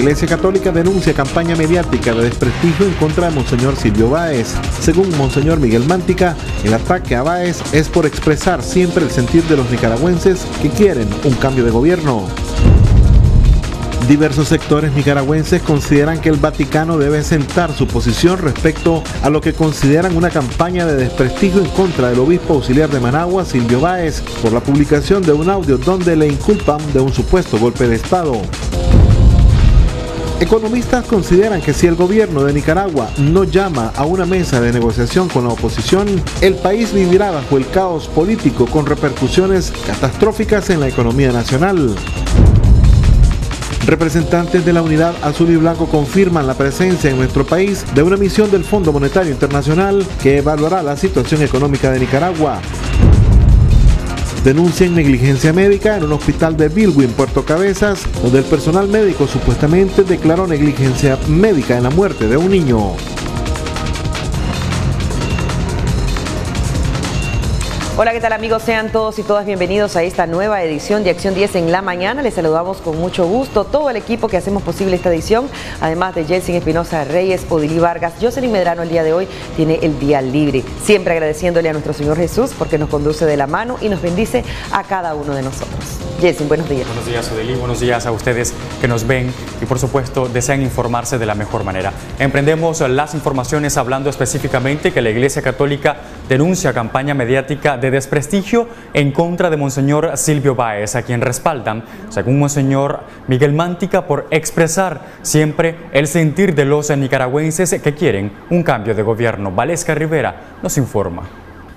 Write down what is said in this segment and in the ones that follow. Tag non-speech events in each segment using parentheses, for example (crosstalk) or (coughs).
Iglesia Católica denuncia campaña mediática de desprestigio en contra de Monseñor Silvio Báez. Según Monseñor Miguel Mántica, el ataque a Báez es por expresar siempre el sentir de los nicaragüenses que quieren un cambio de gobierno. Diversos sectores nicaragüenses consideran que el Vaticano debe sentar su posición respecto a lo que consideran una campaña de desprestigio en contra del obispo auxiliar de Managua, Silvio Báez, por la publicación de un audio donde le inculpan de un supuesto golpe de Estado. Economistas consideran que si el gobierno de Nicaragua no llama a una mesa de negociación con la oposición, el país vivirá bajo el caos político con repercusiones catastróficas en la economía nacional. Representantes de la Unidad Azul y Blanco confirman la presencia en nuestro país de una misión del Fondo Monetario Internacional que evaluará la situación económica de Nicaragua. Denuncian negligencia médica en un hospital de Bilwin, Puerto Cabezas, donde el personal médico supuestamente declaró negligencia médica en la muerte de un niño. Hola, ¿qué tal amigos? Sean todos y todas bienvenidos a esta nueva edición de Acción 10 en la mañana. Les saludamos con mucho gusto todo el equipo que hacemos posible esta edición, además de Jelsin Espinosa Reyes, Odilí Vargas, Jocelyn Medrano el día de hoy tiene el día libre. Siempre agradeciéndole a nuestro Señor Jesús porque nos conduce de la mano y nos bendice a cada uno de nosotros. Jelsin, buenos días. Buenos días, Odilí. Buenos días a ustedes que nos ven y por supuesto desean informarse de la mejor manera. Emprendemos las informaciones hablando específicamente que la Iglesia Católica denuncia campaña mediática de desprestigio en contra de Monseñor Silvio Báez, a quien respaldan, según Monseñor Miguel Mántica, por expresar siempre el sentir de los nicaragüenses que quieren un cambio de gobierno. Valesca Rivera nos informa.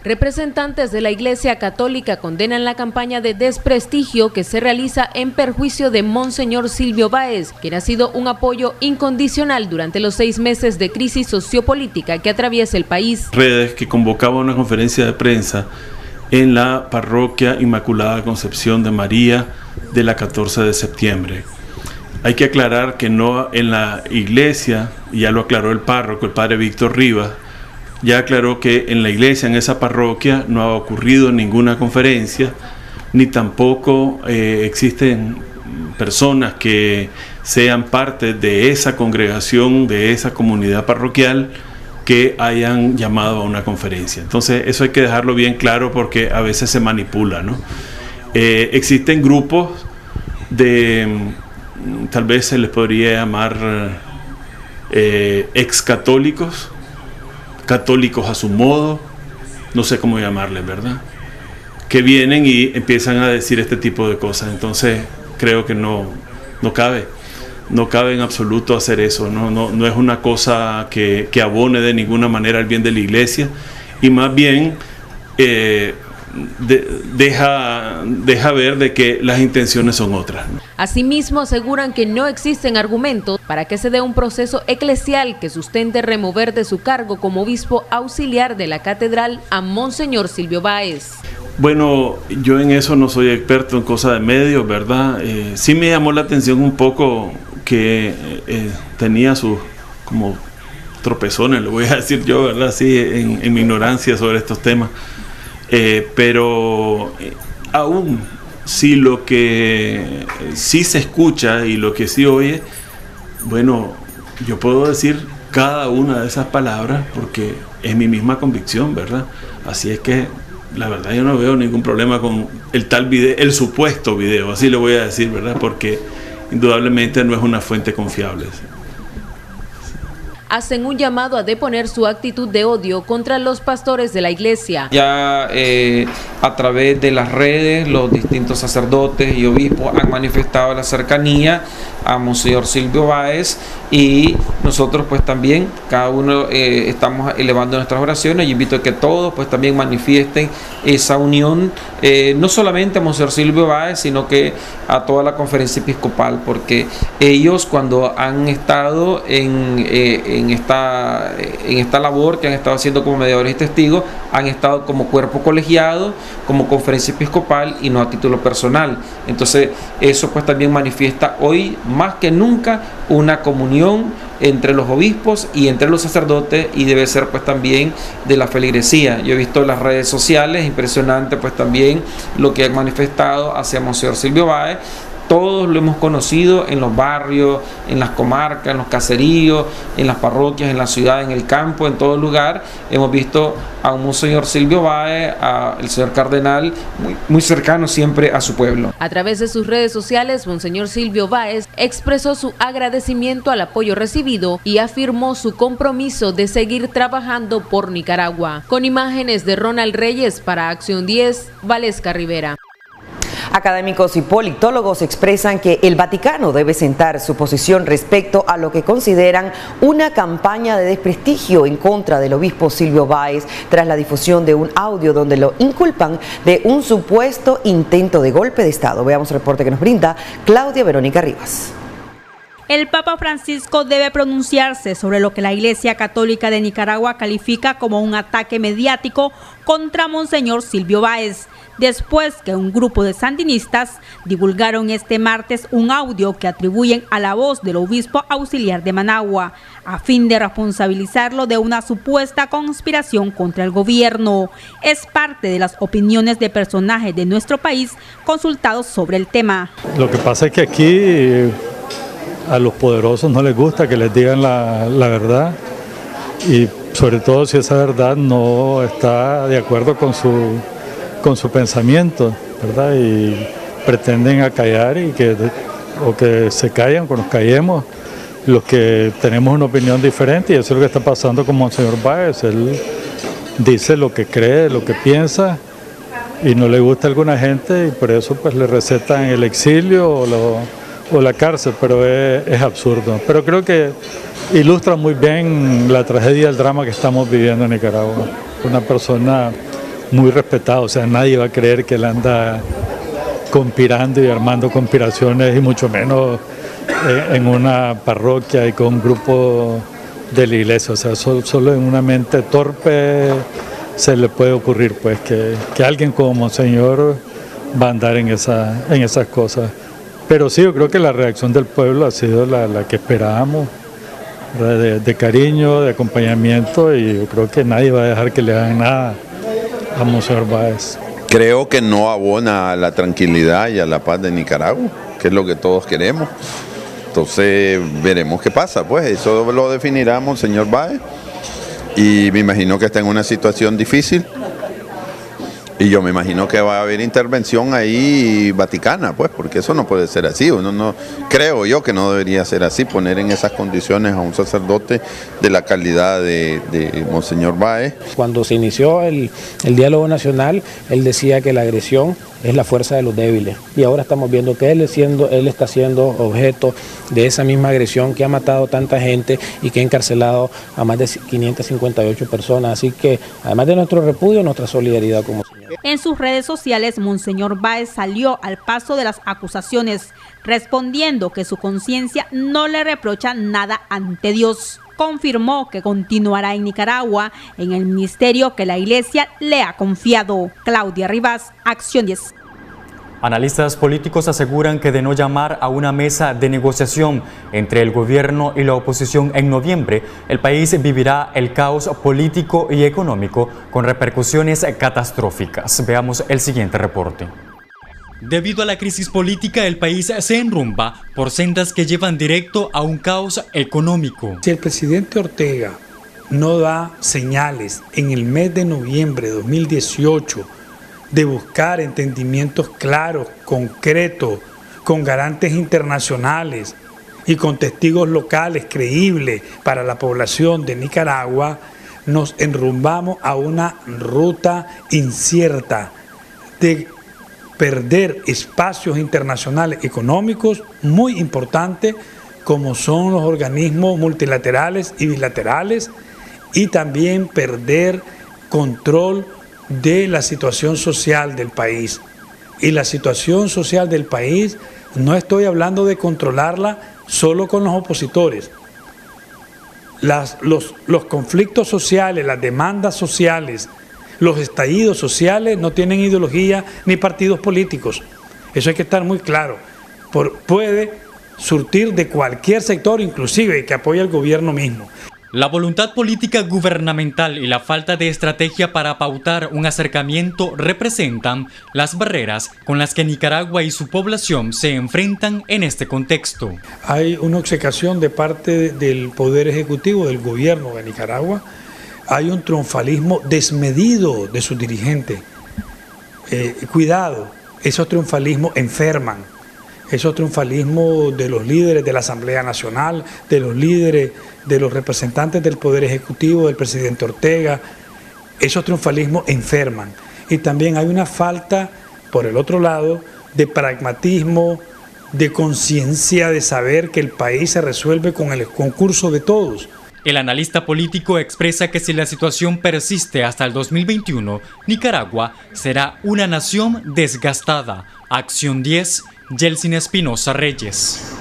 Representantes de la Iglesia Católica condenan la campaña de desprestigio que se realiza en perjuicio de Monseñor Silvio Báez, quien ha sido un apoyo incondicional durante los seis meses de crisis sociopolítica que atraviesa el país. Redes que convocaba una conferencia de prensa en la parroquia Inmaculada Concepción de María de la 14 de septiembre. Hay que aclarar que no en la iglesia, ya lo aclaró el párroco, el padre Víctor Rivas, ya aclaró que en la iglesia, en esa parroquia, no ha ocurrido ninguna conferencia, ni tampoco eh, existen personas que sean parte de esa congregación, de esa comunidad parroquial, que hayan llamado a una conferencia. Entonces, eso hay que dejarlo bien claro porque a veces se manipula, ¿no? Eh, existen grupos de, mm, tal vez se les podría llamar eh, ex católicos, católicos a su modo, no sé cómo llamarles, ¿verdad? Que vienen y empiezan a decir este tipo de cosas. Entonces creo que no, no cabe, no cabe en absoluto hacer eso, no, no, no es una cosa que, que, abone de ninguna manera el bien de la iglesia y más bien eh, deja, deja ver de que las intenciones son otras. Asimismo, aseguran que no existen argumentos para que se dé un proceso eclesial que sustente remover de su cargo como obispo auxiliar de la catedral a Monseñor Silvio Báez. Bueno, yo en eso no soy experto en cosas de medios, ¿verdad? Eh, sí me llamó la atención un poco que eh, tenía sus como tropezones, lo voy a decir yo, ¿verdad? Sí, en mi ignorancia sobre estos temas. Eh, pero eh, aún si lo que sí se escucha y lo que sí oye, bueno, yo puedo decir cada una de esas palabras porque es mi misma convicción, ¿verdad? Así es que la verdad yo no veo ningún problema con el tal video, el supuesto video, así lo voy a decir, ¿verdad? Porque indudablemente no es una fuente confiable hacen un llamado a deponer su actitud de odio contra los pastores de la iglesia. Ya eh, a través de las redes los distintos sacerdotes y obispos han manifestado la cercanía a Monseñor Silvio Báez y nosotros pues también cada uno eh, estamos elevando nuestras oraciones y invito a que todos pues también manifiesten esa unión eh, no solamente a Monseñor Silvio Báez sino que a toda la conferencia episcopal porque ellos cuando han estado en, en, esta, en esta labor que han estado haciendo como mediadores y testigos han estado como cuerpo colegiado como conferencia episcopal y no a título personal entonces eso pues también manifiesta hoy más que nunca una comunión entre los obispos y entre los sacerdotes y debe ser pues también de la feligresía. Yo he visto las redes sociales, impresionante pues también lo que han manifestado hacia Monseñor Silvio Báez todos lo hemos conocido en los barrios, en las comarcas, en los caseríos, en las parroquias, en la ciudad, en el campo, en todo lugar. Hemos visto a un monseñor Silvio Bae, al señor cardenal, muy, muy cercano siempre a su pueblo. A través de sus redes sociales, monseñor Silvio Báez expresó su agradecimiento al apoyo recibido y afirmó su compromiso de seguir trabajando por Nicaragua. Con imágenes de Ronald Reyes para Acción 10, Valesca Rivera. Académicos y politólogos expresan que el Vaticano debe sentar su posición respecto a lo que consideran una campaña de desprestigio en contra del obispo Silvio Báez tras la difusión de un audio donde lo inculpan de un supuesto intento de golpe de Estado. Veamos el reporte que nos brinda Claudia Verónica Rivas. El Papa Francisco debe pronunciarse sobre lo que la Iglesia Católica de Nicaragua califica como un ataque mediático contra Monseñor Silvio Báez después que un grupo de sandinistas divulgaron este martes un audio que atribuyen a la voz del obispo auxiliar de Managua, a fin de responsabilizarlo de una supuesta conspiración contra el gobierno. Es parte de las opiniones de personajes de nuestro país consultados sobre el tema. Lo que pasa es que aquí a los poderosos no les gusta que les digan la, verdad y sobre todo si esa verdad no está de acuerdo con su con su pensamiento, ¿verdad? Y pretenden acallar y que, o que se callan, que nos callemos los que tenemos una opinión diferente y eso es lo que está pasando con Monseñor Báez. Él dice lo que cree, lo que piensa y no le gusta a alguna gente y por eso pues le recetan el exilio o, la cárcel, pero es, absurdo. Pero creo que ilustra muy bien la tragedia, el drama que estamos viviendo en Nicaragua. Una persona muy respetado, o sea, nadie va a creer que él anda conspirando y armando conspiraciones y mucho menos eh, en una parroquia y con un grupo de la iglesia, o sea, solo, en una mente torpe se le puede ocurrir pues que, alguien como Monseñor va a andar en, en esas cosas. Pero sí, yo creo que la reacción del pueblo ha sido la, que esperábamos, de, cariño, de acompañamiento, y yo creo que nadie va a dejar que le hagan nada a Monseñor Báez? Creo que no abona a la tranquilidad y a la paz de Nicaragua, que es lo que todos queremos. Entonces veremos qué pasa, pues eso lo definirá Monseñor Báez y me imagino que está en una situación difícil y yo me imagino que va a haber intervención ahí vaticana, pues, porque eso no puede ser así. Uno no, creo yo que no debería ser así, poner en esas condiciones a un sacerdote de la calidad de, Monseñor Baez. Cuando se inició el, el diálogo nacional, él decía que la agresión es la fuerza de los débiles. Y ahora estamos viendo que él, siendo, él está siendo objeto de esa misma agresión que ha matado tanta gente y que ha encarcelado a más de 558 personas. Así que, además de nuestro repudio, nuestra solidaridad como señor. En sus redes sociales, Monseñor Báez salió al paso de las acusaciones, respondiendo que su conciencia no le reprocha nada ante Dios confirmó que continuará en Nicaragua en el ministerio que la iglesia le ha confiado. Claudia Rivas, Acción 10. Analistas políticos aseguran que de no llamar a una mesa de negociación entre el gobierno y la oposición en noviembre, el país vivirá el caos político y económico con repercusiones catastróficas. Veamos el siguiente reporte. Debido a la crisis política, el país se enrumba por sendas que llevan directo a un caos económico. Si el presidente Ortega no da señales en el mes de noviembre de 2018 de buscar entendimientos claros, concretos, con garantes internacionales y con testigos locales creíbles para la población de Nicaragua, nos enrumbamos a una ruta incierta de perder espacios internacionales económicos muy importantes como son los organismos multilaterales y bilaterales y también perder control de la situación social del país. Y la situación social del país no estoy hablando de controlarla solo con los opositores. Las, los, los conflictos sociales, las demandas sociales, los estallidos sociales no tienen ideología ni partidos políticos. Eso hay que estar muy claro. puede surtir de cualquier sector, inclusive que apoya al gobierno mismo. La voluntad política gubernamental y la falta de estrategia para pautar un acercamiento representan las barreras con las que Nicaragua y su población se enfrentan en este contexto. Hay una obcecación de parte del Poder Ejecutivo, del gobierno de Nicaragua, hay un triunfalismo desmedido de sus dirigentes. Eh, cuidado, esos triunfalismos enferman esos triunfalismos de los líderes de la Asamblea Nacional, de los líderes, de los representantes del Poder Ejecutivo, del presidente Ortega, esos triunfalismos enferman. Y también hay una falta, por el otro lado, de pragmatismo, de conciencia, de saber que el país se resuelve con el concurso de todos. El analista político expresa que si la situación persiste hasta el 2021, Nicaragua será una nación desgastada. Acción 10 Yelsin Espinosa Reyes.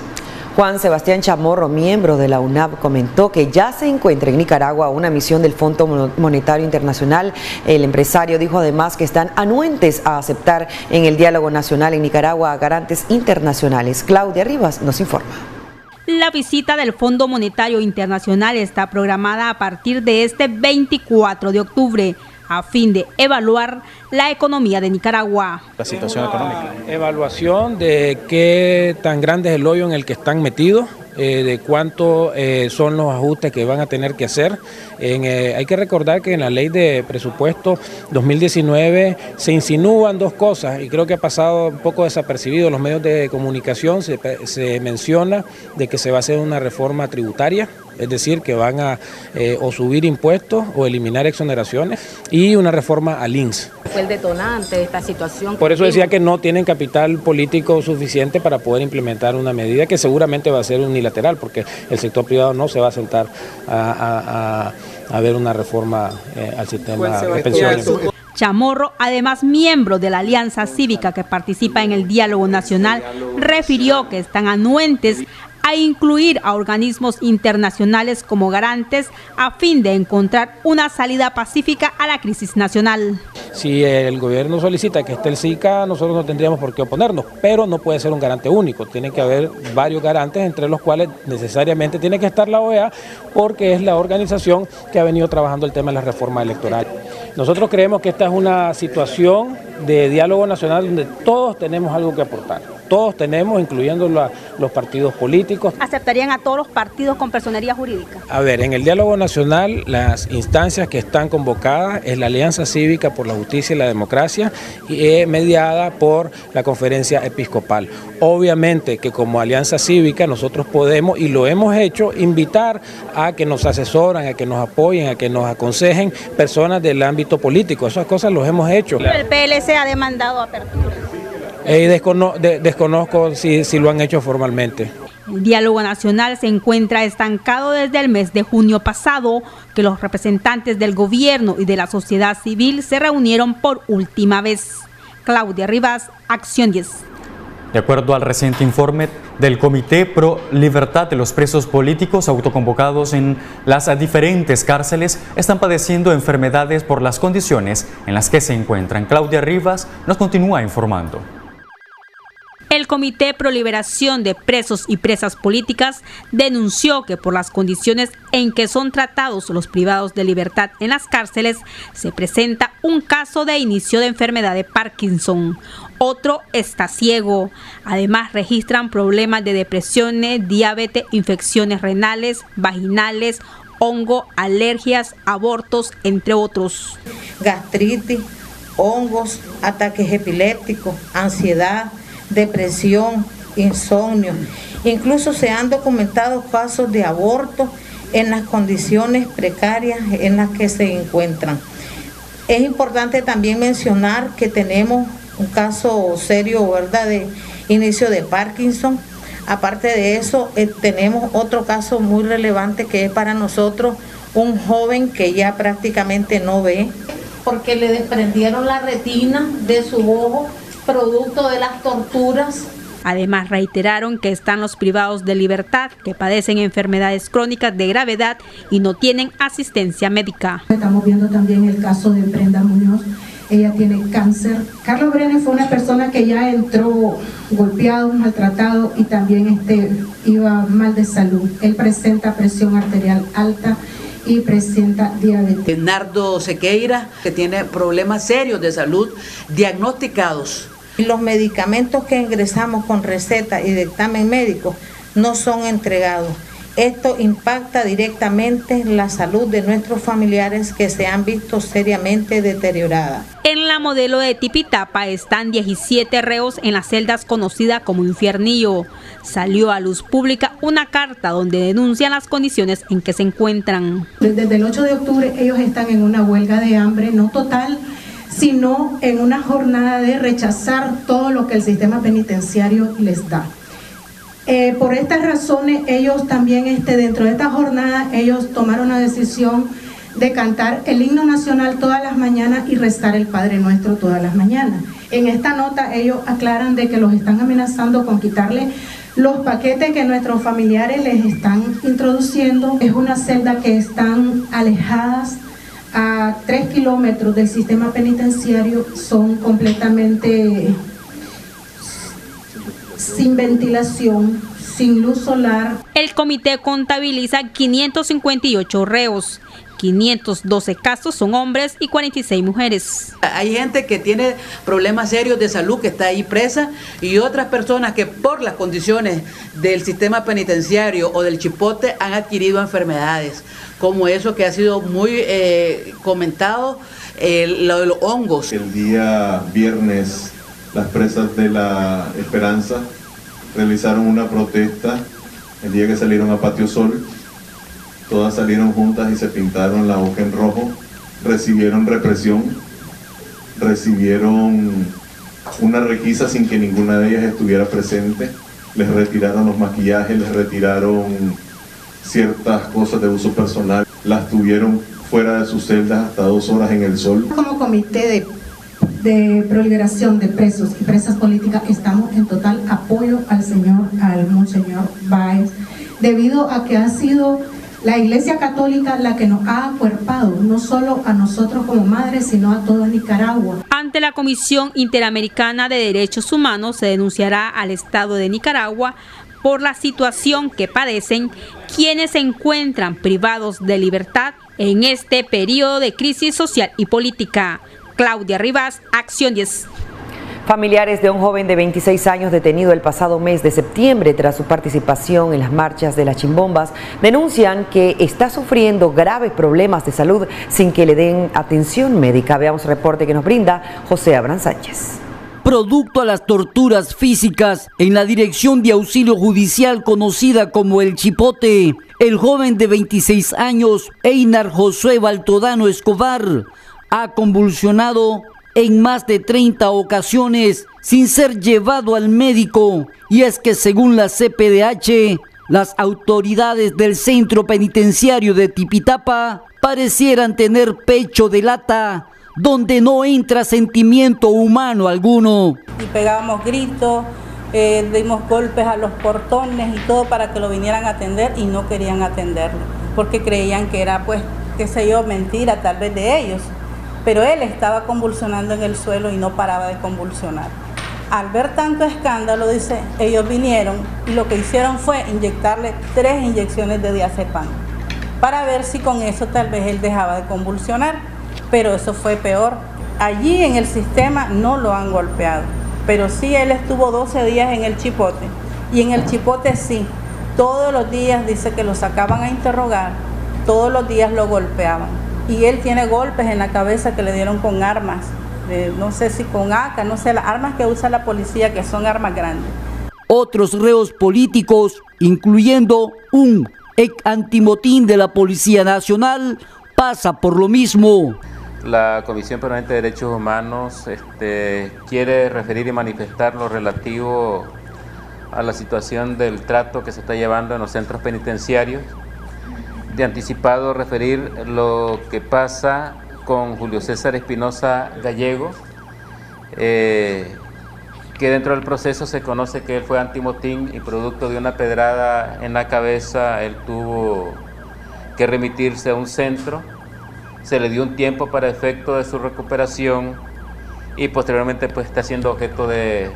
Juan Sebastián Chamorro, miembro de la UNAP, comentó que ya se encuentra en Nicaragua una misión del Fondo Monetario Internacional. El empresario dijo además que están anuentes a aceptar en el diálogo nacional en Nicaragua a garantes internacionales. Claudia Rivas nos informa. La visita del Fondo Monetario Internacional está programada a partir de este 24 de octubre a fin de evaluar la economía de Nicaragua. La situación económica. Evaluación de qué tan grande es el hoyo en el que están metidos, eh, de cuánto eh, son los ajustes que van a tener que hacer. Eh, hay que recordar que en la ley de presupuesto 2019 se insinúan dos cosas y creo que ha pasado un poco desapercibido en los medios de comunicación. Se, se menciona de que se va a hacer una reforma tributaria es decir, que van a o subir impuestos o eliminar exoneraciones y una reforma al INS. Fue el detonante de esta situación. Por eso decía que no tienen capital político suficiente para poder implementar una medida que seguramente va a ser unilateral, porque el sector privado no se va a sentar a, ver una reforma eh, al sistema de pensiones. Chamorro, además miembro de la Alianza Cívica que participa en el diálogo nacional, refirió que están anuentes a incluir a organismos internacionales como garantes a fin de encontrar una salida pacífica a la crisis nacional. Si el gobierno solicita que esté el SICA, nosotros no tendríamos por qué oponernos, pero no puede ser un garante único, tiene que haber varios garantes, entre los cuales necesariamente tiene que estar la OEA, porque es la organización que ha venido trabajando el tema de la reforma electoral. Nosotros creemos que esta es una situación de diálogo nacional donde todos tenemos algo que aportar. Todos tenemos, incluyendo los partidos políticos. ¿Aceptarían a todos los partidos con personería jurídica? A ver, en el diálogo nacional las instancias que están convocadas es la Alianza Cívica por la Justicia y la Democracia y es mediada por la Conferencia Episcopal. Obviamente que como Alianza Cívica nosotros podemos, y lo hemos hecho, invitar a que nos asesoran, a que nos apoyen, a que nos aconsejen personas del ámbito político. Esas cosas los hemos hecho. El PLC ha demandado apertura. Eh, desconozco si, si lo han hecho formalmente. El diálogo nacional se encuentra estancado desde el mes de junio pasado, que los representantes del gobierno y de la sociedad civil se reunieron por última vez. Claudia Rivas, Acción 10. De acuerdo al reciente informe del Comité Pro Libertad de los presos políticos autoconvocados en las diferentes cárceles, están padeciendo enfermedades por las condiciones en las que se encuentran. Claudia Rivas nos continúa informando. El Comité Pro Liberación de Presos y Presas Políticas denunció que por las condiciones en que son tratados los privados de libertad en las cárceles, se presenta un caso de inicio de enfermedad de Parkinson. Otro está ciego. Además, registran problemas de depresiones, diabetes, infecciones renales, vaginales, hongo, alergias, abortos, entre otros. Gastritis, hongos, ataques epilépticos, ansiedad depresión, insomnio. Incluso se han documentado casos de aborto en las condiciones precarias en las que se encuentran. Es importante también mencionar que tenemos un caso serio, ¿verdad?, de inicio de Parkinson. Aparte de eso, eh, tenemos otro caso muy relevante que es para nosotros un joven que ya prácticamente no ve. Porque le desprendieron la retina de su ojo producto de las torturas. Además, reiteraron que están los privados de libertad que padecen enfermedades crónicas de gravedad y no tienen asistencia médica. Estamos viendo también el caso de Brenda Muñoz. Ella tiene cáncer. Carlos Brenes fue una persona que ya entró golpeado, maltratado y también este, iba mal de salud. Él presenta presión arterial alta y presenta diabetes. Nardo Sequeira, que tiene problemas serios de salud diagnosticados. Los medicamentos que ingresamos con receta y dictamen médico no son entregados. Esto impacta directamente la salud de nuestros familiares que se han visto seriamente deterioradas. En la modelo de Tipitapa están 17 reos en las celdas conocidas como Infiernillo. Salió a luz pública una carta donde denuncian las condiciones en que se encuentran. Desde el 8 de octubre ellos están en una huelga de hambre, no total, sino en una jornada de rechazar todo lo que el sistema penitenciario les da. Eh, por estas razones, ellos también, este, dentro de esta jornada, ellos tomaron la decisión de cantar el himno nacional todas las mañanas y rezar el Padre Nuestro todas las mañanas. En esta nota ellos aclaran de que los están amenazando con quitarle los paquetes que nuestros familiares les están introduciendo. Es una celda que están alejadas a tres kilómetros del sistema penitenciario, son completamente sin ventilación, sin luz solar. El comité contabiliza 558 reos. 512 casos son hombres y 46 mujeres. Hay gente que tiene problemas serios de salud que está ahí presa y otras personas que por las condiciones del sistema penitenciario o del chipote han adquirido enfermedades, como eso que ha sido muy eh, comentado, lo de los hongos. El día viernes las presas de la Esperanza realizaron una protesta el día que salieron a Patio Sol. Todas salieron juntas y se pintaron la hoja en rojo. Recibieron represión, recibieron una requisa sin que ninguna de ellas estuviera presente. Les retiraron los maquillajes, les retiraron ciertas cosas de uso personal. Las tuvieron fuera de sus celdas hasta dos horas en el sol. Como comité de de proliferación de presos y presas políticas, estamos en total apoyo al señor, al monseñor Báez, debido a que ha sido la Iglesia Católica la que nos ha acuerpado, no solo a nosotros como madres, sino a toda Nicaragua. Ante la Comisión Interamericana de Derechos Humanos se denunciará al Estado de Nicaragua por la situación que padecen quienes se encuentran privados de libertad en este periodo de crisis social y política. Claudia Rivas, Acción 10. Familiares de un joven de 26 años detenido el pasado mes de septiembre tras su participación en las marchas de las chimbombas denuncian que está sufriendo graves problemas de salud sin que le den atención médica. Veamos el reporte que nos brinda José Abraham Sánchez producto a las torturas físicas en la dirección de auxilio judicial conocida como el Chipote. El joven de 26 años, Einar Josué Baltodano Escobar, ha convulsionado en más de 30 ocasiones sin ser llevado al médico. Y es que según la CPDH, las autoridades del centro penitenciario de Tipitapa parecieran tener pecho de lata donde no entra sentimiento humano alguno. Y pegábamos gritos, eh, dimos golpes a los portones y todo para que lo vinieran a atender y no querían atenderlo, porque creían que era pues, qué sé yo, mentira tal vez de ellos pero él estaba convulsionando en el suelo y no paraba de convulsionar. Al ver tanto escándalo, dice, ellos vinieron y lo que hicieron fue inyectarle tres inyecciones de diazepam para ver si con eso tal vez él dejaba de convulsionar, pero eso fue peor. Allí en el sistema no lo han golpeado, pero sí él estuvo 12 días en el chipote y en el chipote sí, todos los días dice que lo sacaban a interrogar, todos los días lo golpeaban y él tiene golpes en la cabeza que le dieron con armas, no sé si con AK, no sé, las armas que usa la policía que son armas grandes. Otros reos políticos, incluyendo un ex antimotín de la Policía Nacional, pasa por lo mismo. La Comisión Permanente de Derechos Humanos este, quiere referir y manifestar lo relativo a la situación del trato que se está llevando en los centros penitenciarios. De anticipado referir lo que pasa con Julio César Espinosa Gallego, eh, que dentro del proceso se conoce que él fue antimotín y producto de una pedrada en la cabeza, él tuvo que remitirse a un centro, se le dio un tiempo para efecto de su recuperación y posteriormente pues está siendo objeto de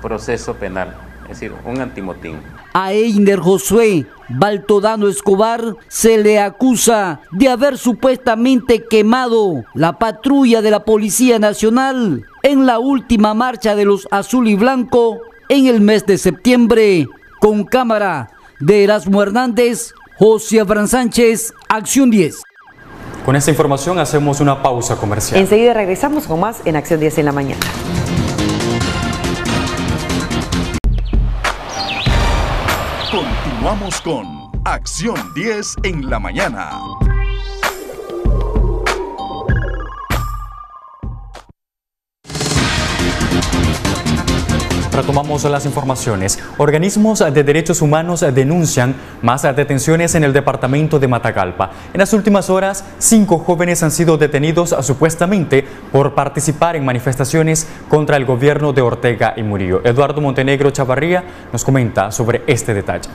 proceso penal. es decir, un antimotín. A Einer Josué Baltodano Escobar se le acusa de haber supuestamente quemado la patrulla de la Policía Nacional en la última marcha de los azul y blanco en el mes de septiembre. Con cámara de Erasmo Hernández, José Abraham Sánchez, Acción 10. Con esta información hacemos una pausa comercial. Enseguida regresamos con más en Acción 10 en la mañana. Continuamos con Acción 10 en la mañana. Retomamos las informaciones. Organismos de derechos humanos denuncian más detenciones en el departamento de Matagalpa. En las últimas horas, cinco jóvenes han sido detenidos supuestamente por participar en manifestaciones contra el gobierno de Ortega y Murillo. Eduardo Montenegro Chavarría nos comenta sobre este detalle.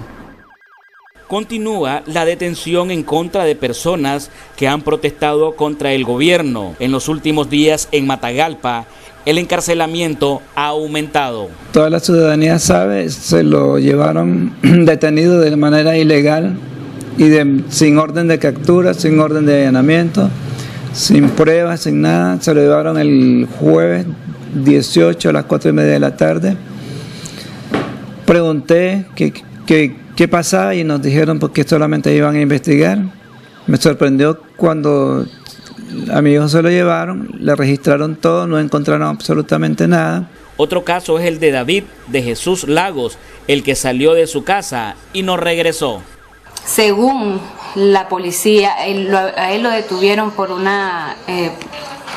Continúa la detención en contra de personas que han protestado contra el gobierno. En los últimos días en Matagalpa, el encarcelamiento ha aumentado. Toda la ciudadanía sabe, se lo llevaron (clears throat) detenido de manera ilegal y sin orden de captura, sin orden de allanamiento, sin pruebas, sin nada. Se lo llevaron el jueves 18 a las 4 y media de la tarde. Pregunté qué, qué, qué pasaba y nos dijeron porque solamente iban a investigar. Me sorprendió cuando a mi hijo se lo llevaron, le registraron todo, no encontraron absolutamente nada. Otro caso es el de David de Jesús Lagos, el que salió de su casa y no regresó. Según la policía, a él lo detuvieron por una, eh,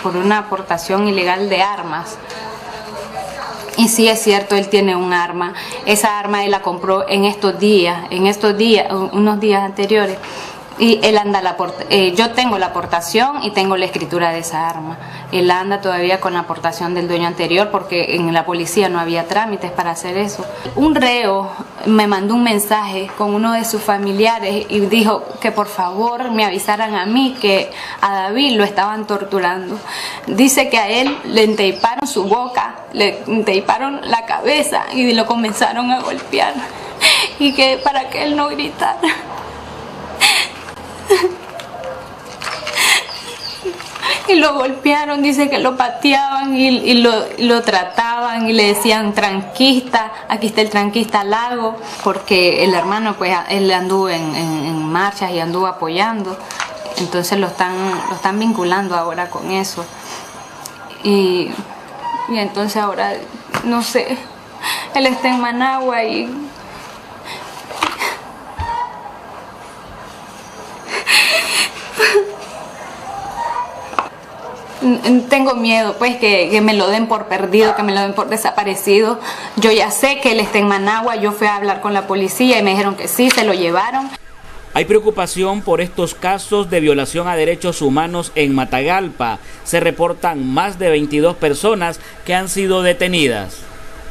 por una aportación ilegal de armas. Y sí es cierto, él tiene un arma. Esa arma él la compró en estos días, en estos días, unos días anteriores y él anda la eh, yo tengo la aportación y tengo la escritura de esa arma. Él anda todavía con la aportación del dueño anterior porque en la policía no había trámites para hacer eso. Un reo me mandó un mensaje con uno de sus familiares y dijo que por favor me avisaran a mí que a David lo estaban torturando. Dice que a él le enteiparon su boca, le enteiparon la cabeza y lo comenzaron a golpear (laughs) y que para que él no gritara. Y lo golpearon, dice que lo pateaban y, lo, trataban y le decían tranquista, aquí está el tranquista Lago, porque el hermano pues él anduvo en, marchas y anduvo apoyando, entonces lo están, lo están vinculando ahora con eso. Y, y entonces ahora, no sé, él está en Managua y tengo miedo pues que, me lo den por perdido, que me lo den por desaparecido. Yo ya sé que él está en Managua, yo fui a hablar con la policía y me dijeron que sí, se lo llevaron. Hay preocupación por estos casos de violación a derechos humanos en Matagalpa. Se reportan más de 22 personas que han sido detenidas.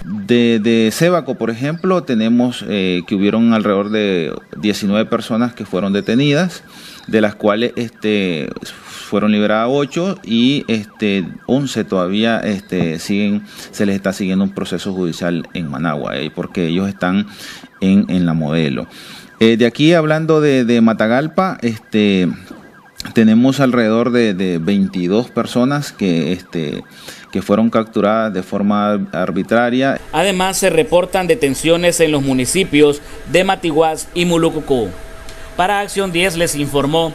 De, de Sébaco, por ejemplo, tenemos eh, que hubieron alrededor de 19 personas que fueron detenidas, de las cuales este, fueron liberadas 8 y este, 11 todavía este, siguen, se les está siguiendo un proceso judicial en Managua, eh, porque ellos están en, en la modelo. Eh, de aquí hablando de, de Matagalpa, este, tenemos alrededor de, de 22 personas que, este, que fueron capturadas de forma arbitraria. Además, se reportan detenciones en los municipios de Matiguás y Mulucucú. Para Acción 10 les informó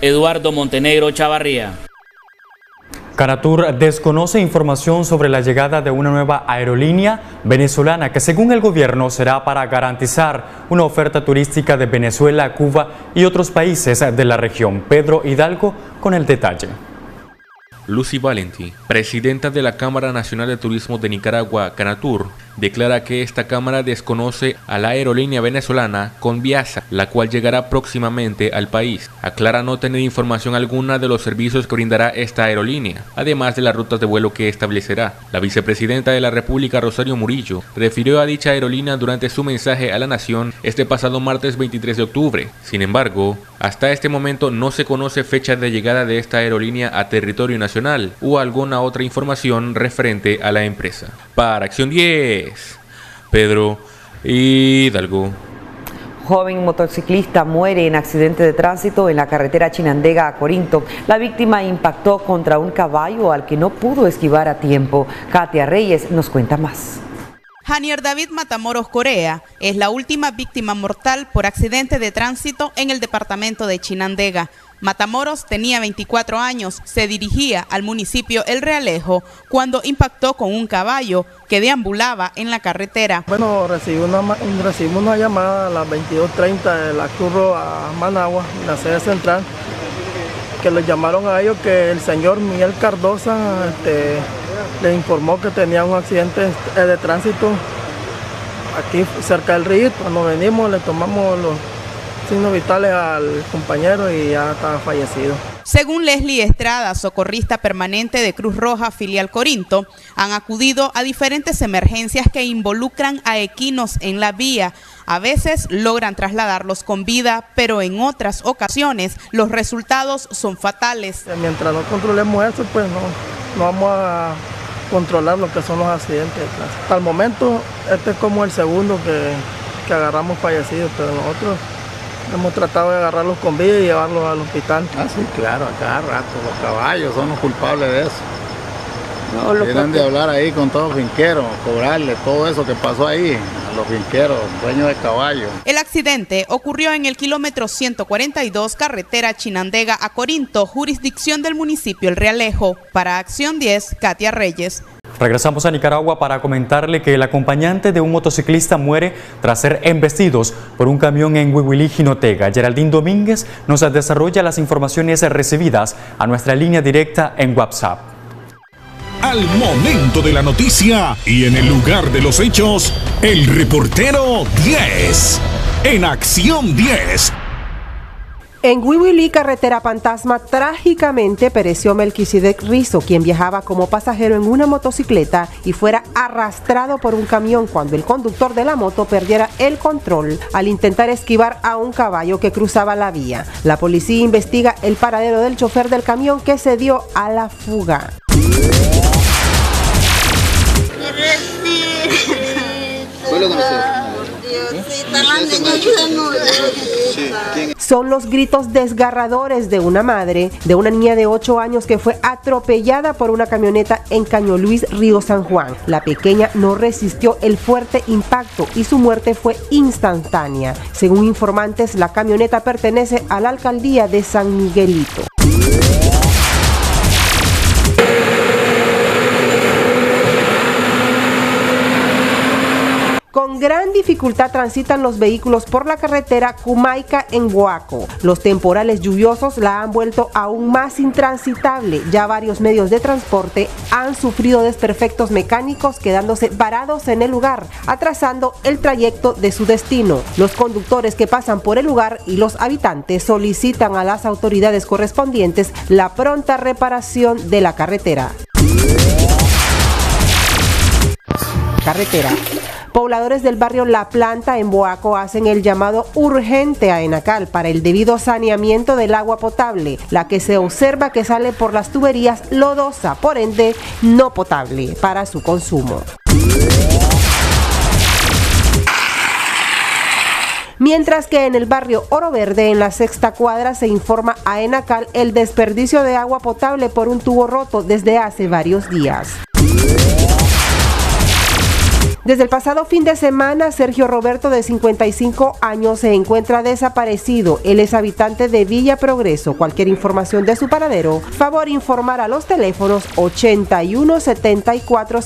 Eduardo Montenegro Chavarría. Canatur desconoce información sobre la llegada de una nueva aerolínea venezolana que según el gobierno será para garantizar una oferta turística de Venezuela, Cuba y otros países de la región. Pedro Hidalgo con el detalle. Lucy Valenti, presidenta de la Cámara Nacional de Turismo de Nicaragua, Canatur, declara que esta Cámara desconoce a la aerolínea venezolana Conviasa, la cual llegará próximamente al país. Aclara no tener información alguna de los servicios que brindará esta aerolínea, además de las rutas de vuelo que establecerá. La vicepresidenta de la República, Rosario Murillo, refirió a dicha aerolínea durante su mensaje a la Nación este pasado martes 23 de octubre. Sin embargo, hasta este momento no se conoce fecha de llegada de esta aerolínea a territorio nacional o alguna otra información referente a la empresa. Para Acción 10, Pedro Hidalgo. Joven motociclista muere en accidente de tránsito en la carretera Chinandega a Corinto. La víctima impactó contra un caballo al que no pudo esquivar a tiempo. Katia Reyes nos cuenta más. Janier David Matamoros Corea es la última víctima mortal por accidente de tránsito en el departamento de Chinandega. Matamoros tenía 24 años, se dirigía al municipio El Realejo cuando impactó con un caballo que deambulaba en la carretera. Bueno, recibí una, recibimos una llamada a las 22.30 de la Cruz a Managua, la sede central, que le llamaron a ellos que el señor Miguel Cardosa este, le informó que tenía un accidente de tránsito aquí cerca del río. Cuando venimos le tomamos los signos vitales al compañero y ya estaba fallecido. Según Leslie Estrada, socorrista permanente de Cruz Roja filial Corinto, han acudido a diferentes emergencias que involucran a equinos en la vía. A veces logran trasladarlos con vida, pero en otras ocasiones los resultados son fatales. Mientras no controlemos eso, pues no, no vamos a controlar lo que son los accidentes. Hasta el momento, este es como el segundo que, que agarramos fallecidos, pero nosotros Hemos tratado de agarrarlos con vida y llevarlos al hospital. Ah, sí, claro, a cada rato. Los caballos son los culpables de eso. No, Tienen de hablar ahí con todos los finqueros, cobrarle todo eso que pasó ahí a los finqueros, dueños de caballos. El accidente ocurrió en el kilómetro 142, carretera Chinandega a Corinto, jurisdicción del municipio El Realejo. Para Acción 10, Katia Reyes. Regresamos a Nicaragua para comentarle que el acompañante de un motociclista muere tras ser embestidos por un camión en Huihuilí, Jinotega. Geraldine Domínguez nos desarrolla las informaciones recibidas a nuestra línea directa en WhatsApp. Al momento de la noticia y en el lugar de los hechos, el reportero 10. En acción 10 en Huihuilí, carretera Fantasma, trágicamente pereció Melquisedec Rizo, quien viajaba como pasajero en una motocicleta y fuera arrastrado por un camión cuando el conductor de la moto perdiera el control al intentar esquivar a un caballo que cruzaba la vía. La policía investiga el paradero del chofer del camión que se dio a la fuga. Son los gritos desgarradores de una madre de una niña de 8 años que fue atropellada por una camioneta en Caño Luis, Río San Juan. La pequeña no resistió el fuerte impacto y su muerte fue instantánea. Según informantes, la camioneta pertenece a la alcaldía de San Miguelito. Gran dificultad transitan los vehículos por la carretera Cumaica en Huaco. Los temporales lluviosos la han vuelto aún más intransitable. Ya varios medios de transporte han sufrido desperfectos mecánicos quedándose varados en el lugar, atrasando el trayecto de su destino. Los conductores que pasan por el lugar y los habitantes solicitan a las autoridades correspondientes la pronta reparación de la carretera. Carretera Pobladores del barrio La Planta en Boaco hacen el llamado urgente a Enacal para el debido saneamiento del agua potable, la que se observa que sale por las tuberías lodosa, por ende no potable para su consumo. Mientras que en el barrio Oro Verde, en la sexta cuadra, se informa a Enacal el desperdicio de agua potable por un tubo roto desde hace varios días. Desde el pasado fin de semana, Sergio Roberto, de 55 años, se encuentra desaparecido. Él es habitante de Villa Progreso. Cualquier información de su paradero, favor informar a los teléfonos 81 74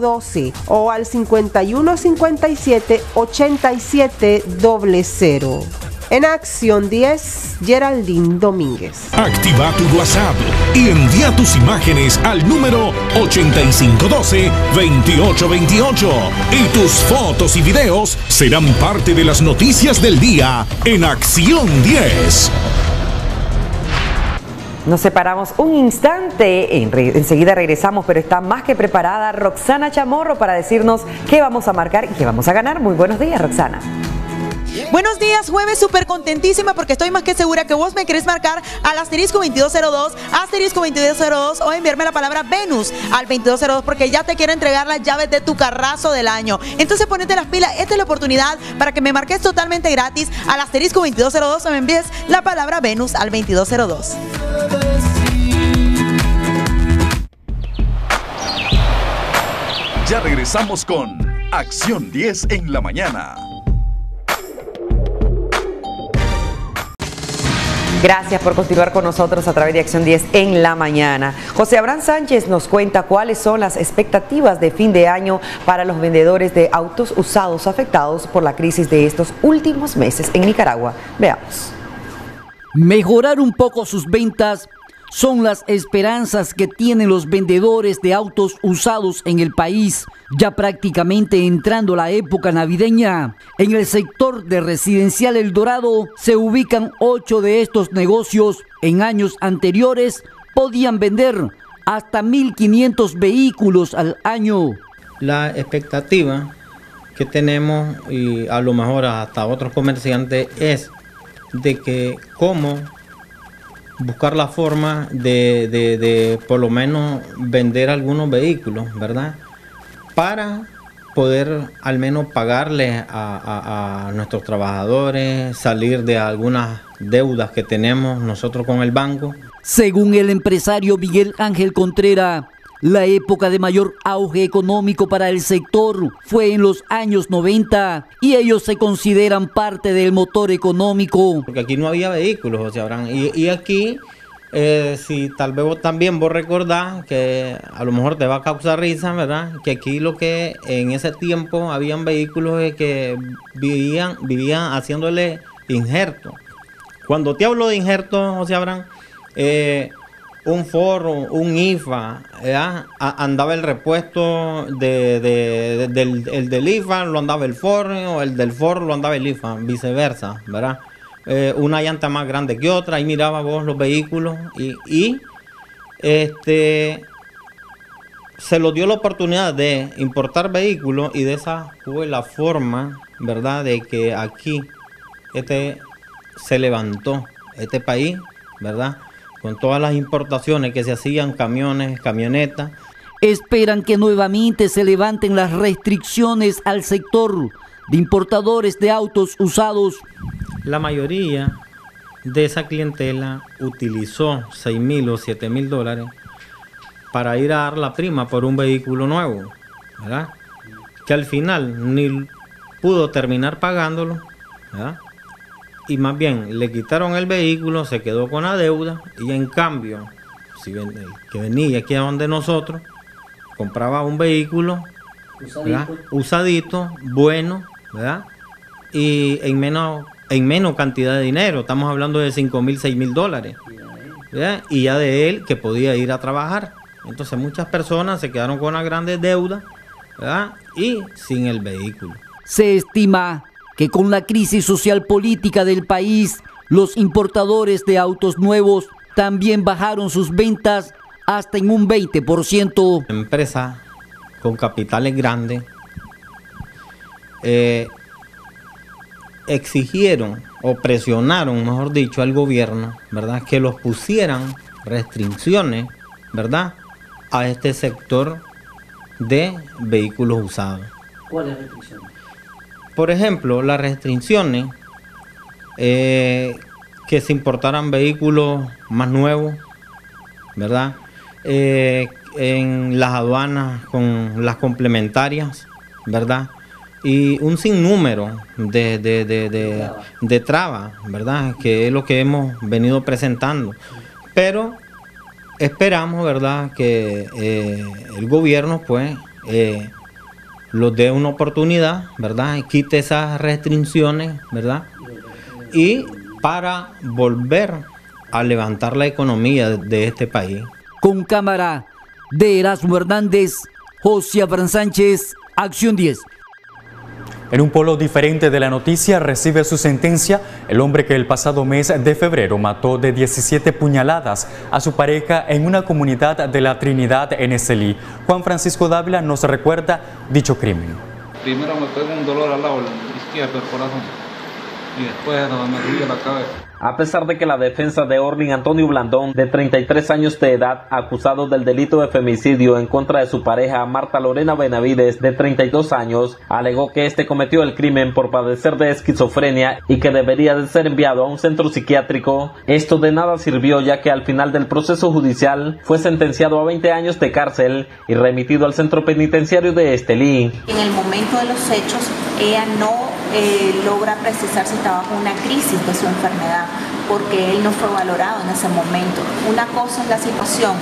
12 o al 51 57 87 00. En Acción 10, Geraldine Domínguez. Activa tu WhatsApp y envía tus imágenes al número 8512-2828. Y tus fotos y videos serán parte de las noticias del día en Acción 10. Nos separamos un instante, enseguida regresamos, pero está más que preparada Roxana Chamorro para decirnos qué vamos a marcar y qué vamos a ganar. Muy buenos días, Roxana. Buenos días, jueves, súper contentísima porque estoy más que segura que vos me querés marcar al asterisco 2202, asterisco 2202 o enviarme la palabra Venus al 2202 porque ya te quiero entregar las llaves de tu carrazo del año. Entonces ponete las pilas, esta es la oportunidad para que me marques totalmente gratis al asterisco 2202 o me envíes la palabra Venus al 2202. Ya regresamos con Acción 10 en la mañana. Gracias por continuar con nosotros a través de Acción 10 en la mañana. José Abraham Sánchez nos cuenta cuáles son las expectativas de fin de año para los vendedores de autos usados afectados por la crisis de estos últimos meses en Nicaragua. Veamos. Mejorar un poco sus ventas son las esperanzas que tienen los vendedores de autos usados en el país, ya prácticamente entrando la época navideña. En el sector de residencial El Dorado se ubican ocho de estos negocios. En años anteriores podían vender hasta 1.500 vehículos al año. La expectativa que tenemos y a lo mejor hasta otros comerciantes es de que como buscar la forma de, de, por lo menos vender algunos vehículos, ¿verdad? Para poder al menos pagarle a, a, nuestros trabajadores, salir de algunas deudas que tenemos nosotros con el banco. Según el empresario Miguel Ángel Contreras, la época de mayor auge económico para el sector fue en los años 90 y ellos se consideran parte del motor económico. Porque aquí no había vehículos, José Abraham. Y, y aquí, eh, si tal vez vos también vos recordás que a lo mejor te va a causar risa, ¿verdad? Que aquí lo que en ese tiempo habían vehículos que vivían, vivían haciéndole injerto. Cuando te hablo de injerto, José Abraham, eh, un forro, un IFA, andaba el repuesto de, del, el del IFA, lo andaba el forro, o el del forro lo andaba el IFA, viceversa, ¿verdad? Eh, una llanta más grande que otra, ahí miraba vos los vehículos y este se lo dio la oportunidad de importar vehículos y de esa fue la forma, ¿verdad? De que aquí este se levantó, este país, ¿verdad? Con todas las importaciones que se hacían, camiones, camionetas. Esperan que nuevamente se levanten las restricciones al sector de importadores de autos usados. La mayoría de esa clientela utilizó 6 mil o 7 mil dólares para ir a dar la prima por un vehículo nuevo, ¿verdad? Que al final ni pudo terminar pagándolo, ¿verdad? Y más bien le quitaron el vehículo, se quedó con la deuda y en cambio, si que venía aquí a donde nosotros, compraba un vehículo usadito, bueno, ¿verdad? Y en menos, en menos cantidad de dinero, estamos hablando de 5 mil, 6 mil dólares, y ya de él que podía ir a trabajar. Entonces muchas personas se quedaron con una grande deuda ¿verdad? y sin el vehículo. Se estima que con la crisis social política del país, los importadores de autos nuevos también bajaron sus ventas hasta en un 20%. Empresas con capitales grandes eh, exigieron o presionaron, mejor dicho, al gobierno, ¿verdad? Que los pusieran restricciones, ¿verdad? A este sector de vehículos usados. ¿Cuáles restricciones? Por ejemplo, las restricciones eh, que se importaran vehículos más nuevos, ¿verdad? Eh, en las aduanas con las complementarias, ¿verdad? Y un sinnúmero de, de, trabas, ¿verdad? Que es lo que hemos venido presentando. Pero esperamos, ¿verdad? Que eh, el gobierno, pues, los dé una oportunidad, ¿verdad? Y quite esas restricciones, ¿verdad? Y para volver a levantar la economía de este país. Con cámara de Erasmo Hernández, José Abraham Sánchez, Acción 10. En un polo diferente de la noticia recibe su sentencia el hombre que el pasado mes de febrero mató de 17 puñaladas a su pareja en una comunidad de la Trinidad en Estelí. Juan Francisco Dávila nos recuerda dicho crimen. Primero me pegó un dolor al lado izquierdo del corazón y después me la cabeza. A pesar de que la defensa de Orlin Antonio Blandón, de 33 años de edad, acusado del delito de femicidio en contra de su pareja Marta Lorena Benavides, de 32 años, alegó que este cometió el crimen por padecer de esquizofrenia y que debería de ser enviado a un centro psiquiátrico. Esto de nada sirvió ya que al final del proceso judicial fue sentenciado a 20 años de cárcel y remitido al centro penitenciario de Estelí. En el momento de los hechos, ella no eh, logra precisar si estaba bajo una crisis de su enfermedad porque él no fue valorado en ese momento. Una cosa es la situación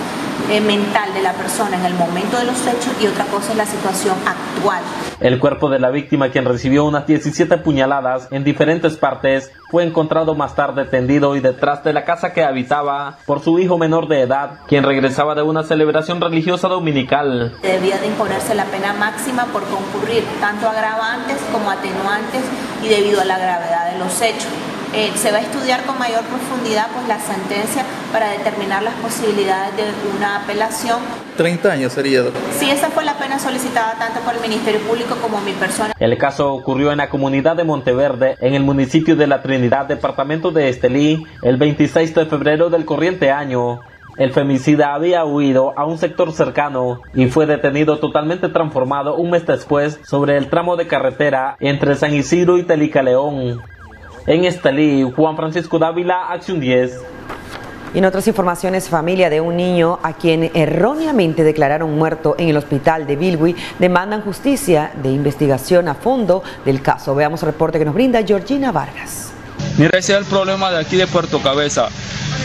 eh, mental de la persona en el momento de los hechos y otra cosa es la situación actual. El cuerpo de la víctima, quien recibió unas 17 puñaladas en diferentes partes, fue encontrado más tarde tendido y detrás de la casa que habitaba por su hijo menor de edad, quien regresaba de una celebración religiosa dominical. Debía de imponerse la pena máxima por concurrir tanto agravantes como atenuantes y debido a la gravedad de los hechos. Eh, se va a estudiar con mayor profundidad pues, la sentencia para determinar las posibilidades de una apelación. 30 años sería. Sí, esa fue la pena solicitada tanto por el Ministerio Público como mi persona. El caso ocurrió en la comunidad de Monteverde, en el municipio de La Trinidad, departamento de Estelí, el 26 de febrero del corriente año. El femicida había huido a un sector cercano y fue detenido totalmente transformado un mes después sobre el tramo de carretera entre San Isidro y Telicaleón. En Estelí, Juan Francisco Dávila, Acción 10. Y en otras informaciones, familia de un niño a quien erróneamente declararon muerto en el hospital de Bilwi demandan justicia de investigación a fondo del caso. Veamos el reporte que nos brinda Georgina Vargas. Mira, ese es el problema de aquí de Puerto Cabeza.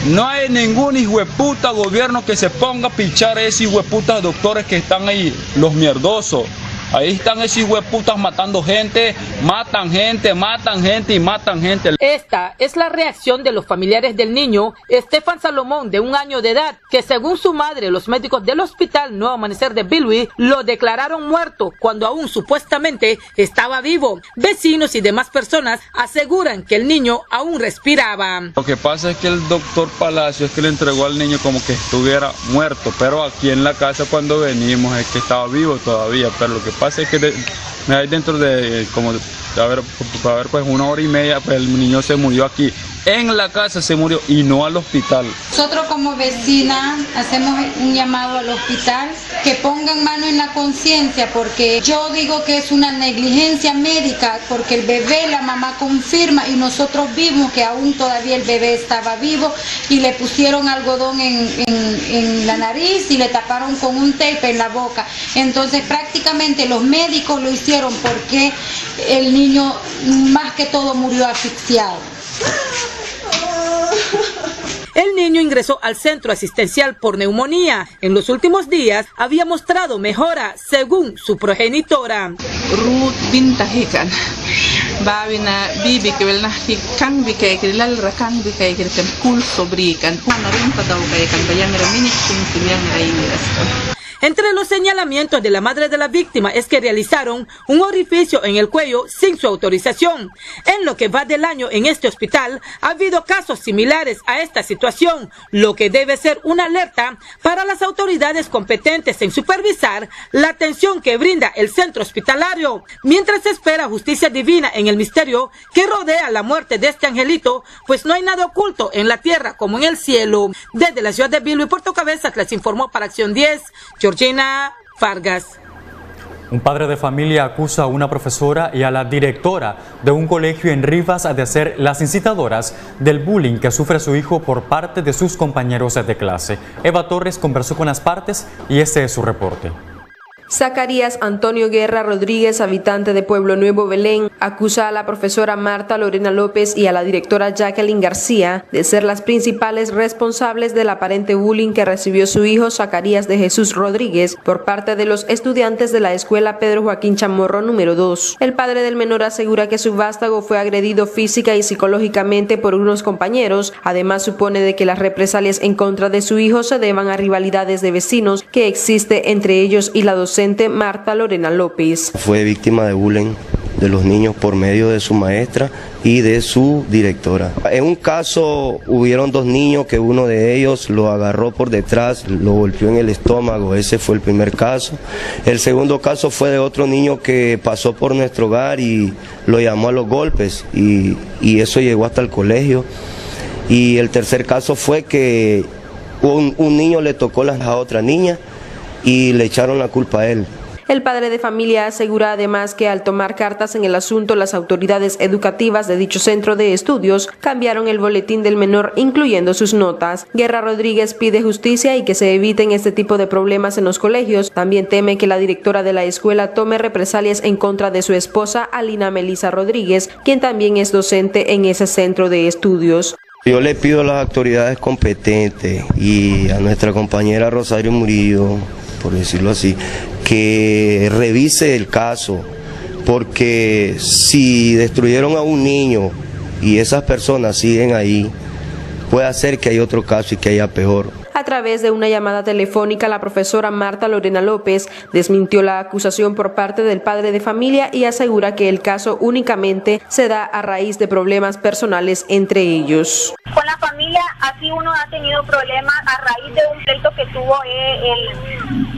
No hay ningún hijueputa gobierno que se ponga a pichar a esos hijueputas doctores que están ahí, los mierdosos. Ahí están esos hueputas matando gente, matan gente, matan gente y matan gente. Esta es la reacción de los familiares del niño Estefan Salomón, de un año de edad, que según su madre, los médicos del hospital Nuevo Amanecer de Bilwi lo declararon muerto cuando aún supuestamente estaba vivo. Vecinos y demás personas aseguran que el niño aún respiraba. Lo que pasa es que el doctor Palacio es que le entregó al niño como que estuviera muerto, pero aquí en la casa cuando venimos es que estaba vivo todavía, pero lo que pasa es que hay dentro de como a ver, a ver, pues una hora y media, pues el niño se murió aquí en la casa se murió y no al hospital. Nosotros como vecina hacemos un llamado al hospital que pongan mano en la conciencia porque yo digo que es una negligencia médica porque el bebé, la mamá confirma y nosotros vimos que aún todavía el bebé estaba vivo y le pusieron algodón en, en la nariz y le taparon con un tape en la boca. Entonces prácticamente los médicos lo hicieron porque el niño más que todo murió asfixiado. El niño ingresó al centro asistencial por neumonía. En los últimos días había mostrado mejora, según su progenitora. Ruth Bintahikan. Babina bibi que vel nahki kang bi kay kiri lal rakang bi kay kiri tem kul sobrikan. Kuna rin pa daw kay kan bayang ramini kung kimyang raimiras. Entre los señalamientos de la madre de la víctima es que realizaron un orificio en el cuello sin su autorización. En lo que va del año en este hospital ha habido casos similares a esta situación, lo que debe ser una alerta para las autoridades competentes en supervisar la atención que brinda el centro hospitalario, mientras se espera justicia divina en el misterio que rodea la muerte de este angelito, pues no hay nada oculto en la tierra como en el cielo. Desde la ciudad de Bilbo y Puerto Cabezas les informó para Acción 10. Georgina Vargas. Un padre de familia acusa a una profesora y a la directora de un colegio en Rivas de ser las incitadoras del bullying que sufre su hijo por parte de sus compañeros de clase. Eva Torres conversó con las partes y este es su reporte. Zacarías Antonio Guerra Rodríguez, habitante de Pueblo Nuevo Belén, acusa a la profesora Marta Lorena López y a la directora Jacqueline García de ser las principales responsables del aparente bullying que recibió su hijo Zacarías de Jesús Rodríguez por parte de los estudiantes de la escuela Pedro Joaquín Chamorro número 2. El padre del menor asegura que su vástago fue agredido física y psicológicamente por unos compañeros. Además supone de que las represalias en contra de su hijo se deban a rivalidades de vecinos que existe entre ellos y la Marta Lorena López. Fue víctima de bullying de los niños por medio de su maestra y de su directora. En un caso hubieron dos niños que uno de ellos lo agarró por detrás, lo golpeó en el estómago, ese fue el primer caso. El segundo caso fue de otro niño que pasó por nuestro hogar y lo llamó a los golpes y, eso llegó hasta el colegio. Y el tercer caso fue que un, niño le tocó a otra niña y le echaron la culpa a él. El padre de familia asegura además que al tomar cartas en el asunto, las autoridades educativas de dicho centro de estudios cambiaron el boletín del menor, incluyendo sus notas. Guerra Rodríguez pide justicia y que se eviten este tipo de problemas en los colegios. También teme que la directora de la escuela tome represalias en contra de su esposa, Alina Melisa Rodríguez, quien también es docente en ese centro de estudios. Yo le pido a las autoridades competentes y a nuestra compañera Rosario Murillo, por decirlo así, que revise el caso, porque si destruyeron a un niño y esas personas siguen ahí, puede hacer que haya otro caso y que haya peor. A través de una llamada telefónica, la profesora Marta Lorena López desmintió la acusación por parte del padre de familia y asegura que el caso únicamente se da a raíz de problemas personales entre ellos. Con la familia, así uno ha tenido problemas a raíz de un pleito que tuvo eh, el,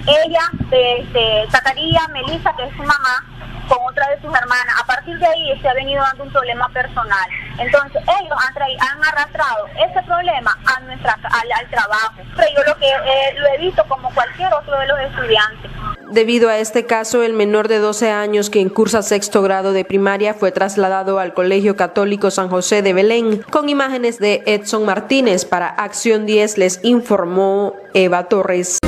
ella, de, este, Zacarías, Melissa, que es su mamá, con otra de sus hermanas. A partir de ahí se ha venido dando un problema personal. Entonces ellos han, han arrastrado ese problema a nuestra, al, al trabajo. Pero yo lo que eh, lo he visto como cualquier otro de los estudiantes. Debido a este caso, el menor de 12 años que cursa sexto grado de primaria fue trasladado al Colegio Católico San José de Belén. Con imágenes de Edson Martínez para Acción 10 les informó Eva Torres.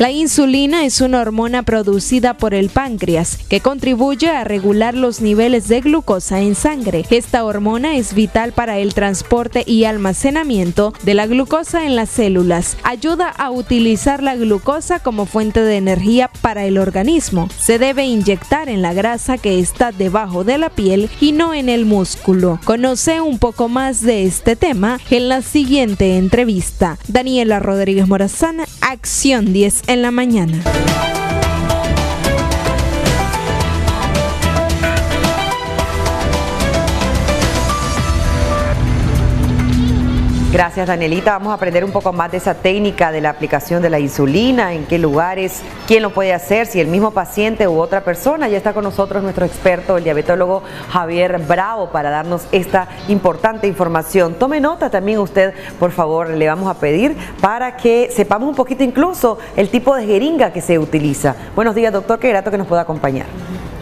La insulina es una hormona producida por el páncreas que contribuye a regular los niveles de glucosa en sangre. Esta hormona es vital para el transporte y almacenamiento de la glucosa en las células. Ayuda a utilizar la glucosa como fuente de energía para el organismo. Se debe inyectar en la grasa que está debajo de la piel y no en el músculo. Conoce un poco más de este tema en la siguiente entrevista. Daniela Rodríguez Morazán, Acción 10 en la mañana. Gracias Danielita, vamos a aprender un poco más de esa técnica de la aplicación de la insulina, en qué lugares, quién lo puede hacer, si el mismo paciente u otra persona. Ya está con nosotros nuestro experto, el diabetólogo Javier Bravo, para darnos esta importante información. Tome nota también usted, por favor, le vamos a pedir para que sepamos un poquito incluso el tipo de jeringa que se utiliza. Buenos días, doctor, qué grato que nos pueda acompañar.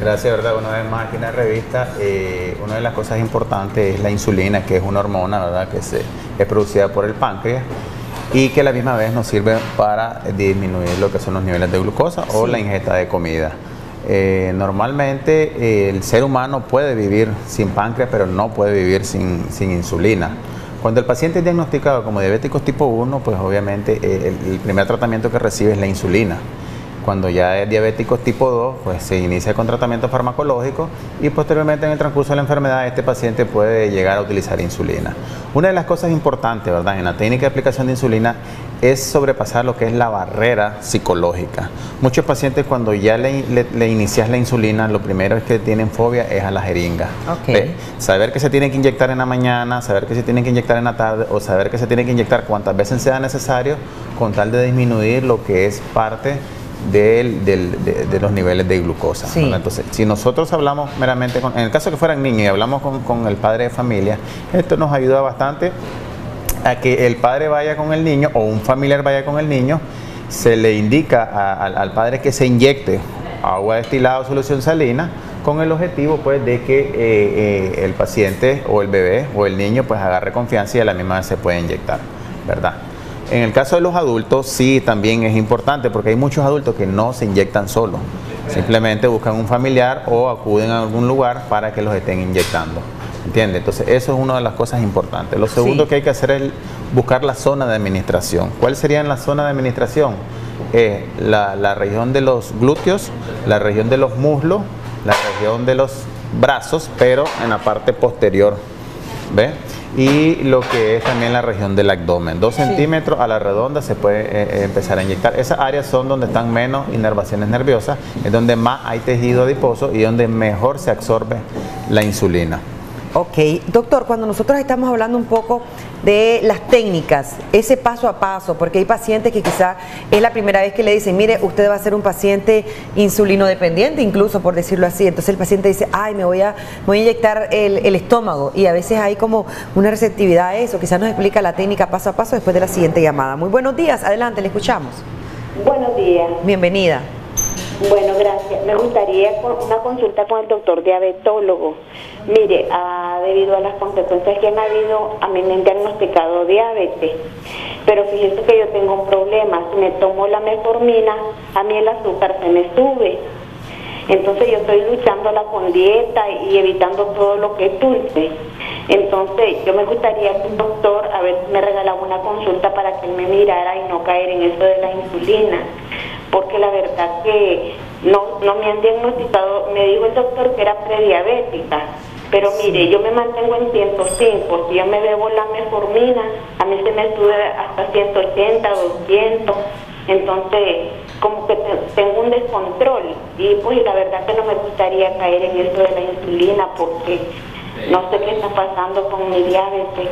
Gracias, verdad. Una vez más aquí en la revista, eh, una de las cosas importantes es la insulina, que es una hormona, verdad, que se, es producida por el páncreas y que a la misma vez nos sirve para disminuir lo que son los niveles de glucosa o la ingesta de comida. Eh, normalmente eh, el ser humano puede vivir sin páncreas, pero no puede vivir sin, sin insulina. Cuando el paciente es diagnosticado como diabético tipo 1, pues obviamente el, el primer tratamiento que recibe es la insulina. Cuando ya es diabético tipo 2, pues se inicia con tratamiento farmacológico y posteriormente en el transcurso de la enfermedad este paciente puede llegar a utilizar insulina. Una de las cosas importantes, ¿verdad? En la técnica de aplicación de insulina es sobrepasar lo que es la barrera psicológica. Muchos pacientes cuando ya le, le, inicias la insulina, lo primero es que tienen fobia es a la jeringa. Okay. Saber que se tiene que inyectar en la mañana, saber que se tiene que inyectar en la tarde o saber que se tiene que inyectar cuantas veces sea necesario con tal de disminuir lo que es parte del, del, de, los niveles de glucosa. Entonces, si nosotros hablamos meramente, con, en el caso que fueran niños y hablamos con, con, el padre de familia, esto nos ayuda bastante a que el padre vaya con el niño o un familiar vaya con el niño, se le indica a, a, al padre que se inyecte agua destilada o solución salina con el objetivo pues de que eh, eh, el paciente o el bebé o el niño pues agarre confianza y a la misma vez se puede inyectar, ¿verdad? En el caso de los adultos sí también es importante porque hay muchos adultos que no se inyectan solos, simplemente buscan un familiar o acuden a algún lugar para que los estén inyectando. ¿Entiendes? Entonces eso es una de las cosas importantes. Lo segundo Sí. que hay que hacer es buscar la zona de administración. ¿Cuál sería la zona de administración? es la, la región de los glúteos, la región de los muslos, la región de los brazos, pero en la parte posterior. ¿Ve? Y lo que es también la región del abdomen. Dos centímetros a la redonda se puede eh, eh, empezar a inyectar. Esas áreas son donde están menos inervaciones nerviosas, es donde más hay tejido adiposo y donde mejor se absorbe la insulina. Ok, doctor, cuando nosotros estamos hablando un poco de las técnicas, ese paso a paso, porque hay pacientes que quizá es la primera vez que le dicen, mire, usted va a ser un paciente insulino dependiente, incluso por decirlo así, entonces el paciente dice, ay, me voy a, voy a inyectar el, el estómago, y a veces hay como una receptividad a eso, quizás nos explica la técnica paso a paso después de la siguiente llamada. Muy buenos días, adelante, le escuchamos. Buenos días. Bienvenida. Bueno, gracias. Me gustaría una consulta con el doctor diabetólogo. Mire, ah, debido a las consecuencias que han habido, a mí me han diagnosticado diabetes. Pero fíjese que yo tengo un problema. Me tomo la metformina, a mí el azúcar se me sube. Entonces yo estoy luchándola con dieta y evitando todo lo que es dulce. Entonces yo me gustaría que un doctor, a ver me regalaba una consulta para que él me mirara y no caer en eso de la insulina. Porque la verdad que no, no me han diagnosticado, me dijo el doctor que era prediabética. Pero mire, yo me mantengo en 105, si yo me bebo la metformina, a mí se me sube hasta 180, 200, entonces como que te- tengo un descontrol y pues la verdad que no me gustaría caer en eso de la insulina porque no sé qué está pasando con mi diabetes.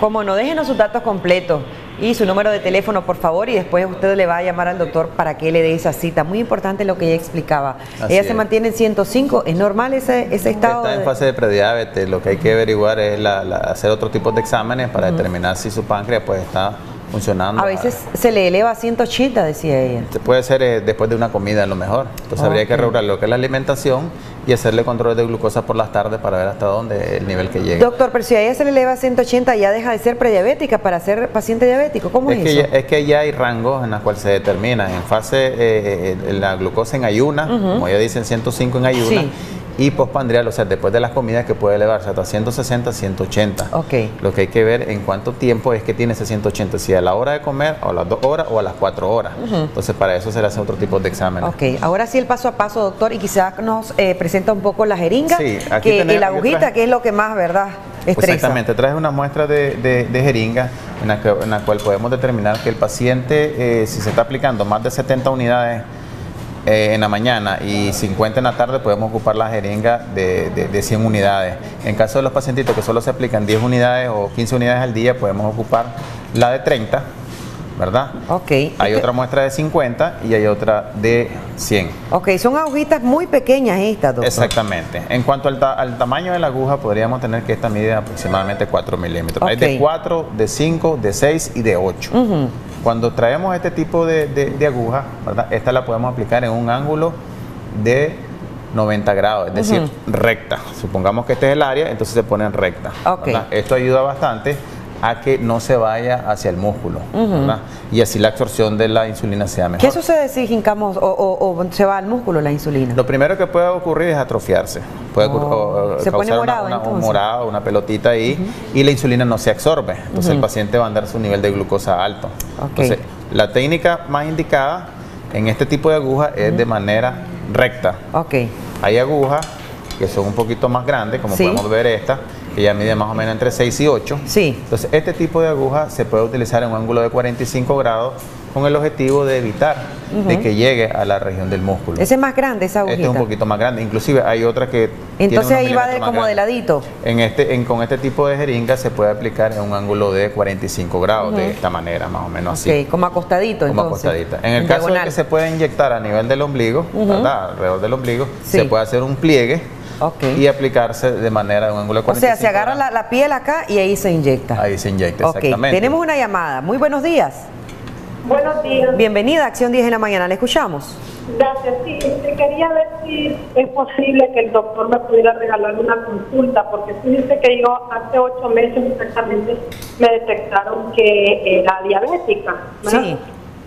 Como no, déjenos sus datos completos y su número de teléfono, por favor, y después usted le va a llamar al doctor para que le dé esa cita. Muy importante lo que ella explicaba. Así ella se mantiene en 105, ¿es normal ese, ese estado? Está en de- fase de prediabetes, lo que hay que averiguar es la- la- hacer otro tipo de exámenes para determinar si su páncreas pues está funcionando. A veces se le eleva a 180, decía ella. Puede ser eh, después de una comida a lo mejor. Entonces habría que regular lo que es la alimentación y hacerle control de glucosa por las tardes para ver hasta dónde el nivel que llega. Doctor, pero si a ella se le eleva a 180, ya deja de ser prediabética para ser paciente diabético. ¿Cómo es, Es que, eso? ya, es que ya hay rangos en los cuales se determina. En fase, eh, eh, la glucosa en ayuna, como ya dicen, 105 en ayuna. Sí. Y pospandrial, o sea, después de las comidas que puede elevarse hasta 160, 180. Ok. Lo que hay que ver en cuánto tiempo es que tiene ese 180, si a la hora de comer, o a las 2 horas, o a las 4 horas. Entonces, para eso se le hace otro tipo de exámenes. Ok, ahora sí el paso a paso, doctor, y quizás nos eh, presenta un poco la jeringa Sí, aquí que, y la agujita, traje- que es lo que más, ¿verdad? Estresa. Exactamente, traes una muestra de, de- de jeringa en la, que- en la cual podemos determinar que el paciente, eh, si se está aplicando más de 70 unidades eh, en la mañana y 50 en la tarde, podemos ocupar la jeringa de, de- de 100 unidades. En caso de los pacientitos que solo se aplican 10 unidades o 15 unidades al día, podemos ocupar la de 30, ¿verdad? Ok. Hay otra muestra de 50 y hay otra de 100. Ok, son agujitas muy pequeñas estas, doctor. Exactamente. En cuanto al, ta- al tamaño de la aguja, podríamos tener que esta mide aproximadamente 4 milímetros. Hay de Ok. 4, de 5, de 6 y de 8. Ujú. Cuando traemos este tipo de, de- de aguja, ¿verdad? esta la podemos aplicar en un ángulo de 90 grados, es decir, recta. Supongamos que este es el área, entonces se pone en recta. Ok. ¿verdad? Esto ayuda bastante a que no se vaya hacia el músculo. Y así la absorción de la insulina sea mejor. ¿Qué sucede si hincamos o, o- o se va al músculo la insulina? Lo primero que puede ocurrir es atrofiarse. Puede ocurrir- o- o Se pone causar una- morado, una, un morado, una pelotita ahí y la insulina no se absorbe. Entonces el paciente va a andar su nivel de glucosa alto. Entonces la técnica más indicada en este tipo de aguja es de manera recta. Ok. Hay agujas que son un poquito más grandes, como Sí. podemos ver esta, que ya mide más o menos entre 6 y 8. Sí. Entonces este tipo de aguja se puede utilizar en un ángulo de 45 grados con el objetivo de evitar de que llegue a la región del músculo. Ese es más grande, esa Este agujita. es un poquito más grande. Inclusive hay otra que Entonces ahí va de como de ladito. En este, en, con este tipo de jeringa se puede aplicar en un ángulo de 45 grados, Ujú. de esta manera, más o menos así. Ok, como acostadito Como entonces. acostadita. En el caso de diagonal. que se pueda inyectar a nivel del ombligo. ¿verdad? Alrededor del ombligo, Sí. se puede hacer un pliegue y aplicarse de manera de un ángulo de O 45 sea, se agarra la, la piel acá y ahí se inyecta. Ahí se inyecta, exactamente. tenemos una llamada. Muy buenos días. Buenos días. Bienvenida a Acción 10 en la mañana. Le escuchamos. Gracias. Sí, este, quería ver si es posible que el doctor me pudiera regalar una consulta, porque fíjese que yo hace ocho meses exactamente me detectaron que era diabética. ¿verdad? Sí.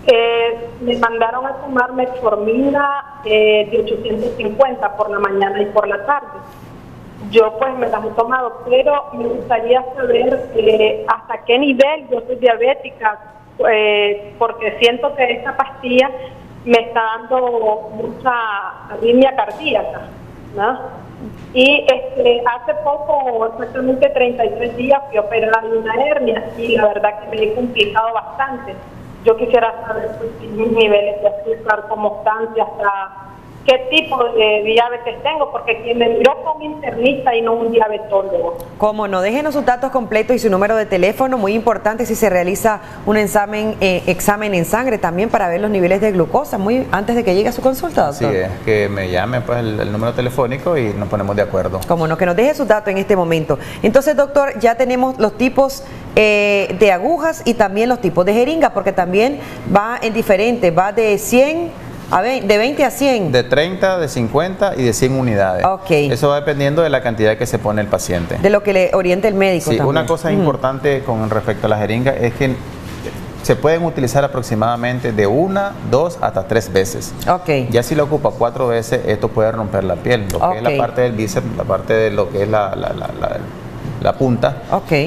Eh, me mandaron a tomar metformina eh, de 850 por la mañana y por la tarde. Yo pues me las he tomado, pero me gustaría saber eh, hasta qué nivel yo soy diabética, eh, porque siento que esta pastilla me está dando mucha arritmia cardíaca. Y este, hace poco, exactamente 33 días, fui operada de una hernia y la verdad que me he complicado bastante. Yo quisiera saber pues, mis niveles de azúcar, cómo están, si hasta qué tipo de diabetes tengo, porque quien me miró fue un internista y no un diabetólogo. Cómo no, déjenos sus datos completos y su número de teléfono, muy importante si se realiza un examen, eh, examen en sangre también para ver los niveles de glucosa, muy antes de que llegue a su consulta, doctor. Sí, es que me llame pues el, el número telefónico y nos ponemos de acuerdo. Como no, que nos deje sus datos en este momento. Entonces, doctor, ya tenemos los tipos eh, de agujas y también los tipos de jeringa, porque también va en diferente, va de 100 a de 20 a 100. De 30, de 50 y de 100 unidades. Ok. Eso va dependiendo de la cantidad que se pone el paciente. De lo que le oriente el médico Sí, también. una cosa Ujú. importante con respecto a la jeringa es que se pueden utilizar aproximadamente de una, dos hasta tres veces. Ya si lo ocupa cuatro veces, esto puede romper la piel. Lo que es la parte del bíceps, la parte de lo que es la, la- la- la- la punta,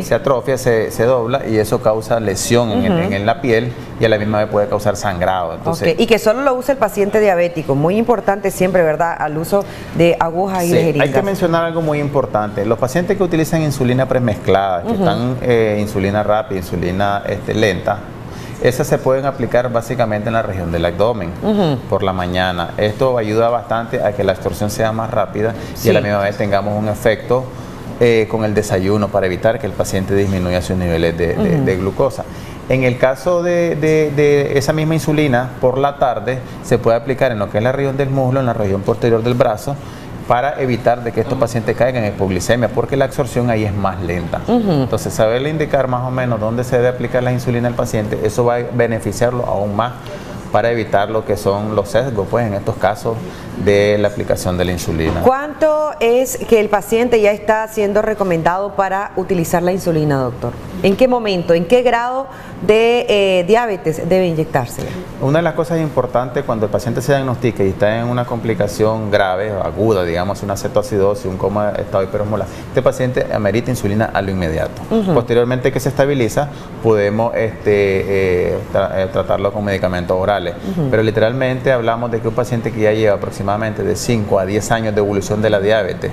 se atrofia, se, se dobla y eso causa lesión en, en- en la piel y a la misma vez puede causar sangrado. Entonces, Y que solo lo use el paciente diabético. Muy importante siempre, ¿verdad? Al uso de agujas y de hay que mencionar algo muy importante. Los pacientes que utilizan insulina premezclada, que están eh, insulina rápida, insulina este, lenta, esas se pueden aplicar básicamente en la región del abdomen por la mañana. Esto ayuda bastante a que la absorción sea más rápida y a la misma vez tengamos un efecto eh, con el desayuno para evitar que el paciente disminuya sus niveles de, de- Ujú. de glucosa. En el caso de, esa misma insulina, por la tarde se puede aplicar en lo que es la región del muslo, en la región posterior del brazo, para evitar de que estos pacientes caigan en hipoglicemia, porque la absorción ahí es más lenta. Entonces, saberle indicar más o menos dónde se debe aplicar la insulina al paciente, eso va a beneficiarlo aún más para evitar lo que son los sesgos, pues en estos casos de la aplicación de la insulina. ¿Cuánto es que el paciente ya está siendo recomendado para utilizar la insulina, doctor? ¿En qué momento, en qué grado de eh, diabetes debe inyectarse? Una de las cosas importantes cuando el paciente se diagnostica y está en una complicación grave o aguda, digamos una cetoacidosis, un coma de estado hiperosmolar, este paciente amerita insulina a lo inmediato. Posteriormente que se estabiliza, podemos este, eh, tra- eh, tratarlo con medicamentos orales. Pero literalmente hablamos de que un paciente que ya lleva aproximadamente de 5 a 10 años de evolución de la diabetes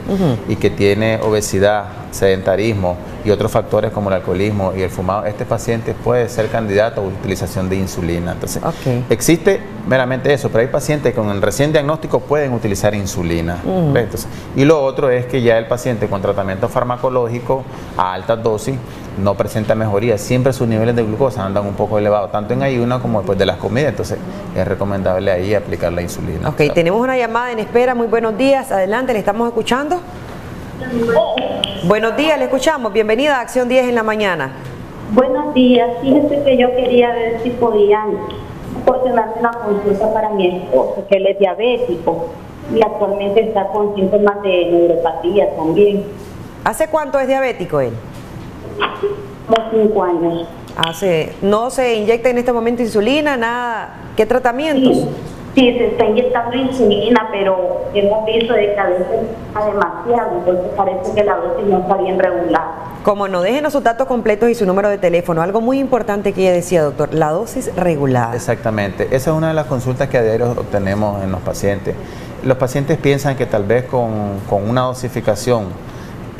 y que tiene obesidad, sedentarismo y otros factores como el alcoholismo y el fumado, este paciente puede ser candidato a utilización de insulina. Entonces, existe meramente eso, pero hay pacientes que con el recién diagnóstico pueden utilizar insulina. Y lo otro es que ya el paciente con tratamiento farmacológico a altas dosis no presenta mejoría. Siempre sus niveles de glucosa andan un poco elevados, tanto en ayuno como después de las comidas. Entonces, es recomendable ahí aplicar la insulina. Ok, tenemos una llamada en espera. Muy buenos días. Adelante, ¿le estamos escuchando? Buenos días, le escuchamos. Bienvenida a Acción 10 en la mañana. Buenos días, fíjese que yo quería ver si podían proporcionarme una consulta para mi esposo, que él es diabético y actualmente está con síntomas de neuropatía también. ¿Hace cuánto es diabético él? Como cinco años. Hace, ¿No se inyecta en este momento insulina, nada? ¿Qué tratamientos? Sí, sí, se está inyectando insulina, pero hemos visto de que a veces está demasiado, entonces parece que la dosis no está bien regulada. Como no, déjenos sus datos completos y su número de teléfono. Algo muy importante que ella decía, doctor, la dosis regulada. Exactamente. Esa es una de las consultas que a diario obtenemos en los pacientes. Los pacientes piensan que tal vez con, con una dosificación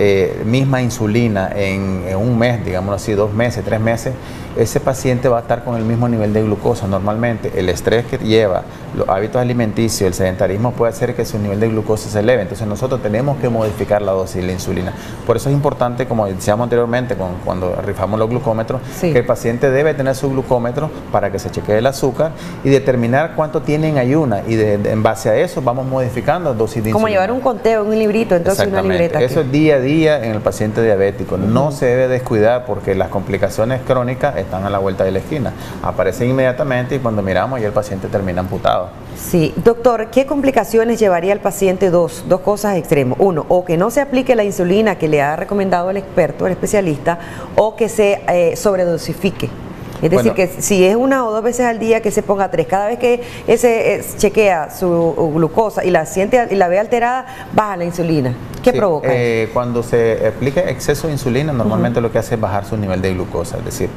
eh, misma insulina en, en un mes, digámoslo así, dos meses, tres meses, ese paciente va a estar con el mismo nivel de glucosa. Normalmente el estrés que lleva, los hábitos alimenticios, el sedentarismo puede hacer que su nivel de glucosa se eleve. Entonces nosotros tenemos que modificar la dosis de la insulina. Por eso es importante, como decíamos anteriormente, cuando rifamos los glucómetros, que el paciente debe tener su glucómetro para que se chequee el azúcar y determinar cuánto tiene en ayuna. Y de- de- en base a eso vamos modificando dosis de Como insulina. llevar un conteo, un librito, entonces una libreta. Eso aquí. es día a día en el paciente diabético. No se debe descuidar porque las complicaciones crónicas están a la vuelta de la esquina. Aparecen inmediatamente y cuando miramos ya el paciente termina amputado. Sí, doctor, ¿qué complicaciones llevaría al paciente? Dos, dos cosas extremas. Uno, o que no se aplique la insulina que le ha recomendado el experto, el especialista, o que se eh, sobredosifique. Es decir, Bueno. que si es una o dos veces al día, que se ponga tres. Cada vez que ese eh, chequea su glucosa y la siente y la ve alterada, baja la insulina. ¿Qué Sí, provoca? eh, cuando se aplica exceso de insulina, normalmente lo que hace es bajar su nivel de glucosa. Es decir,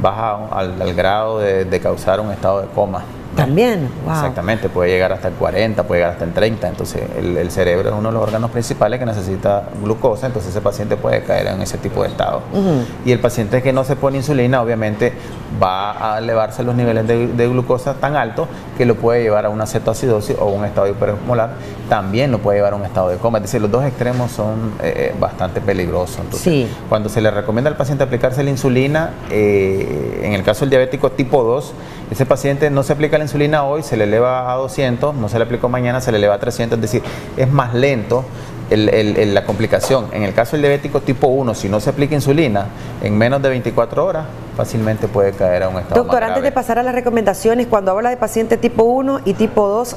baja al, al grado de, de causar un estado de coma. También, wow. Exactamente, puede llegar hasta el 40, puede llegar hasta el 30. Entonces, el, el cerebro es uno de los órganos principales que necesita glucosa, entonces ese paciente puede caer en ese tipo de estado. Y el paciente que no se pone insulina, obviamente, va a elevarse los niveles de, de glucosa tan altos que lo puede llevar a una cetoacidosis o un estado hiperosmolar. También lo puede llevar a un estado de coma. Es decir, los dos extremos son eh, bastante peligrosos. Entonces, Sí. cuando se le recomienda al paciente aplicarse la insulina, eh, en el caso del diabético tipo 2, ese paciente no se aplica la insulina hoy, se le eleva a 200, no se le aplicó mañana, se le eleva a 300, es decir, es más lento el- el- el- la complicación. En el caso del diabético tipo 1, si no se aplica insulina, en menos de 24 horas, fácilmente puede caer a un estado Doctor, más antes grave. de pasar a las recomendaciones, cuando habla de paciente tipo 1 y tipo 2,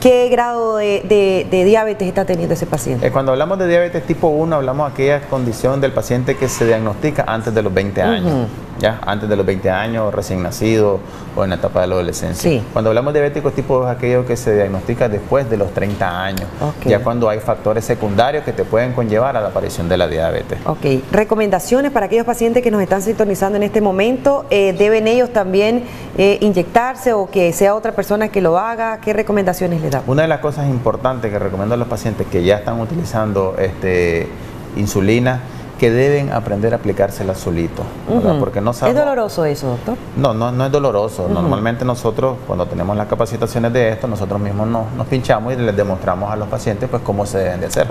¿qué grado de, de- de diabetes está teniendo ese paciente? Eh, cuando hablamos de diabetes tipo 1, hablamos de aquella condición del paciente que se diagnostica antes de los 20 años. ¿Ya? Antes de los 20 años, recién nacido o en la etapa de la adolescencia. Sí. Cuando hablamos de diabéticos tipo 2, aquello que se diagnostica después de los 30 años. Ya cuando hay factores secundarios que te pueden conllevar a la aparición de la diabetes. Ok, recomendaciones para aquellos pacientes que nos están sintonizando en este momento. Eh, ¿Deben ellos también eh, inyectarse o que sea otra persona que lo haga? ¿Qué recomendaciones le da? Una de las cosas importantes que recomiendo a los pacientes que ya están utilizando este, insulina, que deben aprender a aplicársela solito, ¿verdad? Ujú. porque no ¿Es sabemos... doloroso eso, doctor? No, no, no es doloroso. Normalmente nosotros, cuando tenemos las capacitaciones de esto, nosotros mismos nos, nos pinchamos y les demostramos a los pacientes pues cómo se deben de hacer.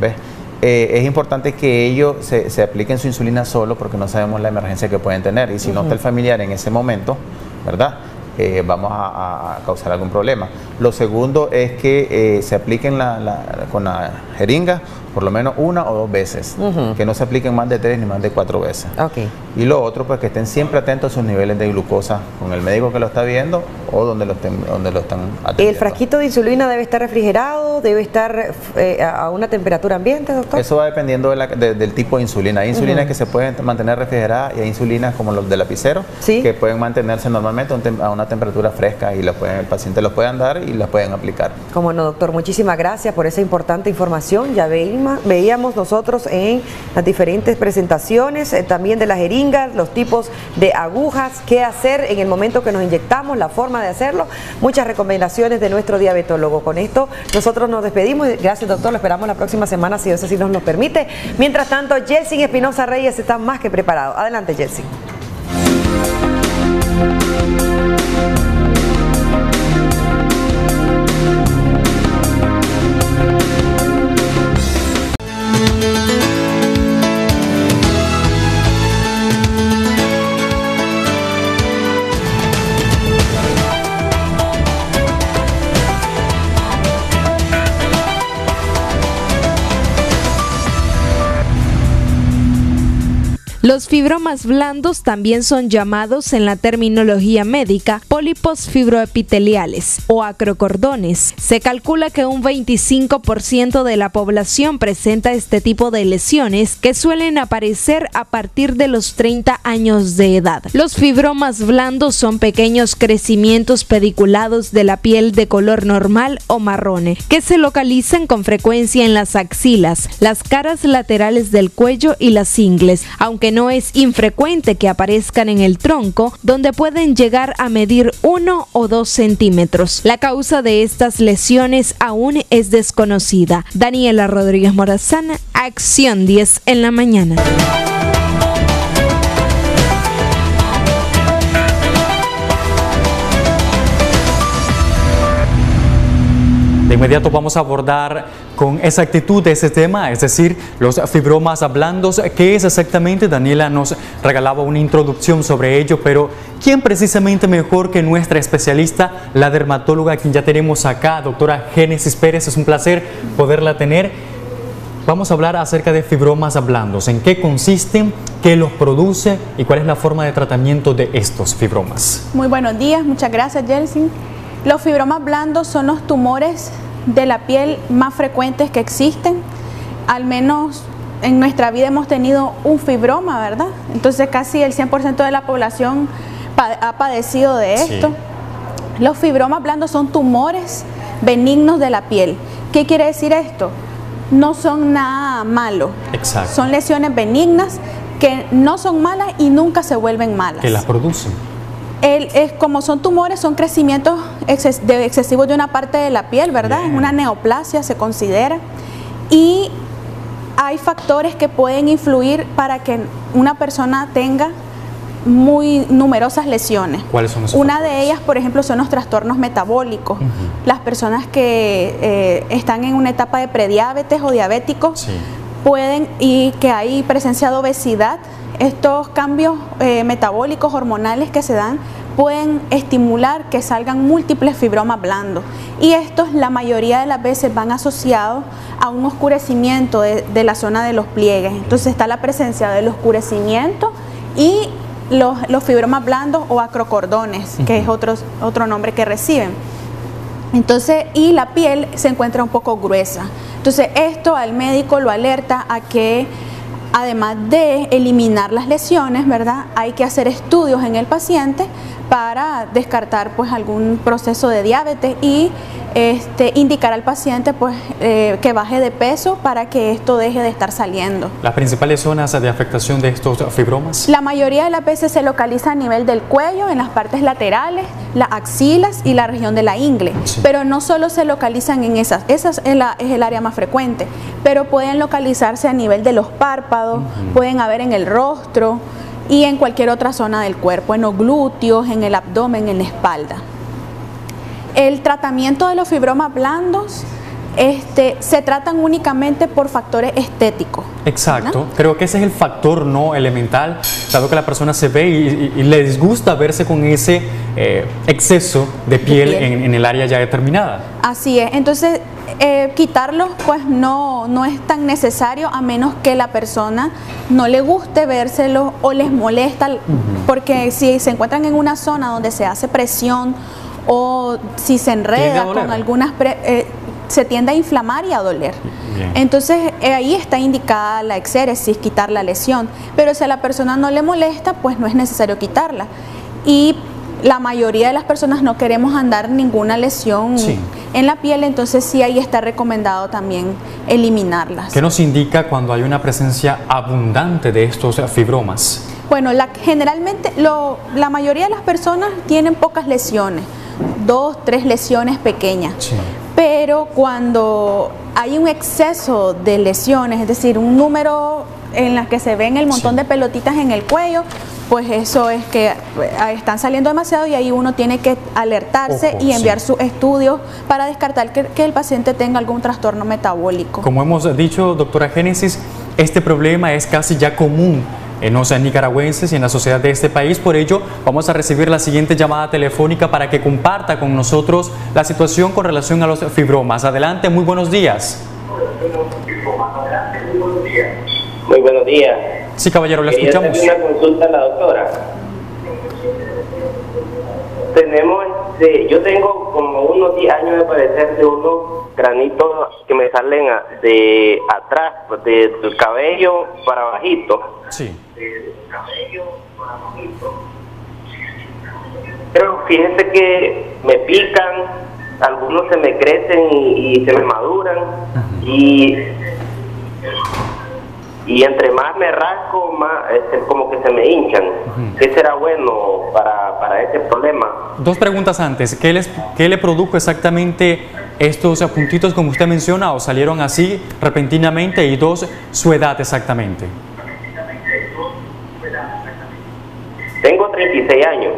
¿Ves? Eh, es importante que ellos se, se apliquen su insulina solo porque no sabemos la emergencia que pueden tener. Y si no está el familiar en ese momento, ¿verdad? Eh, vamos a causar algún problema. Lo segundo es que eh, se apliquen la- la- con la jeringa por lo menos una o dos veces. Que no se apliquen más de tres ni más de cuatro veces. Ok. Y lo otro, pues que estén siempre atentos a sus niveles de glucosa con el médico que lo está viendo o donde lo estén, donde lo están ¿El atendiendo. frasquito de insulina debe estar refrigerado? ¿Debe estar eh, a una temperatura ambiente, doctor? Eso va dependiendo de la- de- del tipo de insulina. Hay insulinas que se pueden mantener refrigeradas y hay insulinas como los de lapicero que pueden mantenerse normalmente a una temperatura fresca y pueden, el paciente los puede andar y las pueden aplicar. Como no, doctor, muchísimas gracias por esa importante información. Ya veíamos nosotros en las diferentes presentaciones, eh, también de las jeringas, los tipos de agujas, qué hacer en el momento que nos inyectamos, la forma de hacerlo. Muchas recomendaciones de nuestro diabetólogo. Con esto nosotros nos despedimos. Gracias, doctor. Lo esperamos la próxima semana, si Dios así nos lo permite. Mientras tanto, Jessy Espinosa Reyes está más que preparado. Adelante, Jessy. Los fibromas blandos también son llamados en la terminología médica pólipos fibroepiteliales o acrocordones. Se calcula que un 25% de la población presenta este tipo de lesiones que suelen aparecer a partir de los 30 años de edad. Los fibromas blandos son pequeños crecimientos pediculados de la piel de color normal o marrone que se localizan con frecuencia en las axilas, las caras laterales del cuello y las ingles, aunque no es infrecuente que aparezcan en el tronco, donde pueden llegar a medir 1 o 2 centímetros. La causa de estas lesiones aún es desconocida. Daniela Rodríguez Morazán, Acción 10 en la mañana. De inmediato vamos a abordar con exactitud ese tema, es decir, los fibromas blandos. ¿Qué es exactamente? Daniela nos regalaba una introducción sobre ello, pero ¿quién precisamente mejor que nuestra especialista, la dermatóloga, quien ya tenemos acá, doctora Génesis Pérez? Es un placer poderla tener. Vamos a hablar acerca de fibromas blandos, en qué consisten, qué los produce y cuál es la forma de tratamiento de estos fibromas. Muy buenos días, muchas gracias Jelsin. Los fibromas blandos son los tumores de la piel más frecuentes que existen. Al menos en nuestra vida hemos tenido un fibroma, ¿verdad? Entonces casi el 100% de la población ha padecido de esto. Los fibromas blandos son tumores benignos de la piel. ¿Qué quiere decir esto? No son nada malo. Exacto. Son lesiones benignas que no son malas y nunca se vuelven malas. Que las producen. El, es, como son tumores, son crecimientos exces, de, excesivos de una parte de la piel, ¿verdad? Es una neoplasia, se considera. Y hay factores que pueden influir para que una persona tenga muy numerosas lesiones. ¿Cuáles son esos Una factores? de ellas, por ejemplo, son los trastornos metabólicos. Las personas que eh, están en una etapa de prediabetes o diabéticos Sí. Pueden y que hay presencia de obesidad, estos cambios eh, metabólicos hormonales que se dan pueden estimular que salgan múltiples fibromas blandos y estos la mayoría de las veces van asociados a un oscurecimiento de, de la zona de los pliegues. Entonces está la presencia del oscurecimiento y los, los fibromas blandos o acrocordones, que es otro, otro nombre que reciben. Entonces, y la piel se encuentra un poco gruesa. Entonces, esto al médico lo alerta a que además de eliminar las lesiones, ¿verdad? Hay que hacer estudios en el paciente para descartar pues algún proceso de diabetes y este, indicar al paciente pues eh, que baje de peso para que esto deje de estar saliendo. Las principales zonas de afectación de estos fibromas. La mayoría de las veces se localiza a nivel del cuello, en las partes laterales, las axilas y la región de la ingle. Pero no solo se localizan en esas, esas es, la- es el área más frecuente, pero pueden localizarse a nivel de los párpados, pueden haber en el rostro y en cualquier otra zona del cuerpo, en los glúteos, en el abdomen, en la espalda. El tratamiento de los fibromas blandos este, se tratan únicamente por factores estéticos. Exacto, creo que ese es el factor no elemental, dado que la persona se ve y, y- y le disgusta verse con ese eh, exceso de piel, piel. En, en el área ya determinada. Así es, entonces eh, quitarlos pues no, no es tan necesario a menos que la persona no le guste vérselo o les molesta, porque si se encuentran en una zona donde se hace presión o si se enreda con algunas, pre- eh, se tiende a inflamar y a doler. Bien. Entonces eh, ahí está indicada la exéresis, quitar la lesión, pero si a la persona no le molesta, pues no es necesario quitarla. Y la mayoría de las personas no queremos andar ninguna lesión Sí. en la piel, entonces sí ahí está recomendado también eliminarlas. ¿Qué nos indica cuando hay una presencia abundante de estos fibromas? Bueno, la, generalmente lo- la mayoría de las personas tienen pocas lesiones, dos, tres lesiones pequeñas. Pero cuando hay un exceso de lesiones, es decir, un número en las que se ven el montón de pelotitas en el cuello, pues eso es que eh, están saliendo demasiado y ahí uno tiene que alertarse Ojo, y enviar sí. sus estudios para descartar que, que el paciente tenga algún trastorno metabólico. Como hemos dicho, doctora Génesis, este problema es casi ya común en los nicaragüenses y en la sociedad de este país. Por ello, vamos a recibir la siguiente llamada telefónica para que comparta con nosotros la situación con relación a los fibromas. Adelante, muy buenos días. Muy buenos días. Sí, caballero, le escuchamos. una consulta a la doctora. Tenemos, este, yo tengo como unos 10 años de padecer de unos granitos que me salen a- de atrás, de- del cabello para bajito. Sí. Pero fíjense que me pican, algunos se me crecen y, y se me maduran y y entre más me rasco, más este, como que se me hinchan. ¿Qué será bueno para, para ese problema? Dos preguntas antes. ¿Qué, les, ¿Qué le produjo exactamente estos puntitos como usted menciona o salieron así repentinamente? Y dos, su edad exactamente. Tengo 36 años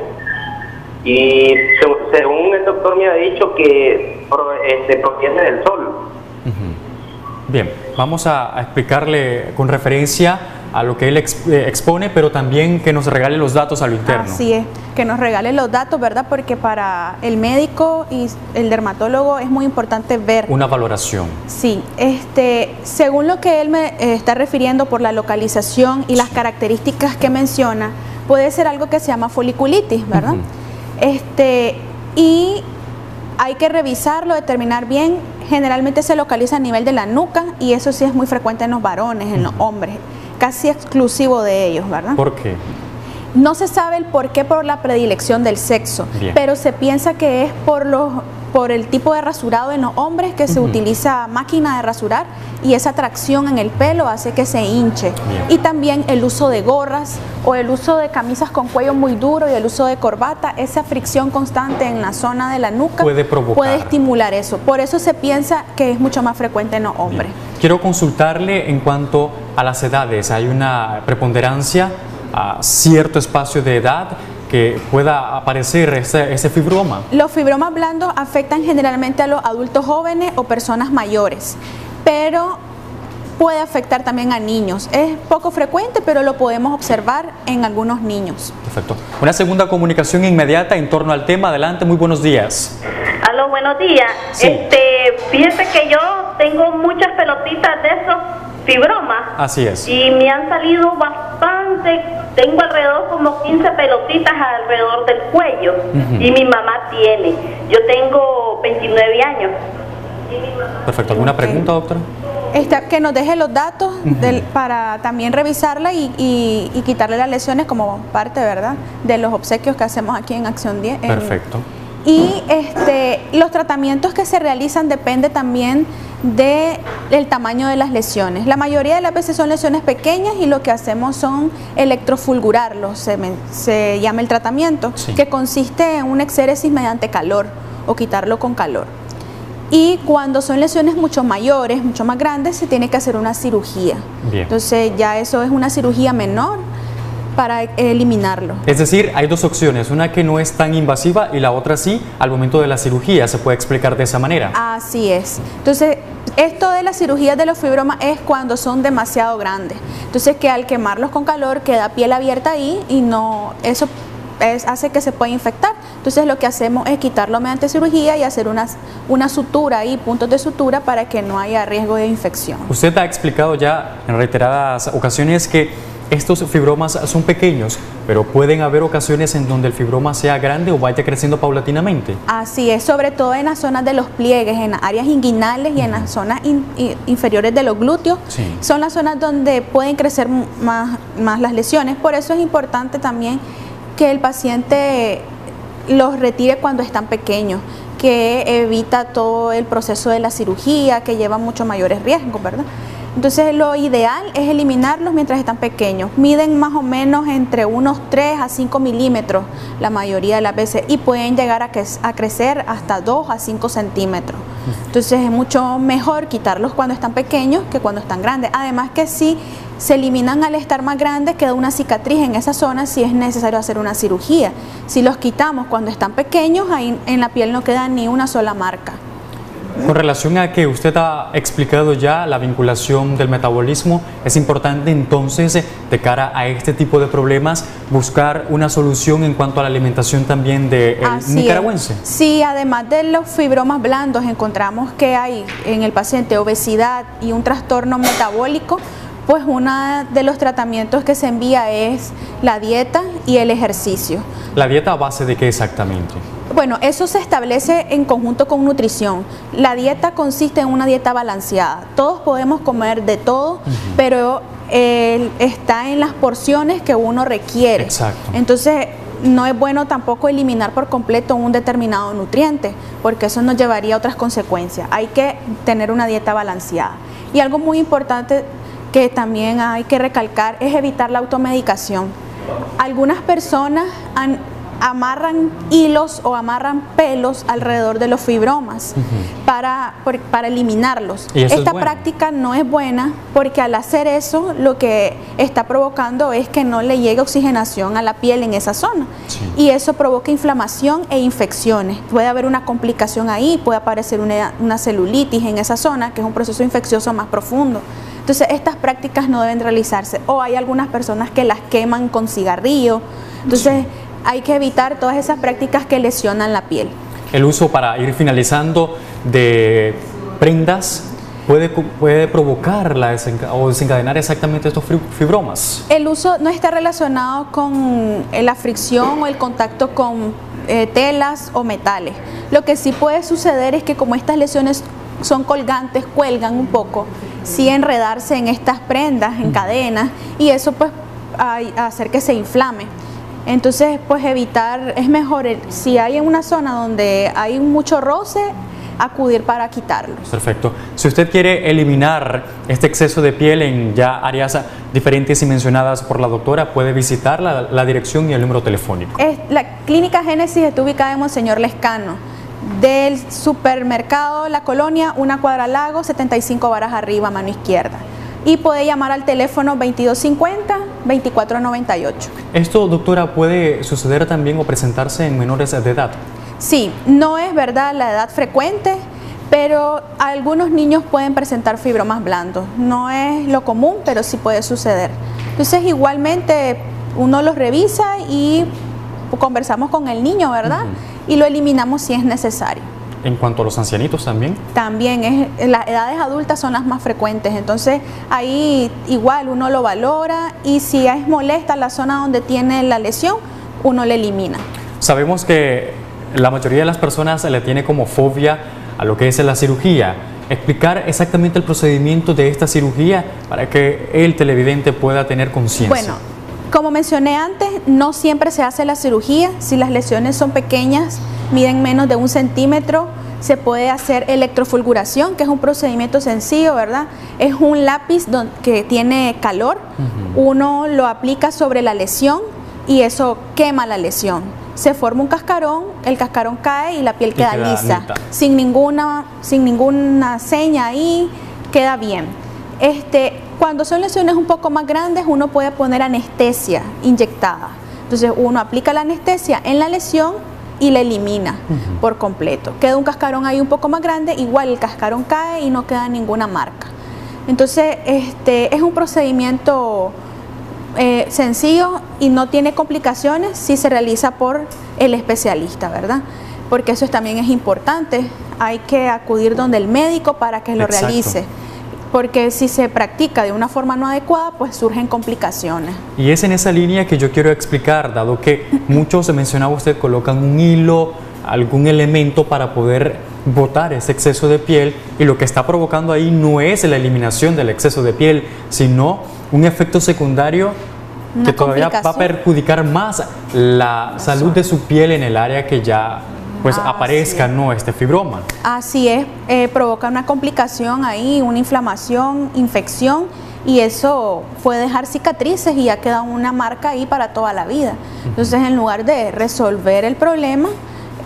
y se- según el doctor me ha dicho que este, proviene del sol. Bien, vamos a, a explicarle con referencia a lo que él eh, expone, pero también que nos regale los datos a lo interno. Así es, que nos regale los datos, ¿verdad? Porque para el médico y el dermatólogo es muy importante ver. Una valoración. Sí, este, según lo que él me eh, está refiriendo por la localización y las características que menciona, puede ser algo que se llama foliculitis, ¿verdad? Este, y hay que revisarlo, determinar bien. Generalmente se localiza a nivel de la nuca y eso sí es muy frecuente en los varones, en los hombres, casi exclusivo de ellos, ¿verdad? ¿Por qué? No se sabe el por qué por la predilección del sexo, Bien. pero se piensa que es por los por el tipo de rasurado en los hombres que se utiliza máquina de rasurar y esa tracción en el pelo hace que se hinche. Y también el uso de gorras o el uso de camisas con cuello muy duro y el uso de corbata, esa fricción constante en la zona de la nuca puede, provocar. puede estimular eso. Por eso se piensa que es mucho más frecuente en los hombres. Quiero consultarle en cuanto a las edades. Hay una preponderancia a cierto espacio de edad que pueda aparecer ese, ese, fibroma? Los fibromas blandos afectan generalmente a los adultos jóvenes o personas mayores, pero puede afectar también a niños. Es poco frecuente, pero lo podemos observar en algunos niños. Perfecto. Una segunda comunicación inmediata en torno al tema. Adelante, muy buenos días. Aló, buenos días. Sí. Este, fíjese que yo tengo muchas pelotitas de esos fibromas. Así es. Y me han salido bastante, tengo alrededor como 15 pelotitas alrededor del cuello. Y mi mamá tiene. Yo tengo 29 años. Perfecto. ¿Alguna pregunta, doctora? Esta- que nos deje los datos del- para también revisarla y, y- y quitarle las lesiones como parte, ¿verdad?, de los obsequios que hacemos aquí en Acción 10. en- Perfecto. Y este, los tratamientos que se realizan depende también de- del tamaño de las lesiones. La mayoría de las veces son lesiones pequeñas y lo que hacemos son electrofulgurarlos, se, me- se llama el tratamiento, Sí. que consiste en un exéresis mediante calor o quitarlo con calor. Y cuando son lesiones mucho mayores, mucho más grandes, se tiene que hacer una cirugía. Bien. Entonces ya eso es una cirugía menor para eliminarlo. Es decir, hay dos opciones, una que no es tan invasiva y la otra sí, al momento de la cirugía, se puede explicar de esa manera. Así es. Entonces, esto de la cirugía de los fibromas es cuando son demasiado grandes. Entonces, que al quemarlos con calor queda piel abierta ahí y no, eso es- hace que se pueda infectar. Entonces, lo que hacemos es quitarlo mediante cirugía y hacer unas, una sutura ahí, puntos de sutura para que no haya riesgo de infección. Usted ha explicado ya en reiteradas ocasiones que estos fibromas son pequeños, pero pueden haber ocasiones en donde el fibroma sea grande o vaya creciendo paulatinamente. Así es, sobre todo en las zonas de los pliegues, en las áreas inguinales y en las zonas in- inferiores de los glúteos. Sí. Son las zonas donde pueden crecer más, más las lesiones. Por eso es importante también que el paciente los retire cuando están pequeños, que evita todo el proceso de la cirugía, que lleva mucho mayores riesgos, ¿verdad? Entonces lo ideal es eliminarlos mientras están pequeños. Miden más o menos entre unos 3 a 5 milímetros la mayoría de las veces y pueden llegar a, cre- a crecer hasta 2 a 5 centímetros. Entonces es mucho mejor quitarlos cuando están pequeños que cuando están grandes. Además que si se eliminan al estar más grandes queda una cicatriz en esa zona si es necesario hacer una cirugía. Si los quitamos cuando están pequeños, ahí en la piel no queda ni una sola marca. Con relación a que usted ha explicado ya la vinculación del metabolismo, es importante entonces, de cara a este tipo de problemas, buscar una solución en cuanto a la alimentación también del es. nicaragüense. Sí, además de los fibromas blandos, encontramos que hay en el paciente obesidad y un trastorno metabólico, pues uno de los tratamientos que se envía es la dieta y el ejercicio. ¿La dieta a base de qué exactamente? Bueno, eso se establece en conjunto con nutrición. La dieta consiste en una dieta balanceada. Todos podemos comer de todo, pero eh, está en las porciones que uno requiere. Exacto. Entonces, no es bueno tampoco eliminar por completo un determinado nutriente, porque eso nos llevaría a otras consecuencias. Hay que tener una dieta balanceada. Y algo muy importante que también hay que recalcar es evitar la automedicación. Algunas personas han- amarran hilos o amarran pelos alrededor de los fibromas para, por- para eliminarlos. Es Esta bueno. práctica no es buena porque al hacer eso lo que está provocando es que no le llegue oxigenación a la piel en esa zona. Y eso provoca inflamación e infecciones. Puede haber una complicación ahí, puede aparecer una, una celulitis en esa zona, que es un proceso infeccioso más profundo. Entonces estas prácticas no deben realizarse. O hay algunas personas que las queman con cigarrillo. Entonces hay que evitar todas esas prácticas que lesionan la piel. El uso, para ir finalizando, de prendas puede, puede provocar la desenca- o desencadenar exactamente estos fibromas. El uso no está relacionado con eh, la fricción o el contacto con eh, telas o metales. Lo que sí puede suceder es que como estas lesiones son colgantes, cuelgan un poco, sí enredarse en estas prendas, en cadenas, y eso pues a- a hacer que se inflame. Entonces, pues evitar, es mejor, si hay en una zona donde hay mucho roce, acudir para quitarlos. Perfecto. Si usted quiere eliminar este exceso de piel en ya áreas diferentes y mencionadas por la doctora, puede visitar la, dirección y el número telefónico. Es, la clínica Génesis está ubicada en Monseñor Lescano. Del supermercado La Colonia, una cuadra lago, 75 varas arriba, mano izquierda. Y puede llamar al teléfono 2250-2498. ¿Esto, doctora, puede suceder también o presentarse en menores de edad? Sí, no es verdad la edad frecuente, pero algunos niños pueden presentar fibromas blandos. No es lo común, pero sí puede suceder. Entonces, igualmente uno los revisa y conversamos con el niño, ¿verdad? Y lo eliminamos si es necesario. En cuanto a los ancianitos también. También, es, las edades adultas son las más frecuentes, entonces ahí igual uno lo valora y si es molesta la zona donde tiene la lesión, uno le elimina. Sabemos que la mayoría de las personas le tiene como fobia a lo que es la cirugía. Explicar exactamente el procedimiento de esta cirugía para que el televidente pueda tener conciencia. Bueno, como mencioné antes, no siempre se hace la cirugía. Si las lesiones son pequeñas, miden menos de un centímetro, se puede hacer electrofulguración, que es un procedimiento sencillo, ¿verdad? Es un lápiz que tiene calor, uno lo aplica sobre la lesión y eso quema la lesión se forma un cascarón, el cascarón cae y la piel queda, lisa, sin ninguna, sin ninguna seña ahí, queda bien. Este, cuando son lesiones un poco más grandes, uno puede poner anestesia inyectada. Entonces uno aplica la anestesia en la lesión y la elimina por completo. Queda un cascarón ahí un poco más grande, igual el cascarón cae y no queda ninguna marca. Entonces, este es un procedimiento eh, sencillo y no tiene complicaciones si se realiza por el especialista, ¿verdad? Porque eso también es importante. Hay que acudir donde el médico para que lo realice. Porque si se practica de una forma no adecuada, pues surgen complicaciones. Y es en esa línea que yo quiero explicar, dado que muchos, se mencionaba usted, colocan un hilo, algún elemento para poder botar ese exceso de piel y lo que está provocando ahí no es la eliminación del exceso de piel, sino un efecto secundario que todavía va a perjudicar más la salud de su piel en el área que ya pues aparezca no este fibroma. Así es, eh, provoca una complicación ahí, una inflamación, infección y eso puede dejar cicatrices y ya queda una marca ahí para toda la vida. Entonces en lugar de resolver el problema,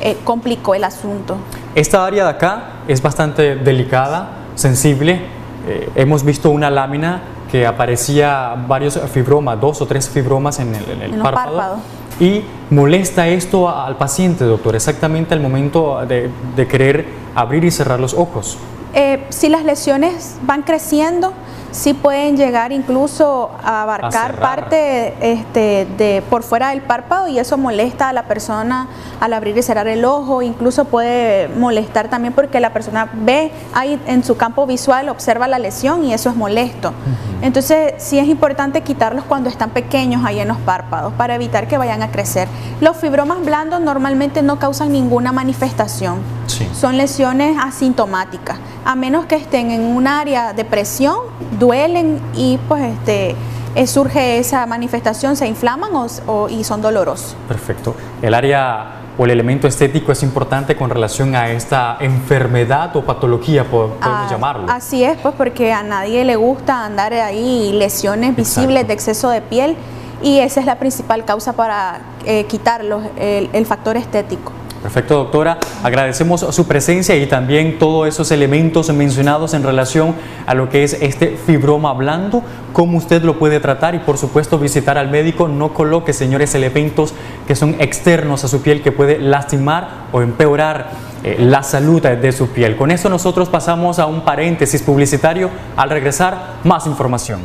eh, complicó el asunto. Esta área de acá es bastante delicada, sensible. Eh, hemos visto una lámina que aparecía varios fibromas, dos o tres fibromas en el, párpado. Y molesta esto al paciente, doctor, exactamente al momento de, querer abrir y cerrar los ojos. Eh, si las lesiones van creciendo, sí pueden llegar incluso a abarcar parte este, de por fuera del párpado y eso molesta a la persona al abrir y cerrar el ojo, incluso puede molestar también porque la persona ve ahí en su campo visual, observa la lesión y eso es molesto. Entonces sí es importante quitarlos cuando están pequeños ahí en los párpados para evitar que vayan a crecer. Los fibromas blandos normalmente no causan ninguna manifestación, son lesiones asintomáticas, a menos que estén en un área de presión, duelen y pues este eh, surge esa manifestación, se inflaman o, y son dolorosos. Perfecto. El área o el elemento estético es importante con relación a esta enfermedad o patología, podemos ah, llamarlo. Así es, pues porque a nadie le gusta andar ahí lesiones visibles de exceso de piel y esa es la principal causa para eh, quitarlos, el factor estético. Perfecto, doctora. Agradecemos su presencia y también todos esos elementos mencionados en relación a lo que es este fibroma blando, cómo usted lo puede tratar y por supuesto visitar al médico. No coloque, señores, elementos que son externos a su piel que puede lastimar o empeorar eh, la salud de su piel. Con eso nosotros pasamos a un paréntesis publicitario. Al regresar, más información.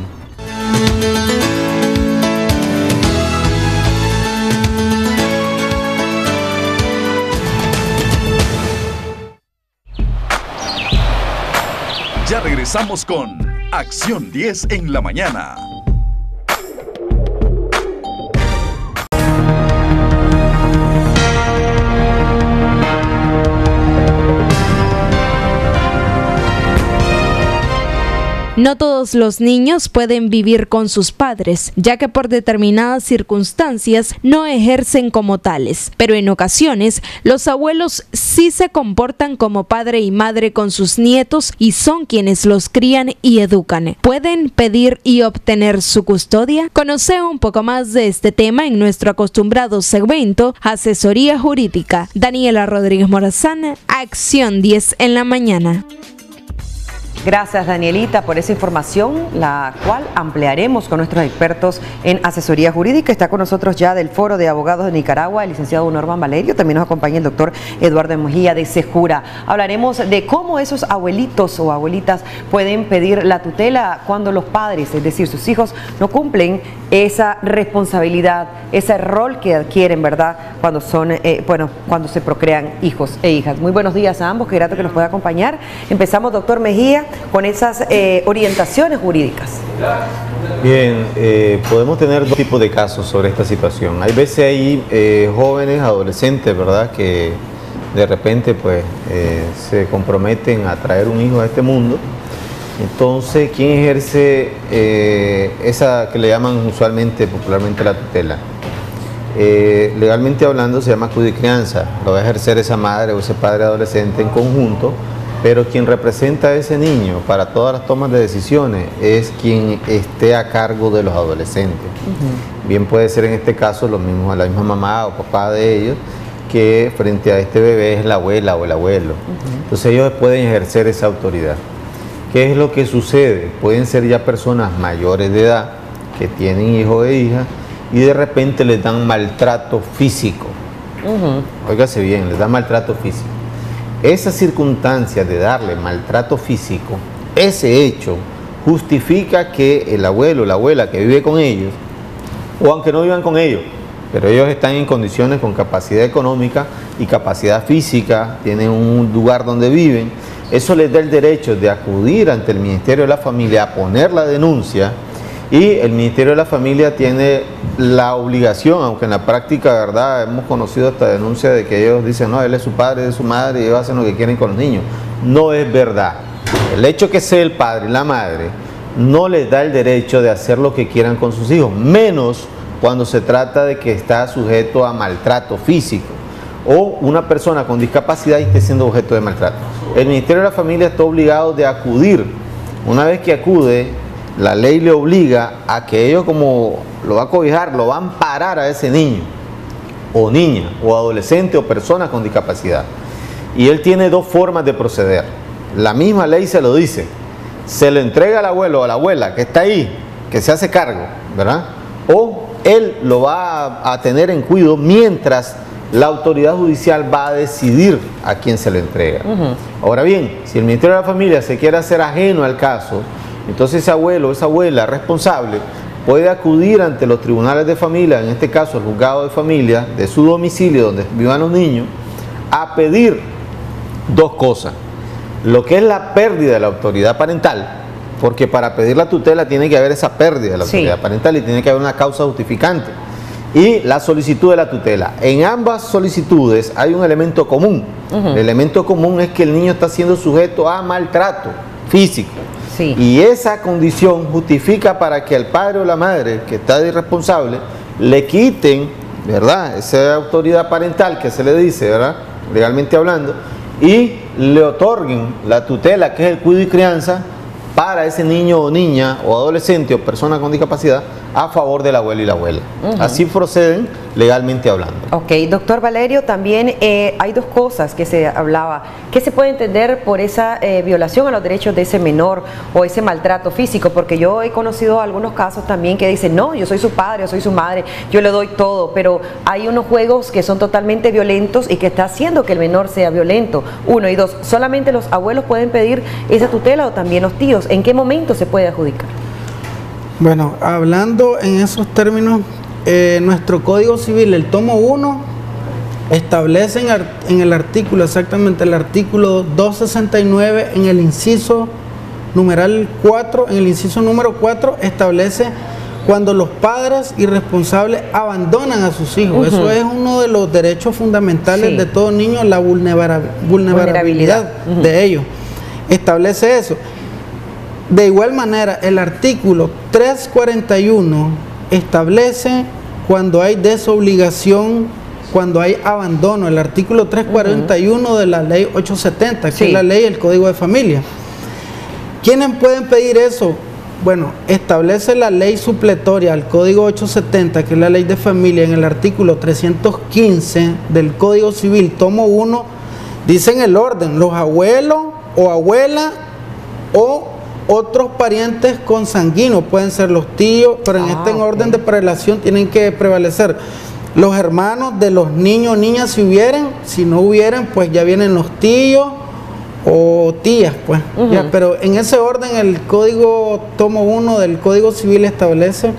Regresamos con Acción 10 en la mañana. No todos los niños pueden vivir con sus padres, ya que por determinadas circunstancias no ejercen como tales, pero en ocasiones los abuelos sí se comportan como padre y madre con sus nietos y son quienes los crían y educan. ¿Pueden pedir y obtener su custodia? Conoce un poco más de este tema en nuestro acostumbrado segmento Asesoría Jurídica. Daniela Rodríguez Morazán, Acción 10 en la mañana. Gracias Danielita por esa información, la cual ampliaremos con nuestros expertos en asesoría jurídica. Está con nosotros ya del Foro de Abogados de Nicaragua el licenciado Norman Valerio, también nos acompaña el doctor Eduardo Mejía de Sejura. Hablaremos de cómo esos abuelitos o abuelitas pueden pedir la tutela cuando los padres, es decir, sus hijos, no cumplen esa responsabilidad, ese rol que adquieren, ¿verdad? Cuando son, eh, bueno, cuando se procrean hijos e hijas. Muy buenos días a ambos, qué grato que nos pueda acompañar. Empezamos, doctor Mejía con esas eh, orientaciones jurídicas? Bien, eh, podemos tener dos tipos de casos sobre esta situación. Hay veces hay eh, jóvenes, adolescentes, ¿verdad?, que de repente pues se comprometen a traer un hijo a este mundo. Entonces, ¿quién ejerce esa que le llaman usualmente, popularmente la tutela? legalmente hablando se llama cudicrianza, lo va a ejercer esa madre o ese padre adolescente en conjunto pero quien representa a ese niño para todas las tomas de decisiones es quien esté a cargo de los adolescentes. Bien puede ser en este caso lo mismo, la misma mamá o papá de ellos, que frente a este bebé es la abuela o el abuelo. Entonces ellos pueden ejercer esa autoridad. ¿Qué es lo que sucede? Pueden ser ya personas mayores de edad que tienen hijo e hija y de repente les dan maltrato físico. Óigase bien, les dan maltrato físico esa circunstancia de darle maltrato físico, ese hecho justifica que el abuelo o la abuela que vive con ellos, o aunque no vivan con ellos, pero ellos están en condiciones con capacidad económica y capacidad física, tienen un lugar donde viven, eso les da el derecho de acudir ante el Ministerio de la Familia a poner la denuncia y el Ministerio de la Familia tiene la obligación, aunque en la práctica, verdad, hemos conocido esta denuncia de que ellos dicen, no, él es su padre, es su madre y ellos hacen lo que quieren con los niños. No es verdad. El hecho que sea el padre y la madre no les da el derecho de hacer lo que quieran con sus hijos, menos cuando se trata de que está sujeto a maltrato físico o una persona con discapacidad y esté siendo objeto de maltrato. El Ministerio de la Familia está obligado de acudir. Una vez que acude, la ley le obliga a que ellos como lo va a cobijar, lo van a parar a ese niño o niña o adolescente o persona con discapacidad. Y él tiene dos formas de proceder. La misma ley se lo dice. Se le entrega al abuelo o a la abuela que está ahí, que se hace cargo, ¿verdad? O él lo va a, tener en cuidado mientras la autoridad judicial va a decidir a quién se le entrega. Ahora bien, si el Ministerio de la Familia se quiere hacer ajeno al caso, entonces ese abuelo o esa abuela responsable puede acudir ante los tribunales de familia, en este caso el juzgado de familia, de su domicilio donde vivan los niños, a pedir dos cosas. Lo que es la pérdida de la autoridad parental, porque para pedir la tutela tiene que haber esa pérdida de la autoridad parental y tiene que haber una causa justificante. Y la solicitud de la tutela. En ambas solicitudes hay un elemento común. El elemento común es que el niño está siendo sujeto a maltrato físico. Y esa condición justifica para que el padre o la madre que está irresponsable le quiten, ¿verdad? Esa autoridad parental que se le dice, ¿verdad? Legalmente hablando, y le otorguen la tutela, que es el cuidado y crianza, para ese niño o niña o adolescente o persona con discapacidad a favor del abuelo y la abuela. Así proceden legalmente hablando. Ok, doctor Valerio, también eh, hay dos cosas que se hablaba. ¿Qué se puede entender por esa eh, violación a los derechos de ese menor o ese maltrato físico? Porque yo he conocido algunos casos también que dicen, no, yo soy su padre, yo soy su madre, yo le doy todo, pero hay unos juegos que son totalmente violentos y que está haciendo que el menor sea violento. Uno y dos, ¿solamente los abuelos pueden pedir esa tutela o también los tíos? ¿En qué momento se puede adjudicar? Bueno, hablando en esos términos, eh, nuestro Código Civil, el tomo 1, establece en, el artículo, exactamente el artículo 269, en el inciso numeral 4, en el inciso número 4, establece cuando los padres irresponsables abandonan a sus hijos. Eso es uno de los derechos fundamentales de todo niño, la vulnerabilidad, de ellos. Establece eso. De igual manera, el artículo 341 establece cuando hay desobligación, cuando hay abandono. El artículo 341 de la ley 870, que es la ley del Código de Familia. ¿Quiénes pueden pedir eso? Bueno, establece la ley supletoria al Código 870, que es la ley de familia, en el artículo 315 del Código Civil, tomo 1, dice en el orden, los abuelos o abuela o otros parientes consanguíneos, pueden ser los tíos, pero en Ah, este en orden de prelación tienen que prevalecer los hermanos de los niños o niñas si hubieran, si no hubieran, pues ya vienen los tíos o tías, pues. Ya, pero en ese orden el código tomo 1 del Código Civil establece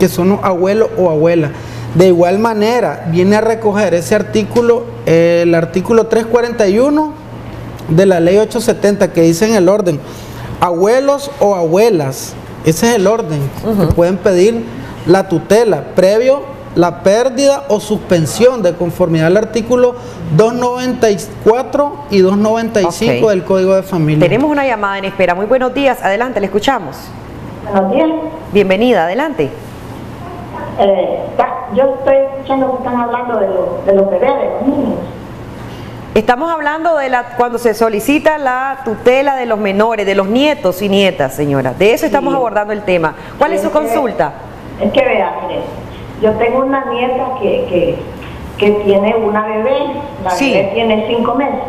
que son los abuelos o abuelas. De igual manera, viene a recoger ese artículo, el artículo 341 de la ley 870 que dice en el orden, abuelos o abuelas, ese es el orden que pueden pedir la tutela previo la pérdida o suspensión de conformidad al artículo 294 y 295 Ok. del Código de Familia. Tenemos una llamada en espera. Muy buenos días. Adelante, le escuchamos. Buenos días. Bienvenida, adelante. Eh, yo estoy escuchando que están hablando de, los- de los bebés, de los niños. Estamos hablando de la cuando se solicita la tutela de los menores, de los nietos y nietas, señora. De eso estamos Sí. abordando el tema. ¿Cuál es su que- consulta? Es que vea, mire, yo tengo una nieta que, que, que tiene una bebé, la Sí. bebé tiene cinco meses,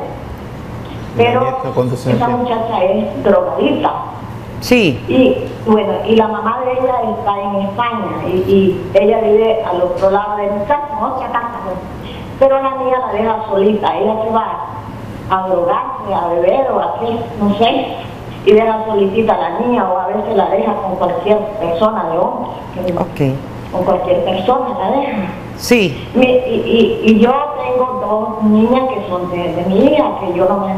pero esa muchacha es drogadita. Sí. Y bueno, y la mamá de ella está en España y, y ella vive al otro lado de mi casa, en otra casa. Pero la niña la deja solita, ella se va a drogarse, a beber o a qué, no sé, y deja solitita a la niña o a veces la deja con cualquier persona de hombre, que- con cualquier persona la deja. Sí. Mi- y, y- y yo tengo dos niñas que son de, de mi hija, que yo no me,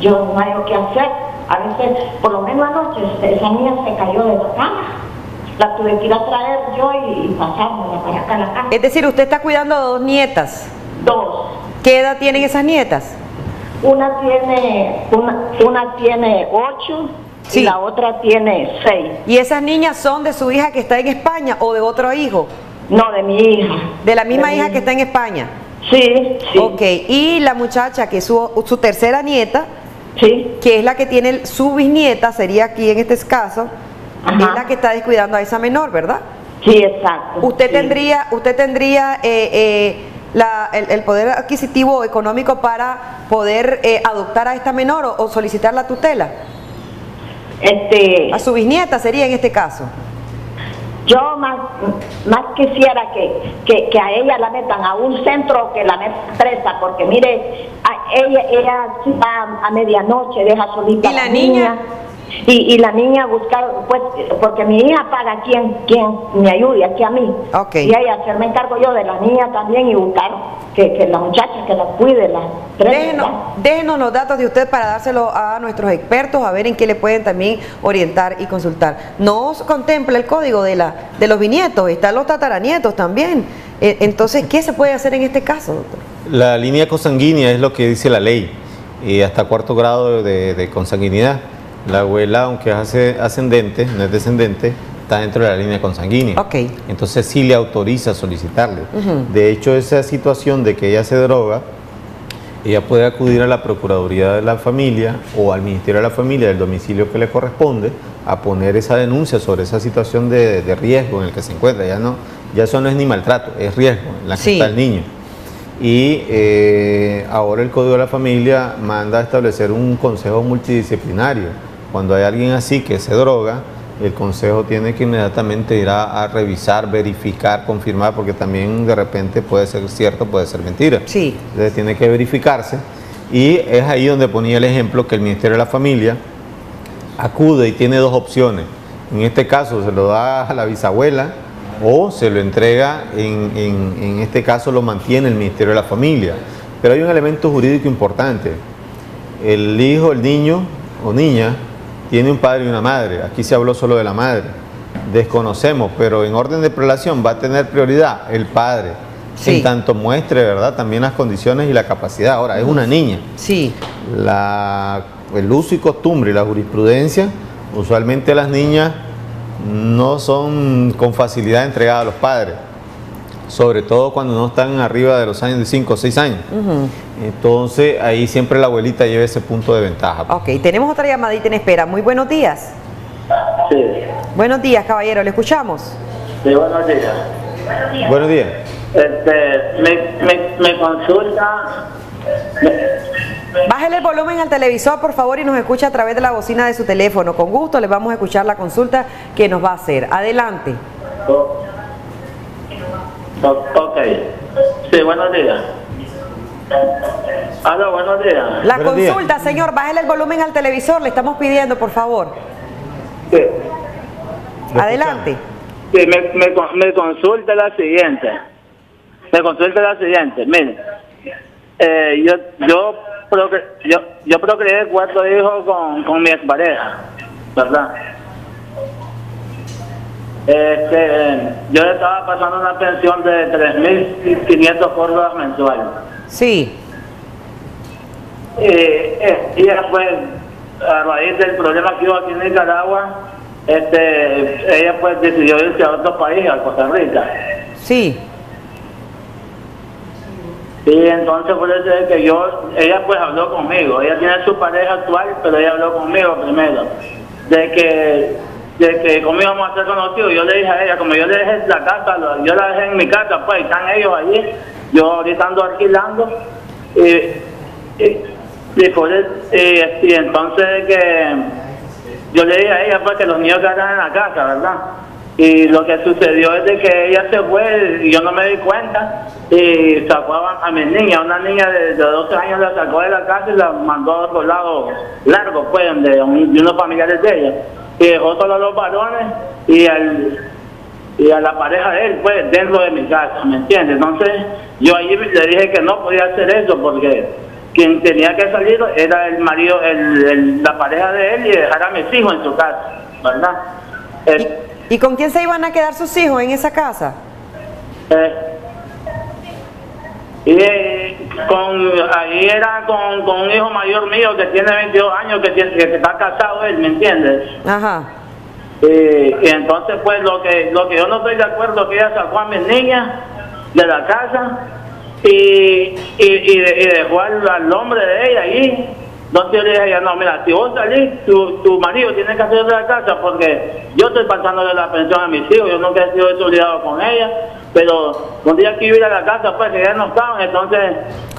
yo no hay qué hacer. A veces, por lo menos anoche, esa niña se cayó de la cama. La tuve que ir a traer yo y, y pasármela para acá a la casa. Es decir, usted está cuidando de dos nietas. Dos. ¿Qué edad tienen esas nietas? Una tiene, una, una tiene ocho y la otra tiene seis. ¿Y esas niñas son de su hija que está en España o de otro hijo? No, de mi hija. ¿De la misma De hija que está en España? Sí, sí. Ok, y la muchacha que es su, su tercera nieta, sí. que es la que tiene su bisnieta, sería aquí en este caso, es la que está descuidando a esa menor, ¿verdad? Sí, exacto. Usted sí. tendría, usted tendría eh, eh, la- el, el poder adquisitivo económico para poder eh, adoptar a esta menor o, o solicitar la tutela. Este, a su bisnieta sería en este caso. Yo más, más quisiera que, que, que a ella la metan a un centro que la metan presa, porque mire, a ella, ella va a medianoche, deja solita ¿Y a la niña? Y, y la niña buscar, pues, porque mi hija paga quien, quien me ayude, aquí a mí. Y ahí hacerme cargo yo de la niña también y buscar que, que la muchacha que la cuide, la Déjenos, déjenos los datos de usted para dárselo a nuestros expertos, a ver en qué le pueden también orientar y consultar. No contempla el código de, la, de los bisnietos, están los tataranietos también. Eh, Entonces, ¿qué se puede hacer en este caso, doctor? La línea consanguínea es lo que dice la ley, y hasta cuarto grado de, de consanguinidad. La abuela, aunque es ascendente, no es descendente, está dentro de la línea consanguínea. Entonces sí le autoriza solicitarle. Ujú. De hecho, esa situación de que ella se droga, ella puede acudir a la Procuraduría de la Familia o al Ministerio de la Familia del domicilio que le corresponde a poner esa denuncia sobre esa situación de, de riesgo en el que se encuentra. Ya, no, ya eso no es ni maltrato, es riesgo en la que Sí. está el niño. Y eh, ahora el Código de la Familia manda a establecer un consejo multidisciplinario. Cuando hay alguien así que se droga, el consejo tiene que inmediatamente ir a, a revisar, verificar, confirmar, porque también de repente puede ser cierto, puede ser mentira. Sí. Entonces tiene que verificarse. Y es ahí donde ponía el ejemplo que el Ministerio de la Familia acude y tiene dos opciones. En este caso se lo da a la bisabuela o se lo entrega, en, en- en este caso lo mantiene el Ministerio de la Familia. Pero hay un elemento jurídico importante. El hijo, el niño o niña tiene un padre y una madre. Aquí se habló solo de la madre. Desconocemos, pero en orden de prelación va a tener prioridad el padre. Sí. En tanto muestre, ¿verdad? También las condiciones y la capacidad. Ahora, es una niña. Sí. La, el uso y costumbre y la jurisprudencia Usualmente las niñas no son con facilidad entregadas a los padres, sobre todo cuando no están arriba de los años de 5 o 6 años. Entonces ahí siempre la abuelita lleva ese punto de ventaja. Ok, tenemos otra llamadita en espera. Muy buenos días. Sí. Buenos días, caballero, ¿le escuchamos? Sí, buenos días. Buenos días. Este, me, me, me consulta. Bájele el volumen al televisor, por favor, y nos escucha a través de la bocina de su teléfono. Con gusto le vamos a escuchar la consulta que nos va a hacer. Adelante. Oh. O- ok. Sí, buenos días. Aló, buenos días. La consulta, señor, bájele el volumen al televisor, le estamos pidiendo, por favor. Sí. Adelante. Sí, me, me, me consulta la siguiente. Me consulta la siguiente. Mire, eh, yo, yo, procre- yo, yo procreé cuatro hijos con, con mi expareja, ¿verdad? Este, yo le estaba pasando una pensión de 3.500 córdobas mensuales. Sí. Eh, ella pues, a raíz del problema que hubo aquí en Nicaragua, este, ella pues decidió irse a otro país, a Costa Rica. Sí. Y entonces por eso es que yo, ella pues habló conmigo, ella tiene su pareja actual, pero ella habló conmigo primero, de que, de que cómo íbamos a ser conocidos, yo le dije a ella, como yo le dejé la casa, yo la dejé en mi casa, pues están ellos allí, yo ahorita ando alquilando, y por eso- y- entonces que yo le dije a ella pues que los niños quedaran en la casa, ¿verdad? Y lo que sucedió es de que ella se fue y yo no me di cuenta y sacó a, a mi niña, una niña de, de 12 años la sacó de la casa y la mandó a otro lado largo, pues, de, de unos familiares de ella. Y dejó solo a los varones y al y a la pareja de él, pues, dentro de mi casa, ¿me entiendes? Entonces, yo ahí le dije que no podía hacer eso porque quien tenía que salir era el marido, el, el- la pareja de él y dejar a mis hijos en su casa, ¿verdad? Eh, ¿Y con quién se iban a quedar sus hijos en esa casa? eh, y eh, con, ahí era con, con un hijo mayor mío que tiene 22 años, que, tiene- que está casado él, ¿me entiendes? Ajá. Eh, y entonces pues lo que lo que yo no estoy de acuerdo es que ella sacó a mis niñas de la casa y, y, y, de- y dejó al, al hombre de ella ahí entonces yo le dije a ella no mira si vos salís tu, tu marido tiene que salir de la casa porque yo estoy pasándole la pensión a mis hijos yo nunca he sido desobligado con ella pero un día que iba a ir a la casa pues que ya no estaban entonces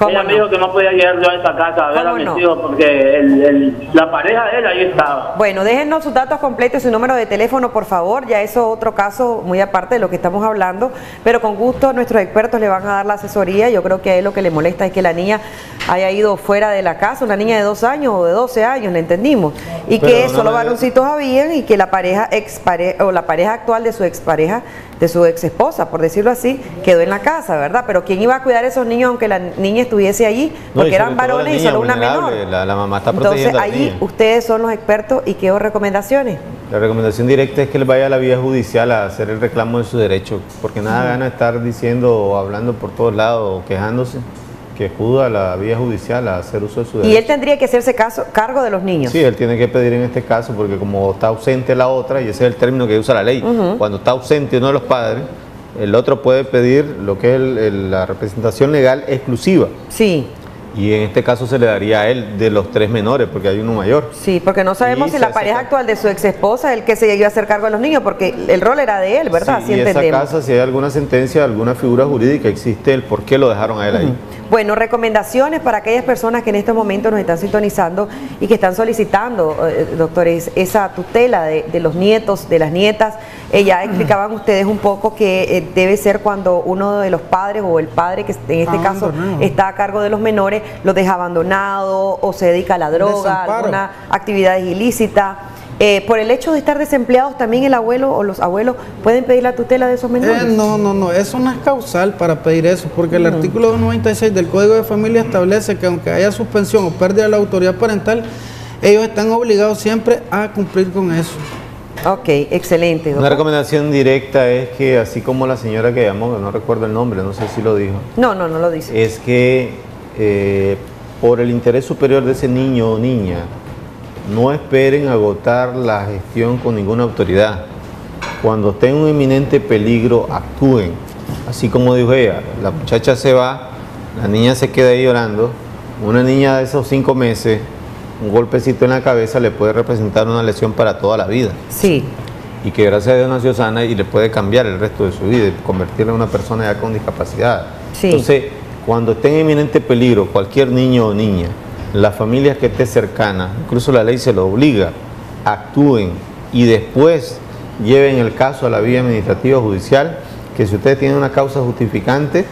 ella me dijo que no podía llegar yo a esa casa a ver a ¿Cómo mis no? hijos porque el, el- la pareja de él ahí estaba Bueno, déjennos sus datos completos y su número de teléfono, por favor. Ya eso es otro caso muy aparte de lo que estamos hablando, pero con gusto nuestros expertos le van a dar la asesoría. Yo creo que a él lo que le molesta es que la niña haya ido fuera de la casa, una niña de dos años o de 12 años, le entendimos, y Pero que una solo varoncitos habían y que la pareja ex o la pareja actual de su expareja, de su ex esposa, por decirlo así, quedó en la casa, ¿verdad? Pero quién iba a cuidar a esos niños aunque la niña estuviese allí, porque eran varones y solo una menor. La, la mamá está Entonces allí ustedes son los expertos y qué recomendaciones. La recomendación directa es que él vaya a la vía judicial a hacer el reclamo de su derecho, porque nada gana estar diciendo o hablando por todos lados o quejándose, que acuda a la vía judicial a hacer uso de su Y derecho. él tendría que hacerse caso, cargo de los niños. Sí, él tiene que pedir en este caso, porque como está ausente la otra, y ese es el término que usa la ley, cuando está ausente uno de los padres, el otro puede pedir lo que es el- el- la representación legal exclusiva. Sí. Y en este caso se le daría a él de los tres menores, porque hay uno mayor. Sí, porque no sabemos Y si la pareja actual de su ex esposa es el que se iba a hacer cargo de los niños, porque el rol era de él, ¿verdad? Así y esa casa, si hay alguna sentencia, alguna figura jurídica, existe el por qué lo dejaron a él ahí. Bueno, recomendaciones para aquellas personas que en estos momentos nos están sintonizando y que están solicitando, eh, doctores, esa tutela de, de los nietos, de las nietas. Eh, ya explicaban ustedes un poco que eh, debe ser cuando uno de los padres o el padre, que en este caso Abandonado. está a cargo de los menores, los deja abandonado o se dedica a la droga, Desamparo. alguna actividad ilícita. Eh, por el hecho de estar desempleados, también el abuelo o los abuelos pueden pedir la tutela de esos menores. Eh, no, no, no, eso no es causal para pedir eso, porque el No. artículo 96 del Código de Familia establece que aunque haya suspensión o pérdida de la autoridad parental, ellos están obligados siempre a cumplir con eso. Ok, excelente. Una recomendación directa es que, así como la señora que llamó, que no recuerdo el nombre, no sé si lo dijo, No, no, no lo dice. es que eh, por el interés superior de ese niño o niña, no esperen agotar la gestión con ninguna autoridad. Cuando estén en un inminente peligro, actúen. Así como dijo ella, la muchacha se va, la niña se queda ahí llorando. Una niña de esos cinco meses, un golpecito en la cabeza le puede representar una lesión para toda la vida. Sí. Y que gracias a Dios nació sana y le puede cambiar el resto de su vida y convertirla en una persona ya con discapacidad. Sí. Entonces, cuando esté en inminente peligro cualquier niño o niña, las familias que esté cercana, incluso la ley se lo obliga, actúen y después lleven el caso a la vía administrativa judicial, que si ustedes tienen una causa justificante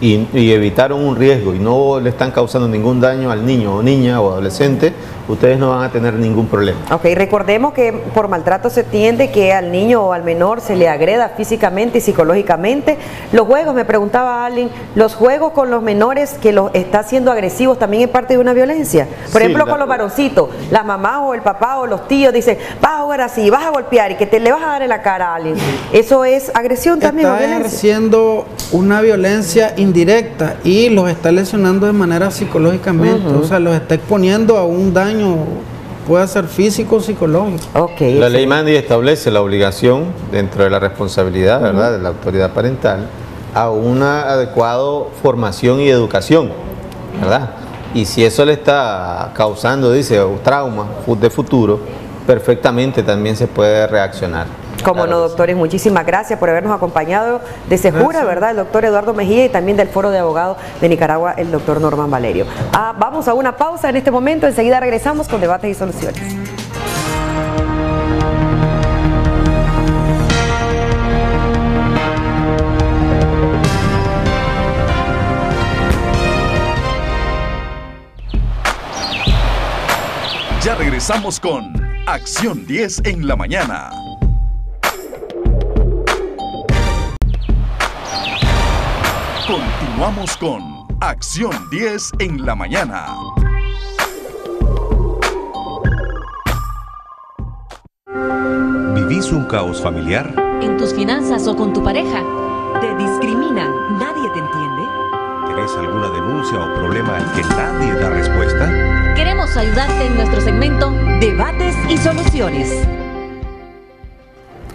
y, y evitaron un riesgo y no le están causando ningún daño al niño o niña o adolescente, ustedes no van a tener ningún problema. Ok, recordemos que por maltrato se tiende que al niño o al menor se le agreda físicamente y psicológicamente. Los juegos, me preguntaba alguien, los juegos con los menores que los está haciendo agresivos también es parte de una violencia. Por Sí, ejemplo, la- con los varoncitos, las mamás o el papá o los tíos dicen, vas a jugar así, vas a golpear y que te le vas a dar en la cara a alguien. Eso es agresión también Está ejerciendo una violencia indirecta y los está lesionando de manera psicológicamente, o sea, los está exponiendo a un daño, puede ser físico o psicológico. La ley Mandy establece la obligación, dentro de la responsabilidad ¿verdad? de la autoridad parental, a una adecuada formación y educación, ¿verdad? Y si eso le está causando, dice, un trauma de futuro, perfectamente también se puede reaccionar. Como no, doctores, muchísimas gracias por habernos acompañado de Sejura, Gracias. ¿verdad? El doctor Eduardo Mejía y también del Foro de Abogados de Nicaragua, el doctor Norman Valerio. Ah, vamos a una pausa en este momento, enseguida regresamos con debates y soluciones. Ya regresamos con Acción 10 en la mañana. Continuamos con Acción 10 en la mañana. ¿Vivís un caos familiar? en tus finanzas o con tu pareja. Te discriminan, nadie te entiende. ¿Tenés alguna denuncia o problema al que nadie da respuesta? Queremos ayudarte en nuestro segmento Debates y Soluciones.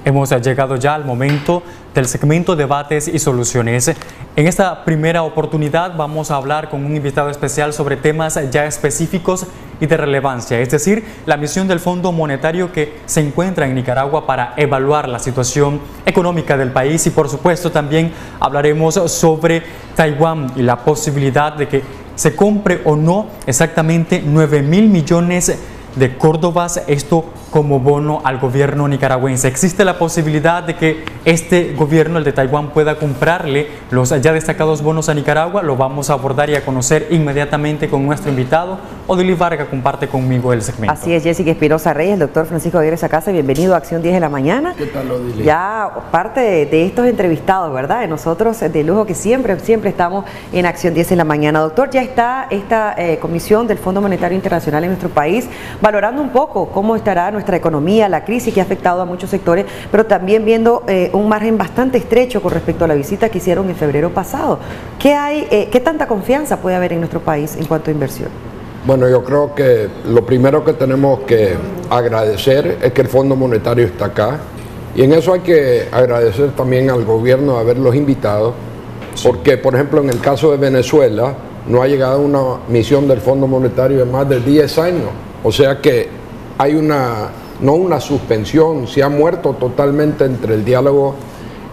Hemos llegado ya al momento del segmento Debates y Soluciones. En esta primera oportunidad vamos a hablar con un invitado especial sobre temas ya específicos y de relevancia, es decir, la misión del Fondo Monetario que se encuentra en Nicaragua para evaluar la situación económica del país y por supuesto también hablaremos sobre Taiwán y la posibilidad de que se compre o no exactamente 9 mil millones de Córdobas, esto como bono al gobierno nicaragüense. ¿Existe la posibilidad de que este gobierno, el de Taiwán, pueda comprarle los ya destacados bonos a Nicaragua? Lo vamos a abordar y a conocer inmediatamente con nuestro invitado. Odili Varga comparte conmigo el segmento. Así es, Jessica Espinosa Reyes, el doctor Francisco Aguirre Sacasa, bienvenido a Acción 10 de la mañana. ¿Qué tal, Odile? Ya parte de, de estos entrevistados, ¿verdad? De nosotros de lujo que siempre, siempre estamos en Acción 10 en la mañana. Doctor, ya está esta eh, comisión del Fondo Monetario Internacional en nuestro país valorando un poco cómo estará nuestra economía, la crisis que ha afectado a muchos sectores, pero también viendo eh, un margen bastante estrecho con respecto a la visita que hicieron en febrero pasado. ¿Qué hay, eh, qué tanta confianza puede haber en nuestro país en cuanto a inversión? Bueno, yo creo que lo primero que tenemos que agradecer es que el Fondo Monetario está acá. Y en eso hay que agradecer también al gobierno de haberlos invitado, porque por ejemplo en el caso de Venezuela no ha llegado una misión del Fondo Monetario en más de 10 años. O sea que hay una, no una suspensión, se ha muerto totalmente entre el diálogo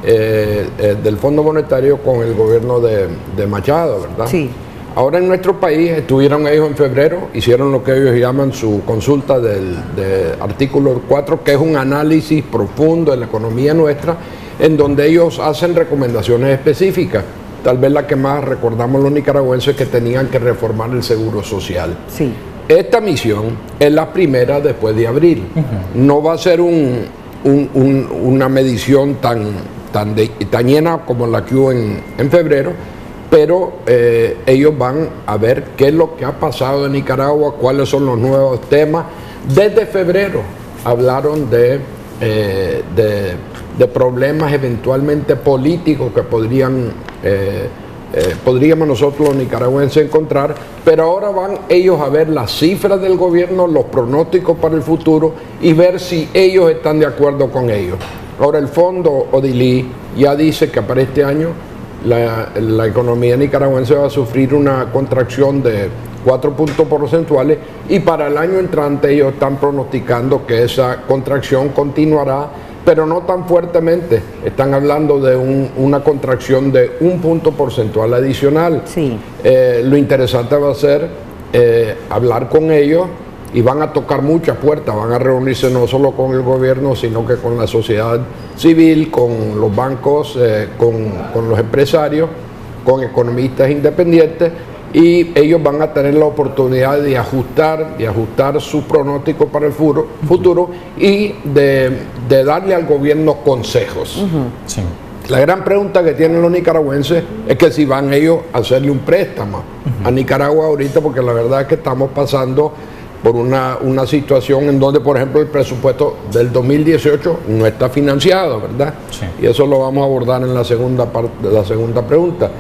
eh, eh, del Fondo Monetario con el gobierno de, de Machado, ¿verdad? Sí. Ahora en nuestro país estuvieron ellos en febrero, hicieron lo que ellos llaman su consulta del de artículo 4, que es un análisis profundo de la economía nuestra, en donde ellos hacen recomendaciones específicas. Tal vez la que más recordamos los nicaragüenses que tenían que reformar el seguro social. Sí. Esta misión es la primera después de abril. No va a ser un- un- un- una medición tan, tan, de- tan llena como la que hubo en, en febrero, pero eh, ellos van a ver qué es lo que ha pasado en Nicaragua, cuáles son los nuevos temas. Desde febrero hablaron de, eh, de, de problemas eventualmente políticos que podrían eh, eh, podríamos nosotros los nicaragüenses encontrar, pero ahora van ellos a ver las cifras del gobierno, los pronósticos para el futuro y ver si ellos están de acuerdo con ellos. Ahora el fondo Odilí ya dice que para este año la, economía nicaragüense va a sufrir una contracción de 4 puntos porcentuales y para el año entrante ellos están pronosticando que esa contracción continuará pero no tan fuertemente. Están hablando de un- una contracción de un punto porcentual adicional. Eh, lo interesante va a ser eh, hablar con ellos y van a tocar muchas puertas, van a reunirse no solo con el gobierno, sino que con la sociedad civil, con los bancos, eh, con, con los empresarios, con economistas independientes y ellos van a tener la oportunidad de ajustar, de ajustar su pronóstico para el futuro y de, de darle al gobierno consejos. La gran pregunta que tienen los nicaragüenses es que si van ellos a hacerle un préstamo a Nicaragua ahorita, porque la verdad es que estamos pasando por una, una situación en donde, por ejemplo, el presupuesto del 2018 no está financiado, ¿verdad? Y eso lo vamos a abordar en la segunda parte la segunda pregunta.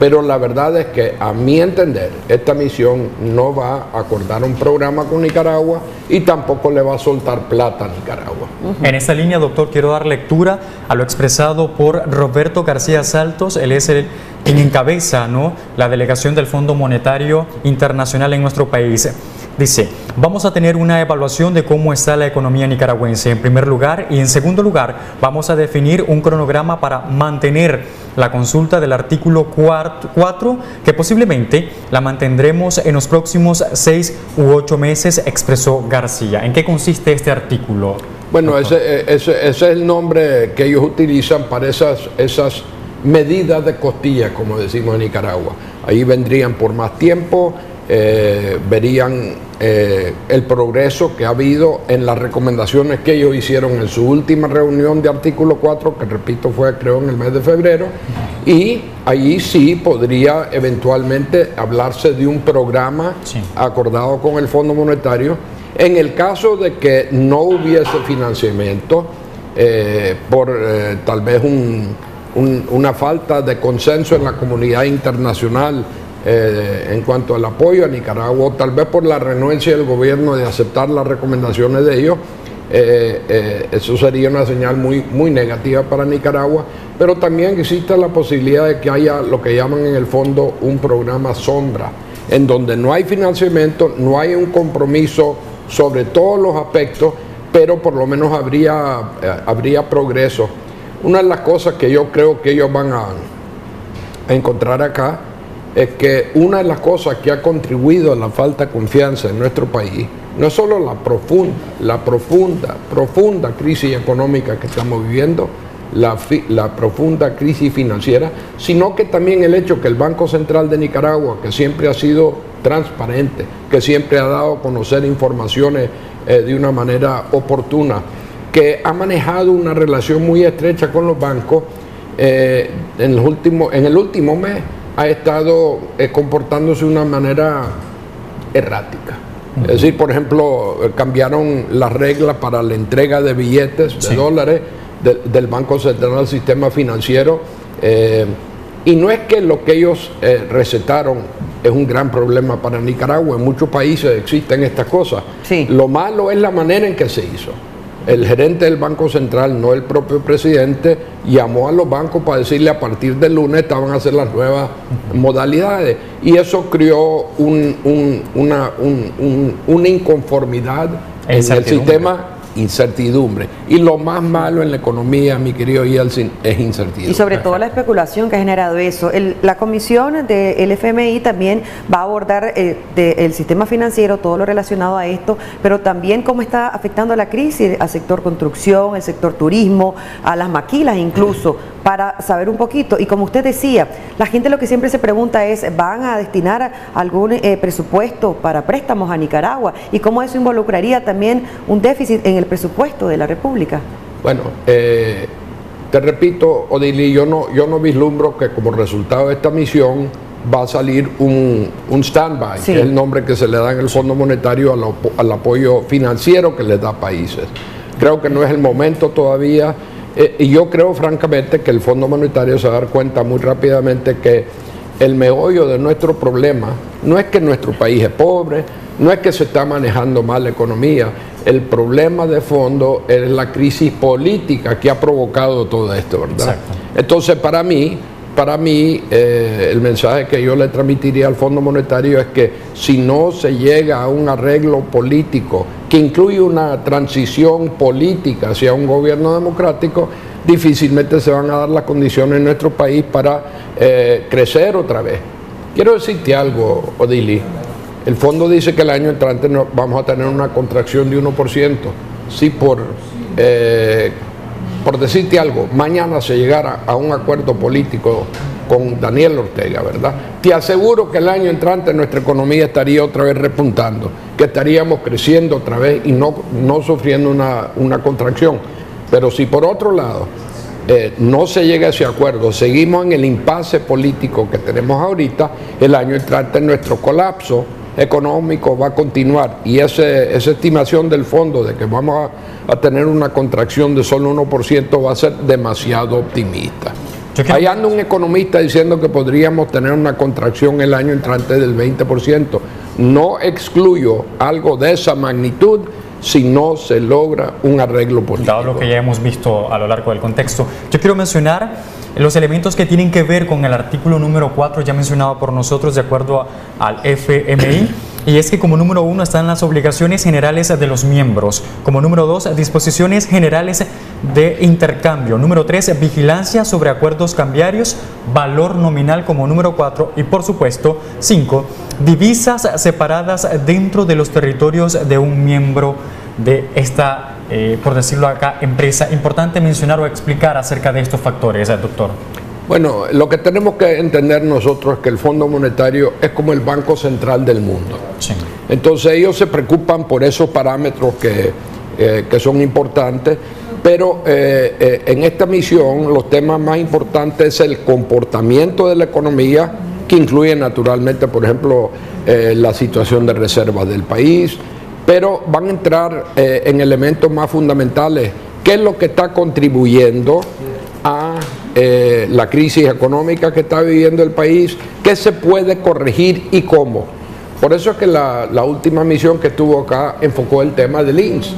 Pero la verdad es que, a mi entender, esta misión no va a acordar un programa con Nicaragua y tampoco le va a soltar plata a Nicaragua. En esta línea, doctor, quiero dar lectura a lo expresado por Roberto García Saltos. Él es el quien encabeza ¿no? la delegación del Fondo Monetario Internacional en nuestro país. Dice, vamos a tener una evaluación de cómo está la economía nicaragüense en primer lugar y en segundo lugar vamos a definir un cronograma para mantener la consulta del artículo 4 que posiblemente la mantendremos en los próximos seis u ocho meses, expresó García. ¿En qué consiste este artículo? Bueno, ese, eh, ese- ese es el nombre que ellos utilizan para esas, esas medidas de costilla, como decimos en Nicaragua. Ahí vendrían por más tiempo, eh, verían eh, el progreso que ha habido en las recomendaciones que ellos hicieron en su última reunión de artículo 4, que repito fue creo en el mes de febrero, y allí sí podría eventualmente hablarse de un programa acordado con el Fondo Monetario en el caso de que no hubiese financiamiento, eh, por tal vez un- un- una falta de consenso en la comunidad internacional eh, en cuanto al apoyo a Nicaragua, tal vez por la renuencia del gobierno de aceptar las recomendaciones de ellos, eh, eh, eso sería una señal muy, muy negativa para Nicaragua, pero también existe la posibilidad de que haya lo que llaman en el fondo un programa sombra, en donde no hay financiamiento, no hay un compromiso sobre todos los aspectos, pero por lo menos habría, habría progreso. Una de las cosas que yo creo que ellos van a encontrar acá es que una de las cosas que ha contribuido a la falta de confianza en nuestro país no es solo la profunda, la profunda, profunda crisis económica que estamos viviendo, la, profunda crisis financiera, sino que también el hecho que el Banco Central de Nicaragua, que siempre ha sido transparente, que siempre ha dado a conocer informaciones eh, de una manera oportuna, que ha manejado una relación muy estrecha con los bancos, eh, en, los últimos, en el último mes ha estado eh, comportándose de una manera errática. Es decir, por ejemplo, cambiaron las reglas para la entrega de billetes de dólares de- del Banco Central al sistema financiero. eh, y no es que lo que ellos eh, recetaron es un gran problema para Nicaragua, en muchos países existen estas cosas. Lo malo es la manera en que se hizo. El gerente del Banco Central, no el propio presidente, llamó a los bancos para decirle a partir del lunes estaban a hacer las nuevas modalidades. Y eso creó un- un- una, un- un- una inconformidad en el sistema, incertidumbre. Y lo más malo en la economía, mi querido Yeltsin, es incertidumbre. Y sobre todo la especulación que ha generado eso. El- la comisión del FMI también va a abordar eh, de- el sistema financiero, todo lo relacionado a esto, pero también cómo está afectando la crisis al sector construcción, el sector turismo, a las maquilas incluso, para saber un poquito. Y como usted decía, la gente lo que siempre se pregunta es, ¿van a destinar algún eh, presupuesto para préstamos a Nicaragua? ¿Y cómo eso involucraría también un déficit en el presupuesto de la República? Bueno, eh, te repito, Odili, yo no, yo no vislumbro que como resultado de esta misión va a salir un, un stand-by, Sí. que es el nombre que se le da en el Fondo Monetario al, apo- al apoyo financiero que les da a países. Creo que no es el momento todavía. eh, y yo creo francamente que el Fondo Monetario se va a dar cuenta muy rápidamente que el meollo de nuestro problema no es que nuestro país es pobre, no es que se está manejando mal la economía, el problema de fondo es la crisis política que ha provocado todo esto, ¿verdad? Entonces, para mí, para mí, eh, el mensaje que yo le transmitiría al Fondo Monetario es que si no se llega a un arreglo político que incluye una transición política hacia un gobierno democrático, difícilmente se van a dar las condiciones en nuestro país para eh, crecer otra vez. Quiero decirte algo, Odili. El fondo dice que el año entrante no, vamos a tener una contracción de 1%. Si por, eh, por decirte algo, mañana se llegara a un acuerdo político con Daniel Ortega, ¿verdad? Te aseguro que el año entrante nuestra economía estaría otra vez repuntando, que estaríamos creciendo otra vez y no, no sufriendo una, una contracción. Pero si por otro lado eh, no se llega a ese acuerdo, seguimos en el impasse político que tenemos ahorita, el año entrante nuestro colapso económico va a continuar y ese, esa estimación del fondo de que vamos a, a tener una contracción de solo 1% va a ser demasiado optimista. Ahí anda un economista diciendo que podríamos tener una contracción el año entrante del 20%. No excluyo algo de esa magnitud si no se logra un arreglo político. Dado lo que ya hemos visto a lo largo del contexto, yo quiero mencionar los elementos que tienen que ver con el artículo número 4 ya mencionado por nosotros de acuerdo al FMI. Y es que como número uno están las obligaciones generales de los miembros. Como número dos, disposiciones generales de intercambio. Número tres, vigilancia sobre acuerdos cambiarios. Valor nominal como número cuatro. Y por supuesto, cinco, divisas separadas dentro de los territorios de un miembro de esta, eh, por decirlo acá, empresa. Importante mencionar o explicar acerca de estos factores, doctor. Bueno, lo que tenemos que entender nosotros es que el Fondo Monetario es como el Banco Central del mundo. Entonces ellos se preocupan por esos parámetros que, eh, que son importantes, pero eh, eh, en esta misión los temas más importantes es el comportamiento de la economía, que incluye naturalmente, por ejemplo, la situación de reservas del país, pero van a entrar en elementos más fundamentales, qué es lo que está contribuyendo a eh, la crisis económica que está viviendo el país, qué se puede corregir y cómo. Por eso es que la, última misión que estuvo acá enfocó el tema del INS.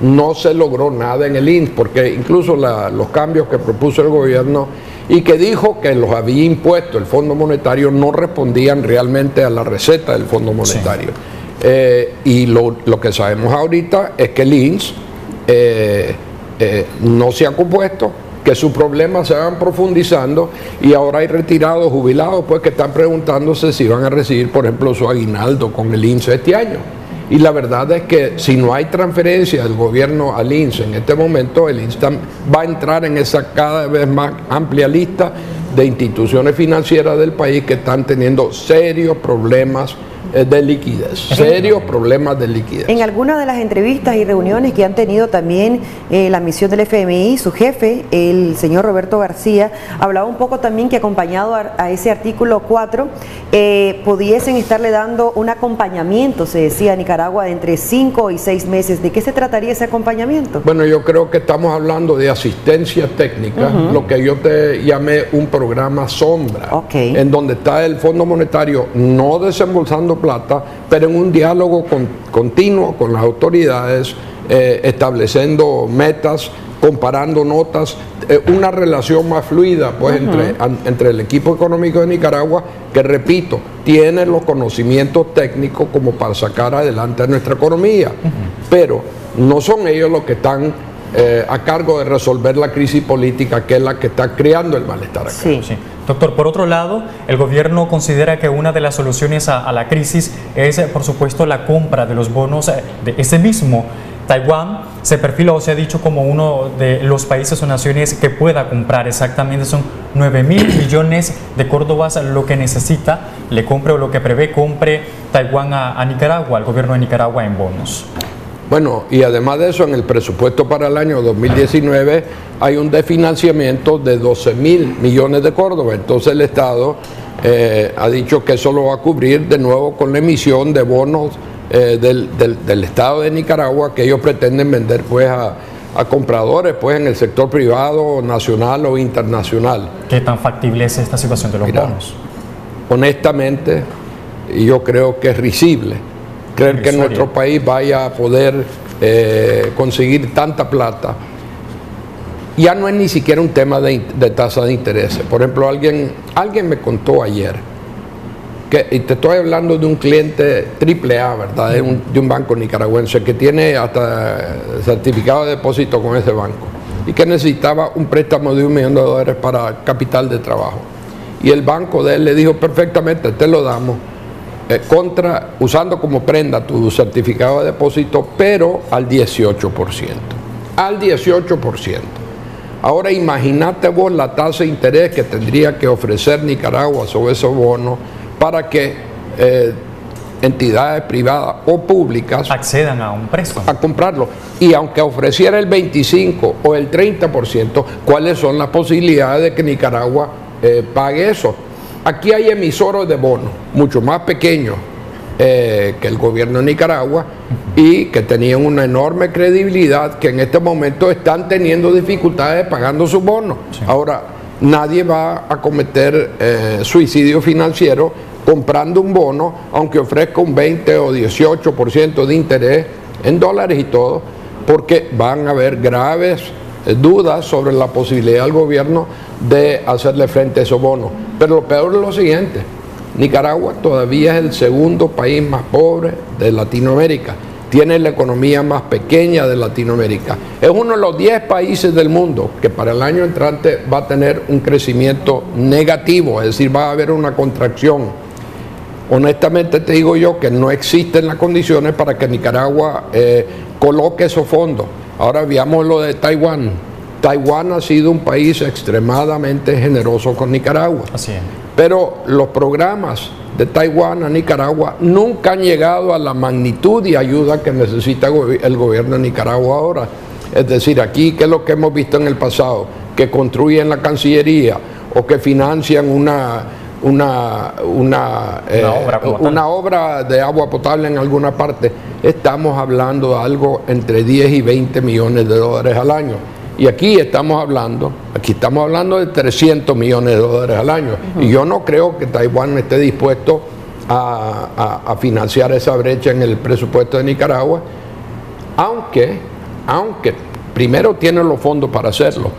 No se logró nada en el INS, porque incluso los cambios que propuso el gobierno y que dijo que los había impuesto el Fondo Monetario no respondían realmente a la receta del Fondo Monetario. Eh, y lo, que sabemos ahorita es que el INS eh, no se ha compuesto, que sus problemas se van profundizando y ahora hay retirados, jubilados, pues que están preguntándose si van a recibir, por ejemplo, su aguinaldo con el INSE este año. Y la verdad es que si no hay transferencia del gobierno al INSE en este momento, el INSE va a entrar en esa cada vez más amplia lista de instituciones financieras del país que están teniendo serios problemas eh, de liquidez, serios problemas de liquidez. En algunas de las entrevistas y reuniones que han tenido también eh, la misión del FMI, su jefe, el señor Roberto García, hablaba un poco también que acompañado a, ese artículo 4, eh, pudiesen estarle dando un acompañamiento, se decía, a Nicaragua de entre 5 y 6 meses. ¿De qué se trataría ese acompañamiento? Bueno, yo creo que estamos hablando de asistencia técnica, lo que yo te llamé un programa sombra, en donde está el Fondo Monetario no desembolsando plata, pero en un diálogo continuo con las autoridades, eh, estableciendo metas, comparando notas, eh, una relación más fluida pues, entre, entre el equipo económico de Nicaragua, que repito, tiene los conocimientos técnicos como para sacar adelante nuestra economía, pero no son ellos los que están eh, a cargo de resolver la crisis política, que es la que está creando el malestar acá. Sí. sí. Doctor, por otro lado, el gobierno considera que una de las soluciones a, la crisis es, por supuesto, la compra de los bonos eh, de ese mismo. Taiwán se perfila o se ha dicho como uno de los países o naciones que pueda comprar exactamente, son 9 mil (coughs) millones de córdobas lo que necesita, le compre o lo que prevé compre Taiwán a Nicaragua, al gobierno de Nicaragua en bonos. Bueno, y además de eso, en el presupuesto para el año 2019 hay un desfinanciamiento de 12 mil millones de Córdoba. Entonces el Estado eh, ha dicho que eso lo va a cubrir de nuevo con la emisión de bonos eh, del, Estado de Nicaragua que ellos pretenden vender pues a, compradores pues en el sector privado, nacional o internacional. ¿Qué tan factible es esta situación de los bonos? honestamente, yo creo que es risible creer que nuestro país vaya a poder eh, conseguir tanta plata. Ya no es ni siquiera un tema de, de tasa de interés. Por ejemplo, alguien, alguien me contó ayer, que, y te estoy hablando de un cliente triple A, ¿verdad? De un, de un banco nicaragüense que tiene hasta certificado de depósito con ese banco y que necesitaba un préstamo de un millón de dólares para capital de trabajo. Y el banco de él le dijo perfectamente, te lo damos, eh, contra, usando como prenda tu certificado de depósito, pero al 18%. Al 18%. Ahora imagínate vos la tasa de interés que tendría que ofrecer Nicaragua sobre esos bonos para que eh, entidades privadas o públicas accedan a un préstamo. A comprarlo. Y aunque ofreciera el 25 o el 30%, ¿cuáles son las posibilidades de que Nicaragua eh, pague eso? Aquí hay emisoros de bonos, mucho más pequeños eh, que el gobierno de Nicaragua y que tenían una enorme credibilidad que en este momento están teniendo dificultades pagando sus bonos. Ahora, nadie va a cometer eh, suicidio financiero comprando un bono, aunque ofrezca un 20 o 18% de interés en dólares y todo, porque van a haber graves dudas sobre la posibilidad del gobierno de hacerle frente a esos bonos. Pero lo peor es lo siguiente, Nicaragua todavía es el segundo país más pobre de Latinoamérica, tiene la economía más pequeña de Latinoamérica, es uno de los 10 países del mundo que para el año entrante va a tener un crecimiento negativo, es decir, va a haber una contracción honestamente te digo yo que no existen las condiciones para que Nicaragua eh, coloque esos fondos. Ahora veamos lo de Taiwán. Taiwán ha sido un país extremadamente generoso con Nicaragua. Así es. Pero los programas de Taiwán a Nicaragua nunca han llegado a la magnitud y ayuda que necesita el gobierno de Nicaragua ahora. Es decir, aquí, ¿qué es lo que hemos visto en el pasado? Que construyen la Cancillería o que financian una, una, una, eh, una, obra de agua potable en alguna parte, estamos hablando de algo entre 10 y 20 millones de dólares al año. Y aquí estamos hablando, aquí estamos hablando de 300 millones de dólares al año. Y yo no creo que Taiwán esté dispuesto a, a, financiar esa brecha en el presupuesto de Nicaragua, aunque, aunque primero tiene los fondos para hacerlo.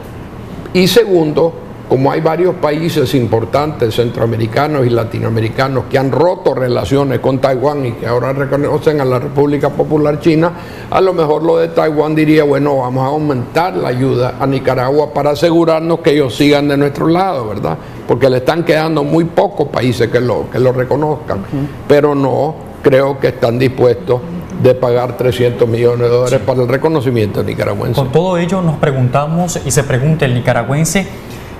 Y segundo, como hay varios países importantes centroamericanos y latinoamericanos que han roto relaciones con Taiwán y que ahora reconocen a la República Popular China, a lo mejor lo de Taiwán diría, bueno, vamos a aumentar la ayuda a Nicaragua para asegurarnos que ellos sigan de nuestro lado, ¿verdad? Porque le están quedando muy pocos países que lo, que lo reconozcan, pero no creo que están dispuestos de pagar 300 millones de dólares para el reconocimiento nicaragüense. Con todo ello nos preguntamos y se pregunta el nicaragüense,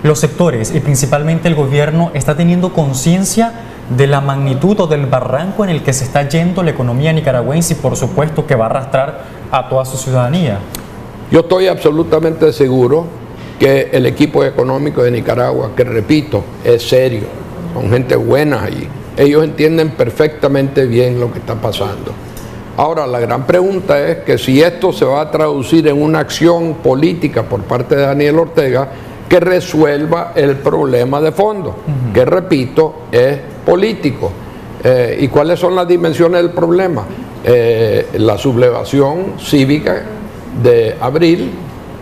los sectores y principalmente el gobierno está teniendo conciencia de la magnitud o del barranco en el que se está yendo la economía nicaragüense y por supuesto que va a arrastrar a toda su ciudadanía. Yo estoy absolutamente seguro que el equipo económico de Nicaragua, que repito, es serio, son gente buena allí, ellos entienden perfectamente bien lo que está pasando. Ahora, la gran pregunta es que si esto se va a traducir en una acción política por parte de Daniel Ortega, que resuelva el problema de fondo, que repito, es político. Eh, ¿Y cuáles son las dimensiones del problema? Eh, la sublevación cívica de abril,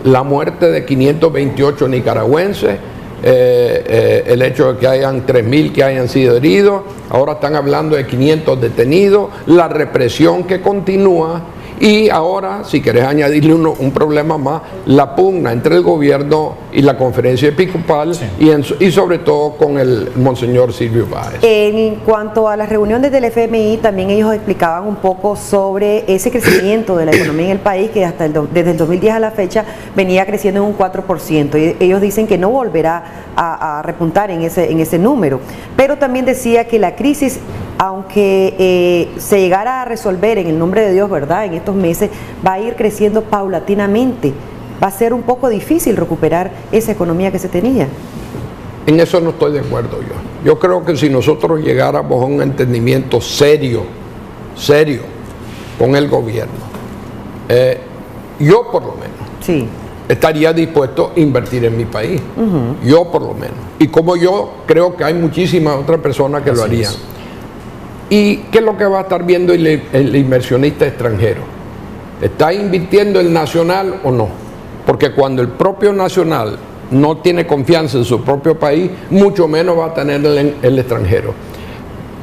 la muerte de 528 nicaragüenses, eh, el hecho de que hayan 3.000 que hayan sido heridos, ahora están hablando de 500 detenidos, la represión que continúa y ahora, si querés añadirle uno, un problema más, la pugna entre el gobierno y la conferencia episcopal y, y sobre todo con el monseñor Silvio Báez. En cuanto a las reuniones del FMI, también ellos explicaban un poco sobre ese crecimiento de la economía en el país que hasta desde el 2010 a la fecha venía creciendo en un 4%. Y ellos dicen que no volverá a, repuntar en ese, en ese número. Pero también decía que la crisis aunque eh, se llegara a resolver en el nombre de Dios, ¿verdad? En estos meses, va a ir creciendo paulatinamente. Va a ser un poco difícil recuperar esa economía que se tenía. En eso no estoy de acuerdo yo. Yo creo que si nosotros llegáramos a un entendimiento serio, serio, con el gobierno, eh, yo por lo menos, sí. estaría dispuesto a invertir en mi país. Yo por lo menos. Y como yo, creo que hay muchísimas otras personas que lo harían. ¿Y qué es lo que va a estar viendo el, el inversionista extranjero? ¿Está invirtiendo el nacional o no? Porque cuando el propio nacional no tiene confianza en su propio país, mucho menos va a tener el, el extranjero.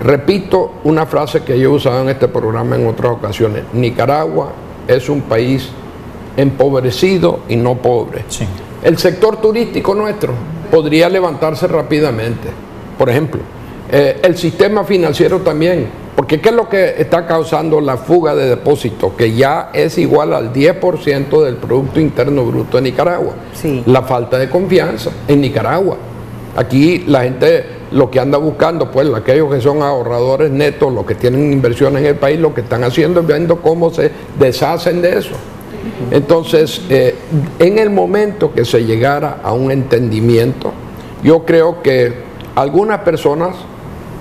Repito una frase que yo he usado en este programa en otras ocasiones. Nicaragua es un país empobrecido y no pobre. El sector turístico nuestro podría levantarse rápidamente. Por ejemplo, eh, el sistema financiero también. Porque ¿qué es lo que está causando la fuga de depósitos? Que ya es igual al 10% del Producto Interno Bruto de Nicaragua. La falta de confianza en Nicaragua. Aquí la gente lo que anda buscando, pues aquellos que son ahorradores netos, los que tienen inversiones en el país, lo que están haciendo es viendo cómo se deshacen de eso. Entonces, eh, en el momento que se llegara a un entendimiento, yo creo que algunas personas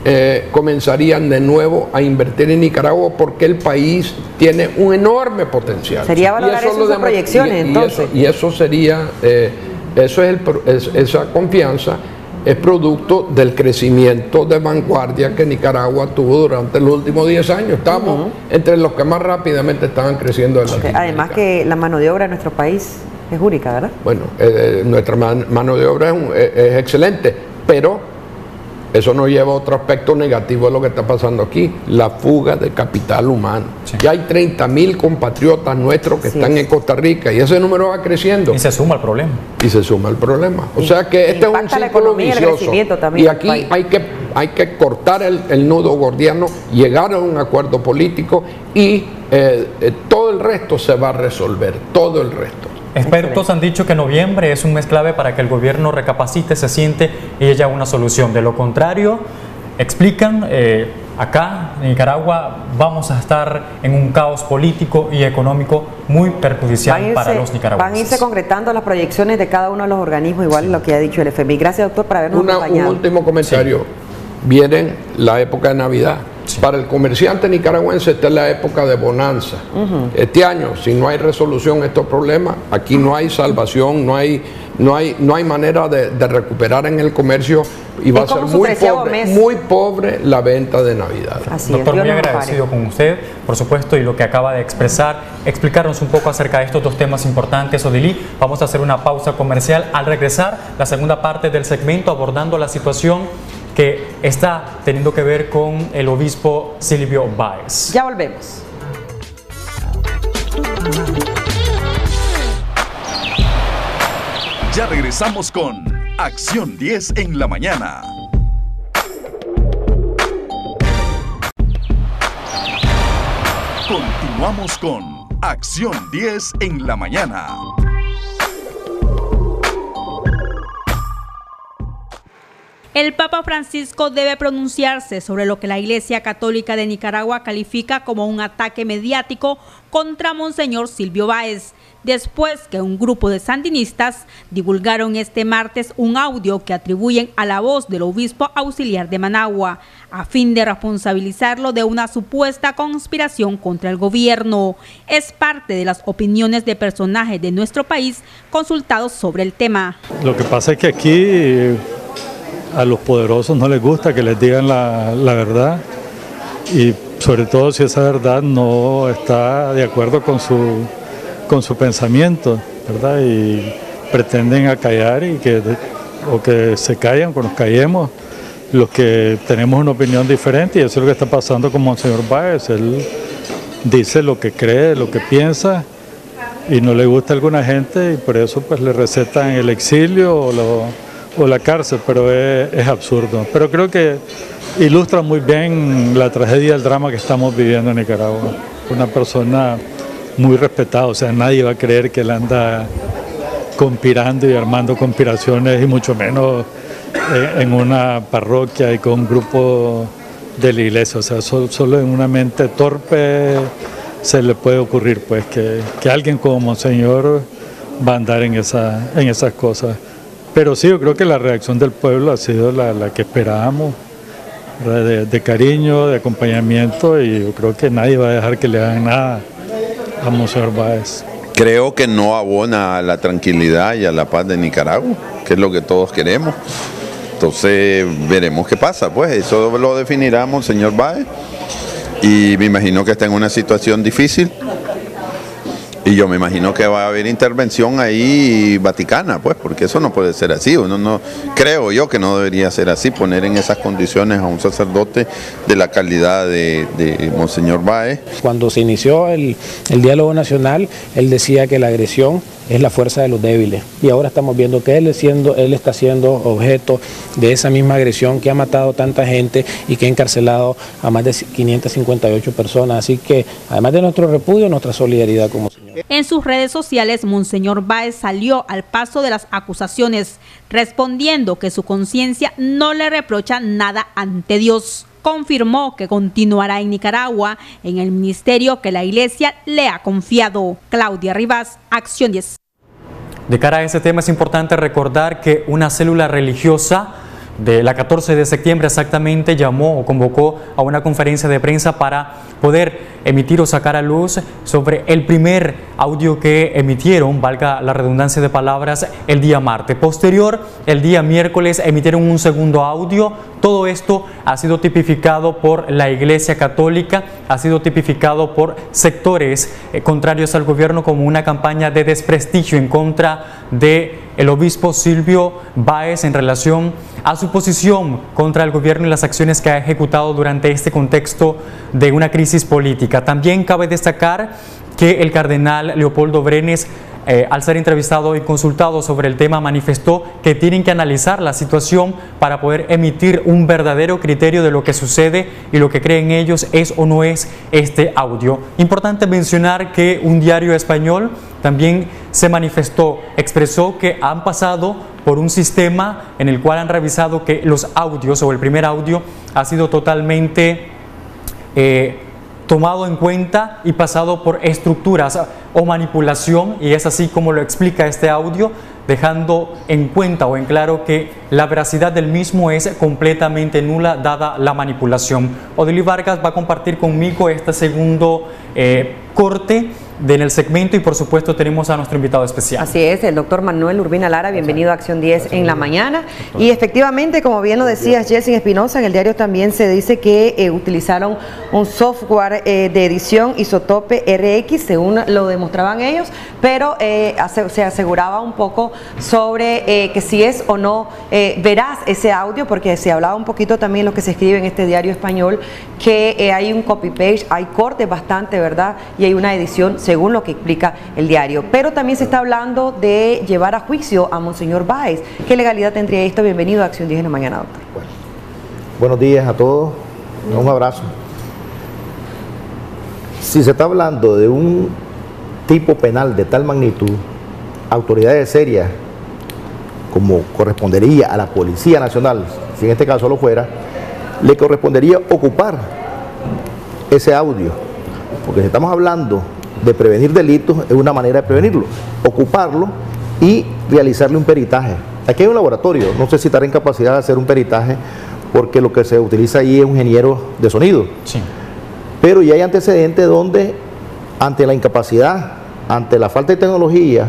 eh, comenzarían de nuevo a invertir en Nicaragua porque el país tiene un enorme potencial. Sería valorar eso esas proyecciones, entonces. Y eso, sería, eh, eso es, esa confianza es producto del crecimiento de vanguardia que Nicaragua tuvo durante los últimos 10 años. Estamos entre los que más rápidamente estaban creciendo en la Además que la mano de obra en nuestro país es única, ¿verdad? Bueno, eh, nuestra mano de obra es excelente, pero eso nos lleva a otro aspecto negativo de lo que está pasando aquí, la fuga de capital humano. Ya hay 30 mil compatriotas nuestros que están en Costa Rica y ese número va creciendo. Y se suma el problema. Y se suma el problema. O sea que este es un círculo vicioso. Y aquí hay que, hay que cortar el, nudo gordiano, llegar a un acuerdo político y eh, eh, todo el resto se va a resolver, todo el resto. Expertos han dicho que noviembre es un mes clave para que el gobierno recapacite, se siente y haya una solución. De lo contrario, explican, eh, acá en Nicaragua vamos a estar en un caos político y económico muy perjudicial para los nicaragüenses. Van a irse concretando las proyecciones de cada uno de los organismos, igual lo que ha dicho el FMI. Gracias, doctor, por habernos acompañado. Un último comentario. Viene la época de Navidad para el comerciante nicaragüense esta es la época de bonanza. Este año, si no hay resolución a estos problemas, aquí no hay salvación, no hay, no hay, no hay manera de, recuperar en el comercio y va a ser muy pobre, muy pobre la venta de Navidad. Doctor, muy agradecido con usted, por supuesto, y lo que acaba de expresar, explicarnos un poco acerca de estos dos temas importantes, Odilí. Vamos a hacer una pausa comercial. Al regresar, la segunda parte del segmento abordando la situación que está teniendo que ver con el obispo Silvio Báez. Ya volvemos. Ya regresamos con Acción 10 en la mañana. Continuamos con Acción 10 en la mañana. El Papa Francisco debe pronunciarse sobre lo que la Iglesia Católica de Nicaragua califica como un ataque mediático contra Monseñor Silvio Báez, después que un grupo de sandinistas divulgaron este martes un audio que atribuyen a la voz del obispo auxiliar de Managua, a fin de responsabilizarlo de una supuesta conspiración contra el gobierno. Es parte de las opiniones de personajes de nuestro país consultados sobre el tema. Lo que pasa es que aquí a los poderosos no les gusta que les digan la, verdad y sobre todo si esa verdad no está de acuerdo con su, con su pensamiento, ¿verdad? Y pretenden acallar y que, o que se callan, que nos callemos los que tenemos una opinión diferente y eso es lo que está pasando con Monseñor Báez. Él dice lo que cree, lo que piensa y no le gusta a alguna gente y por eso pues le recetan el exilio o lo o la cárcel, pero es, absurdo. Pero creo que ilustra muy bien la tragedia, el drama que estamos viviendo en Nicaragua. Una persona muy respetada, o sea, nadie va a creer que él anda conspirando y armando conspiraciones y mucho menos eh, en una parroquia y con un grupo de la iglesia, o sea, solo, en una mente torpe se le puede ocurrir pues que, que alguien como Monseñor va a andar en, esa, en esas cosas. Pero sí, yo creo que la reacción del pueblo ha sido la, que esperábamos, de, cariño, de acompañamiento, y yo creo que nadie va a dejar que le hagan nada a Monseñor Báez. creo que no abona a la tranquilidad y a la paz de Nicaragua, que es lo que todos queremos. Entonces veremos qué pasa, pues eso lo definirá señor Baez y me imagino que está en una situación difícil y yo me imagino que va a haber intervención ahí vaticana, pues, porque eso no puede ser así. Uno no, creo yo que no debería ser así, poner en esas condiciones a un sacerdote de la calidad de, Monseñor Baez. Cuando se inició el diálogo nacional, él decía que la agresión es la fuerza de los débiles. Y ahora estamos viendo que él, siendo, él está siendo objeto de esa misma agresión que ha matado tanta gente y que ha encarcelado a más de 558 personas. Así que, además de nuestro repudio, nuestra solidaridad como señor. En sus redes sociales, Monseñor Báez salió al paso de las acusaciones, respondiendo que su conciencia no le reprocha nada ante Dios confirmó que continuará en Nicaragua en el ministerio que la iglesia le ha confiado. Claudia Rivas, Acción 10. De cara a ese tema es importante recordar que una célula religiosa de la 14 de septiembre exactamente llamó o convocó a una conferencia de prensa para poder emitir o sacar a luz sobre el primer audio que emitieron, valga la redundancia de palabras, el día martes. Posterior, el día miércoles emitieron un segundo audio. Todo esto ha sido tipificado por la Iglesia Católica, ha sido tipificado por sectores eh, contrarios al gobierno como una campaña de desprestigio en contra de el obispo Silvio Báez en relación a su posición contra el gobierno y las acciones que ha ejecutado durante este contexto de una crisis política. También cabe destacar que el cardenal Leopoldo Brenes eh, al ser entrevistado y consultado sobre el tema, manifestó que tienen que analizar la situación para poder emitir un verdadero criterio de lo que sucede y lo que creen ellos es o no es este audio. Importante mencionar que un diario español también se manifestó, expresó que han pasado por un sistema en el cual han revisado que los audios o el primer audio ha sido totalmente eh, tomado en cuenta y pasado por estructuras o manipulación y es así como lo explica este audio dejando en cuenta o en claro que la veracidad del mismo es completamente nula dada la manipulación. Odili Vargas va a compartir conmigo este segundo eh, corte en el segmento y por supuesto tenemos a nuestro invitado especial. Así es, el doctor Manuel Urbina Lara, bienvenido a Acción 10 en la mañana. Y efectivamente, como bien lo decías, Jessing Espinosa, en el diario también se dice que eh, utilizaron un software eh, de edición Isotope RX, según lo demostraban ellos, pero eh, se aseguraba un poco sobre que si es o no verás ese audio, porque se hablaba un poquito también lo que se escribe en este diario español, que hay un copy-page, hay cortes bastante, ¿verdad? Y hay una edición según lo que explica el diario. Pero también se está hablando de llevar a juicio a Monseñor Báez. ¿Qué legalidad tendría esto? Bienvenido a Acción 10 de la mañana, doctor. buenos días a todos. Un abrazo. Si se está hablando de un tipo penal de tal magnitud, autoridades serias, como correspondería a la Policía Nacional, si en este caso lo fuera, le correspondería ocupar ese audio. Porque si estamos hablando de prevenir delitos es una manera de prevenirlo, ocuparlo y realizarle un peritaje. Aquí hay un laboratorio, no sé si estará en capacidad de hacer un peritaje porque lo que se utiliza ahí es un ingeniero de sonido. Pero ya hay antecedentes donde ante la incapacidad, ante la falta de tecnología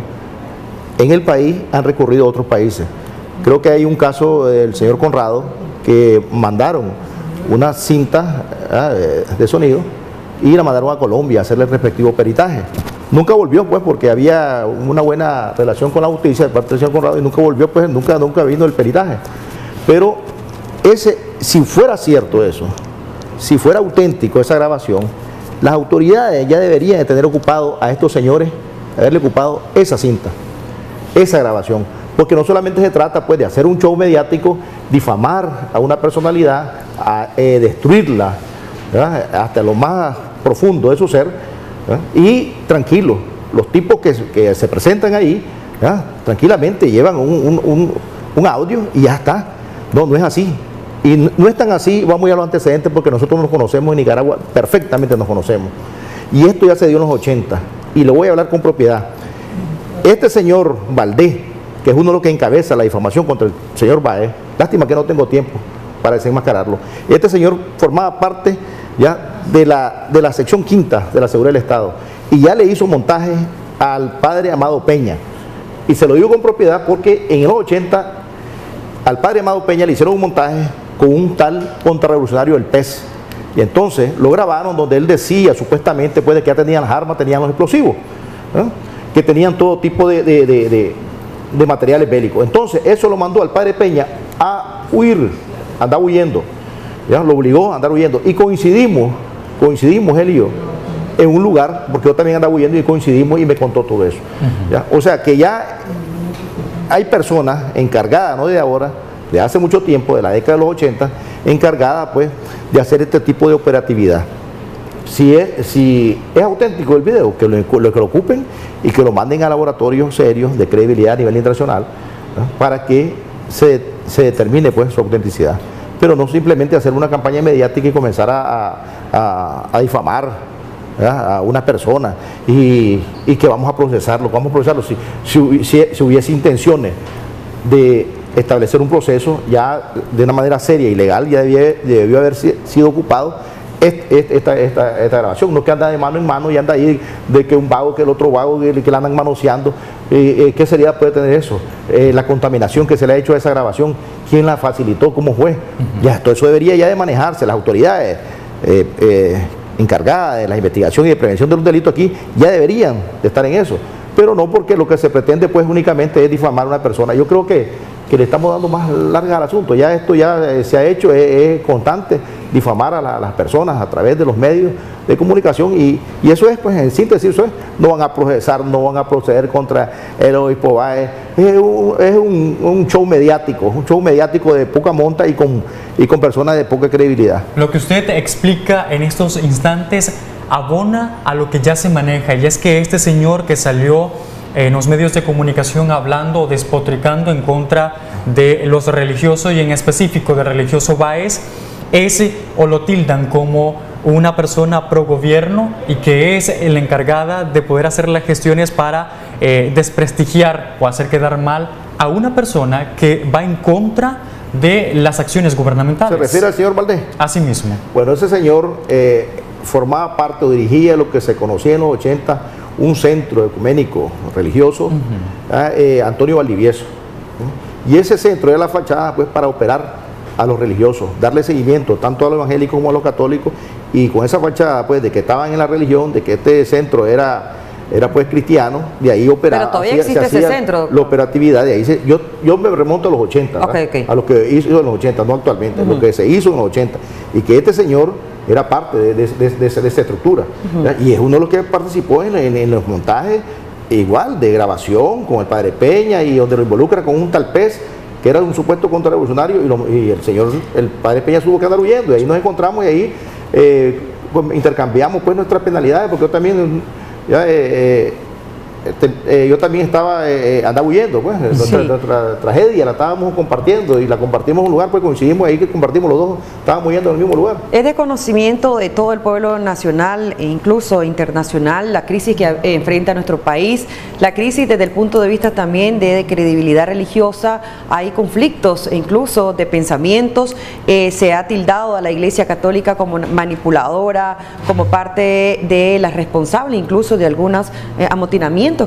en el país han recurrido a otros países. Creo que hay un caso del señor Conrado que mandaron una cinta ah, de sonido y la mandaron a Colombia a hacerle el respectivo peritaje. Nunca volvió, pues, porque había una buena relación con la justicia de parte del señor Conrado y nunca volvió, pues, nunca, nunca vino el peritaje. Pero ese, si fuera cierto eso, si fuera auténtico esa grabación, las autoridades ya deberían de tener ocupado a estos señores, haberle ocupado esa cinta, esa grabación. Porque no solamente se trata pues, de hacer un show mediático, difamar a una personalidad, a, eh, destruirla, hasta lo más profundo de su ser, y tranquilo, los tipos que, se presentan ahí, tranquilamente llevan un, audio y ya está. No, no es así. Y no es tan así, vamos a ir a los antecedentes porque nosotros nos conocemos en Nicaragua, perfectamente nos conocemos. Y esto ya se dio en los 80, y lo voy a hablar con propiedad. Este señor Valdés, que es uno de los que encabeza la difamación contra el señor Baez, lástima que no tengo tiempo para desenmascararlo. Este señor formaba parte ya de la, de la sección quinta de la seguridad del Estado y ya le hizo montaje al padre Amado Peña. Y se lo digo con propiedad porque en los 80 al padre Amado Peña le hicieron un montaje con un tal contrarrevolucionario del PES. Y entonces lo grabaron donde él decía supuestamente pues, de que ya tenían las armas, tenían los explosivos, que tenían todo tipo de, de- de- de- materiales bélicos. Entonces eso lo mandó al padre Peña a huir, andar huyendo. ¿Ya? Lo obligó a andar huyendo. Y coincidimos, coincidimos él y yo, en un lugar, porque yo también andaba huyendo y coincidimos y me contó todo eso. ¿ya? O sea que ya hay personas encargadas, no de ahora, de hace mucho tiempo, de la década de los 80, encargadas pues de hacer este tipo de operatividad. Si es, si es auténtico el video, que lo, lo- que lo ocupen y que lo manden a laboratorios serios de credibilidad a nivel internacional ¿no? para que se, se determine pues su autenticidad. Pero no simplemente hacer una campaña mediática y comenzar a, a- a- difamar a una persona y, y que vamos a procesarlo, vamos a procesarlo. Si, si si- si hubiese intenciones de establecer un proceso ya de una manera seria y legal, ya debió haber si- sido ocupado est- est- esta, esta- esta grabación, no que anda de mano en mano y anda ahí de que un vago, que el otro vago, que, que la andan manoseando. Eh, eh, ¿Qué seriedad puede tener eso? Eh, la contaminación que se le ha hecho a esa grabación, ¿quién la facilitó? ¿Cómo fue? Ya, todo eso debería ya de manejarse, las autoridades encargadas de la investigación y de prevención de los delitos aquí ya deberían de estar en eso, pero no porque lo que se pretende pues únicamente es difamar a una persona. Yo creo que, que le estamos dando más larga al asunto, ya esto ya eh, se ha hecho, es, constante difamar a, la- a las personas a través de los medios de comunicación y, y eso es pues en síntesis, eso es, no van a procesar, no van a proceder contra el obispo Báez, es, un, es un- un show mediático, un show mediático de poca monta y con, y con personas de poca credibilidad. Lo que usted explica en estos instantes abona a lo que ya se maneja y es que este señor que salió en los medios de comunicación hablando o despotricando en contra de los religiosos y en específico del religioso Baez es o lo tildan como una persona pro gobierno y que es la encargada de poder hacer las gestiones para eh, desprestigiar o hacer quedar mal a una persona que va en contra de las acciones gubernamentales. ¿Se refiere al señor Valdés? Así mismo. Bueno, ese señor eh, formaba parte o dirigía lo que se conocía en los 80, un centro ecuménico religioso, ah, eh, Antonio Valdivieso. Y ese centro era la fachada pues, para operar a los religiosos, darle seguimiento tanto a los evangélicos como a los católicos, y con esa fachada pues, de que estaban en la religión, de que este centro era, era pues cristiano, de ahí operaba. Pero todavía hacía- existe ese centro. La operatividad de ahí. se- yo, yo me remonto a los 80, ¿verdad? Ok, ok. a lo que hizo en los 80, no actualmente, lo que se hizo en los 80. Y que este señor era parte de, de- de- de esa, de esa estructura. Y es uno de los que participó en, en- en los montajes igual de grabación con el padre Peña y donde lo involucra con un tal pez que era un supuesto contrarrevolucionario y, lo- y el señor, el padre Peña tuvo que andar huyendo y ahí nos encontramos y ahí eh, pues, intercambiamos pues nuestras penalidades porque yo también ya, eh, eh, este, eh, yo también estaba, eh, eh, andaba huyendo, pues, nuestra, Sí. tragedia la estábamos compartiendo y la compartimos en un lugar, pues coincidimos ahí que compartimos los dos, estábamos huyendo en el mismo lugar. Es de conocimiento de todo el pueblo nacional e incluso internacional la crisis que enfrenta nuestro país, la crisis desde el punto de vista también de credibilidad religiosa, hay conflictos incluso de pensamientos, eh, se ha tildado a la Iglesia Católica como manipuladora, como parte de la responsable incluso de algunos eh,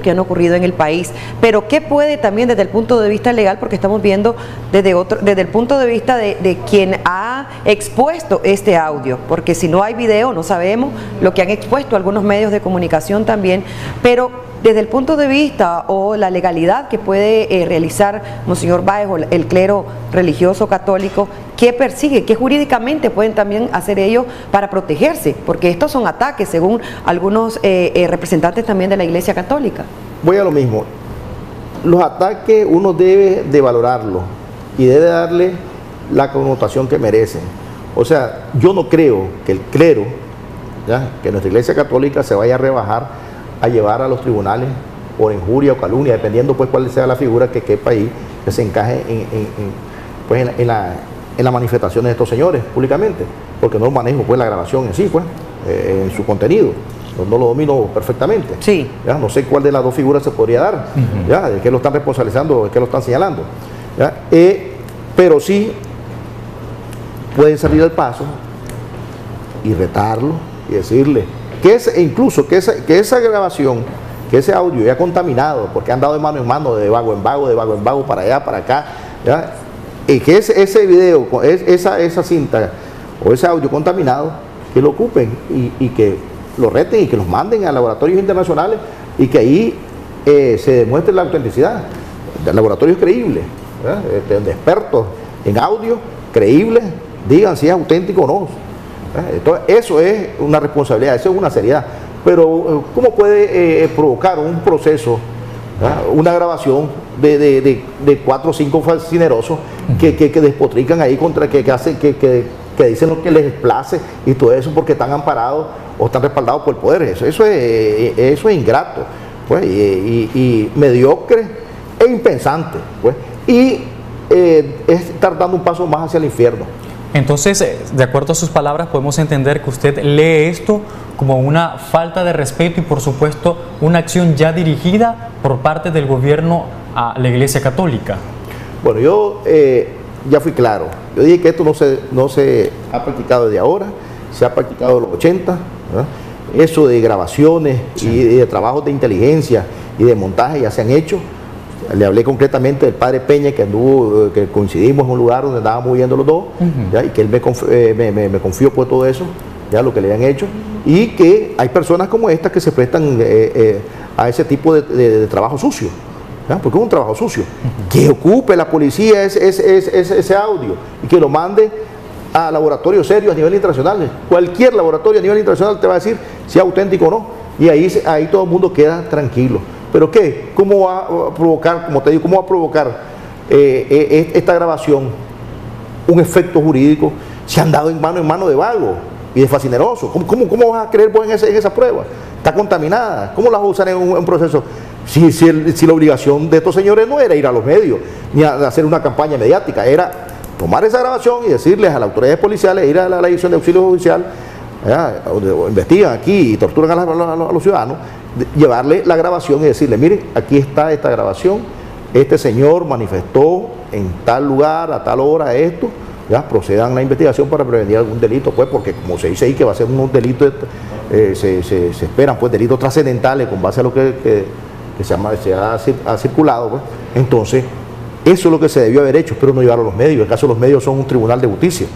que han ocurrido en el país. Pero ¿qué puede también desde el punto de vista legal? Porque estamos viendo desde, otro, desde el punto de vista de, quien ha expuesto este audio, porque si no hay video no sabemos lo que han expuesto algunos medios de comunicación también, pero desde el punto de vista o la legalidad que puede eh, realizar Monseñor Báez o el clero religioso católico, ¿qué persigue? ¿Qué jurídicamente pueden también hacer ellos para protegerse? Porque estos son ataques, según algunos eh, eh, representantes también de la Iglesia Católica. Voy a lo mismo. Los ataques uno debe de valorarlos y debe darle la connotación que merecen. O sea, yo no creo que el clero, que nuestra iglesia católica se vaya a rebajar a llevar a los tribunales por injuria o calumnia, dependiendo pues cuál sea la figura que quepa ahí, que se encaje en, pues, en, en la, en las manifestaciones de estos señores públicamente, porque no manejo pues la grabación en sí, pues, eh, en su contenido, no, no lo domino perfectamente. Sí. ¿ya? No sé cuál de las dos figuras se podría dar, ¿ya? de qué lo están responsabilizando, de qué lo están señalando. ¿ya? Eh, pero sí pueden salir al paso y retarlo y decirle que es, e incluso que esa, que esa grabación que ese audio ya contaminado, porque han dado de mano en mano, de vago en vago, de vago en vago, para allá, para acá, ¿ya? Y que ese, video, esa, esa cinta o ese audio contaminado, que lo ocupen y, que lo reten y que los manden a laboratorios internacionales y que ahí eh, se demuestre la autenticidad de laboratorios creíbles. Este, de expertos en audio creíbles, digan si es auténtico o no. Entonces, eso es una responsabilidad, eso es una seriedad. Pero, eh, ¿cómo puede eh, provocar un proceso, una grabación de, de- de- de cuatro o cinco fascinerosos que, que- despotrican ahí contra, que, que, hacen, que, que- dicen lo que les place y todo eso porque están amparados o están respaldados por el poder? Eso, eso, es, eh, eso es ingrato pues, y mediocre e impensante. Pues, y eh, es estar dando un paso más hacia el infierno. Entonces, eh, de acuerdo a sus palabras, podemos entender que usted lee esto como una falta de respeto y, por supuesto, una acción ya dirigida por parte del gobierno a la Iglesia Católica. Bueno, yo eh, ya fui claro. Yo dije que esto no se, no se ha practicado desde ahora, se ha practicado en los 80. ¿verdad? Eso de grabaciones y de trabajos de inteligencia y de montaje ya se han hecho. Le hablé concretamente del padre Peña, que anduvo, eh, que coincidimos en un lugar donde andábamos viendo los dos, ¿ya? y que él me, conf- eh, me, me- me confió por todo eso, ya lo que le han hecho, y que hay personas como estas que se prestan eh, eh, a ese tipo de, de- de trabajo sucio. ¿Ya? Porque es un trabajo sucio. Que ocupe la policía ese, audio y que lo mande a laboratorios serios a nivel internacional. Cualquier laboratorio a nivel internacional te va a decir si es auténtico o no. Y ahí, se- ahí todo el mundo queda tranquilo. ¿Pero qué? ¿Cómo va a provocar, como te digo, cómo va a provocar eh, eh, esta grabación un efecto jurídico si han dado en mano en mano de vago y de fascineroso? ¿Cómo, cómo, cómo vas a creer vos en, ese- en esa prueba? Está contaminada. ¿Cómo la vas a usar en un proceso? Si, si, la obligación de estos señores no era ir a los medios ni a, hacer una campaña mediática, era tomar esa grabación y decirles a las autoridades policiales, ir a la, la dirección de auxilio judicial, donde investigan aquí y torturan a, los- ciudadanos, llevarle la grabación y decirle, miren, aquí está esta grabación, este señor manifestó en tal lugar, a tal hora, esto, ya procedan a la investigación para prevenir algún delito, pues, porque como se dice ahí que va a ser unos delitos, eh, se, esperan pues delitos trascendentales con base a lo que- que se, llama- se ha, cir- ha circulado, pues, entonces eso es lo que se debió haber hecho, pero no llevarlo a los medios. ¿Acaso los medios son un tribunal de justicia?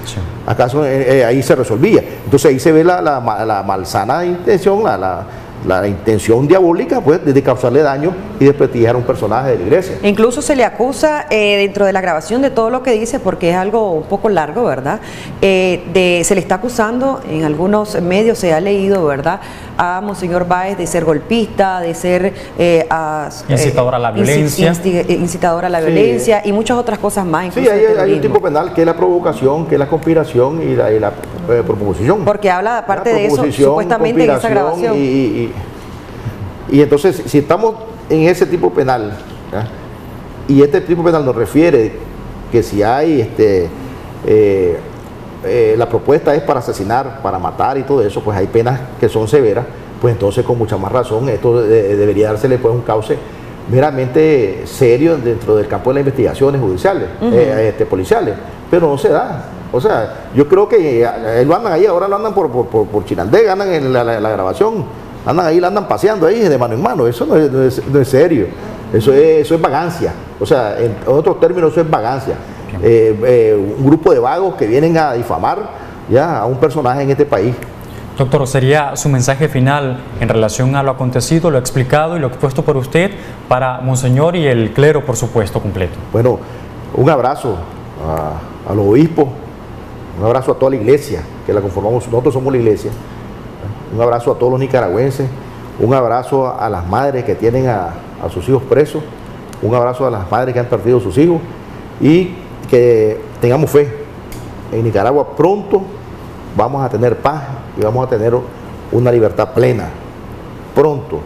¿Acaso eh, eh, ahí se resolvía? Entonces ahí se ve la, la ma- la malsana intención, la, la- la intención diabólica pues, de, causarle daño y de prestigiar a un personaje de la iglesia. Incluso se le acusa eh, dentro de la grabación de todo lo que dice, porque es algo un poco largo, ¿verdad? Eh, de, se le está acusando, en algunos medios se ha leído, ¿verdad? A Monseñor Báez de ser golpista, de ser eh, a- Incitador a la violencia. insti- incitador a la Sí. violencia y muchas otras cosas más. Sí, hay, hay un tipo penal que es la provocación, que es la conspiración y la, y la, eh, proposición. Porque habla, aparte de eso, supuestamente en esa grabación. Y, y- y entonces, si estamos en ese tipo penal, y este tipo penal nos refiere que si hay este eh, eh, la propuesta es para asesinar, para matar y todo eso, pues hay penas que son severas, pues entonces con mucha más razón esto de- debería dársele pues un cauce meramente serio dentro del campo de las investigaciones judiciales, eh, este, policiales, pero no se da. O sea, yo creo que eh, lo andan ahí, ahora lo andan por, por, por, por Chinandega, andan en la, la- la grabación, andan ahí, la andan paseando ahí de mano en mano, eso no es, no es- no es serio, eso es, eso es vagancia, o sea, en otros términos eso es vagancia. Eh, eh, un grupo de vagos que vienen a difamar ya a un personaje en este país. Doctor, ¿sería su mensaje final en relación a lo acontecido, lo explicado y lo expuesto por usted para Monseñor y el clero, por supuesto, completo? Bueno, un abrazo a, a los obispos, un abrazo a toda la iglesia, que la conformamos, nosotros somos la iglesia, un abrazo a todos los nicaragüenses, un abrazo a, a las madres que tienen a, a sus hijos presos, un abrazo a las madres que han perdido sus hijos y que tengamos fe. En Nicaragua pronto vamos a tener paz y vamos a tener una libertad plena. Pronto.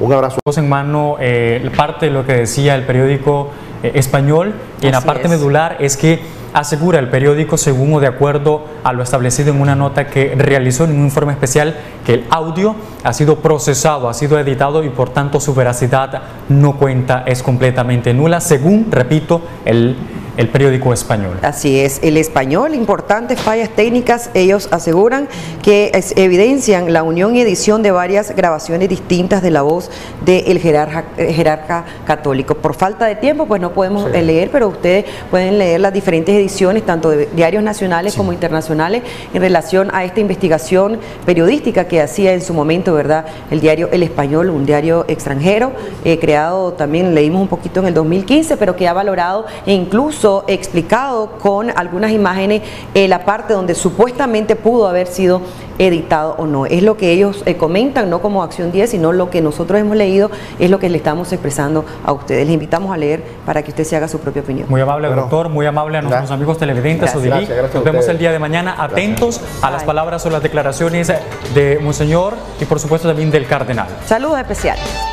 Un abrazo. en mano eh, parte de lo que decía el periódico eh, español y en la parte es. medular es que asegura el periódico, según o de acuerdo a lo establecido en una nota que realizó en un informe especial, que el audio ha sido procesado, ha sido editado y por tanto su veracidad no cuenta, es completamente nula, según, repito, el el periódico español. Así es, el español, importantes fallas técnicas, ellos aseguran que es- evidencian la unión y edición de varias grabaciones distintas de la voz del jerarca, eh, jerarca católico. Por falta de tiempo, pues no podemos eh, leer, pero ustedes pueden leer las diferentes ediciones, tanto de diarios nacionales como internacionales, en relación a esta investigación periodística que hacía en su momento, ¿verdad? El diario El Español, un diario extranjero, eh, creado también, leímos un poquito en el 2015, pero que ha valorado e incluso explicado con algunas imágenes eh, la parte donde supuestamente pudo haber sido editado o no. Es lo que ellos eh, comentan, no como Acción 10, sino lo que nosotros hemos leído, es lo que le estamos expresando a ustedes. Les invitamos a leer para que usted se haga su propia opinión. Muy amable, doctor, muy amable a nuestros amigos televidentes. Gracias. Gracias, gracias Nos vemos el día de mañana atentos a las palabras o las declaraciones de Monseñor y por supuesto también del Cardenal. Saludos especiales.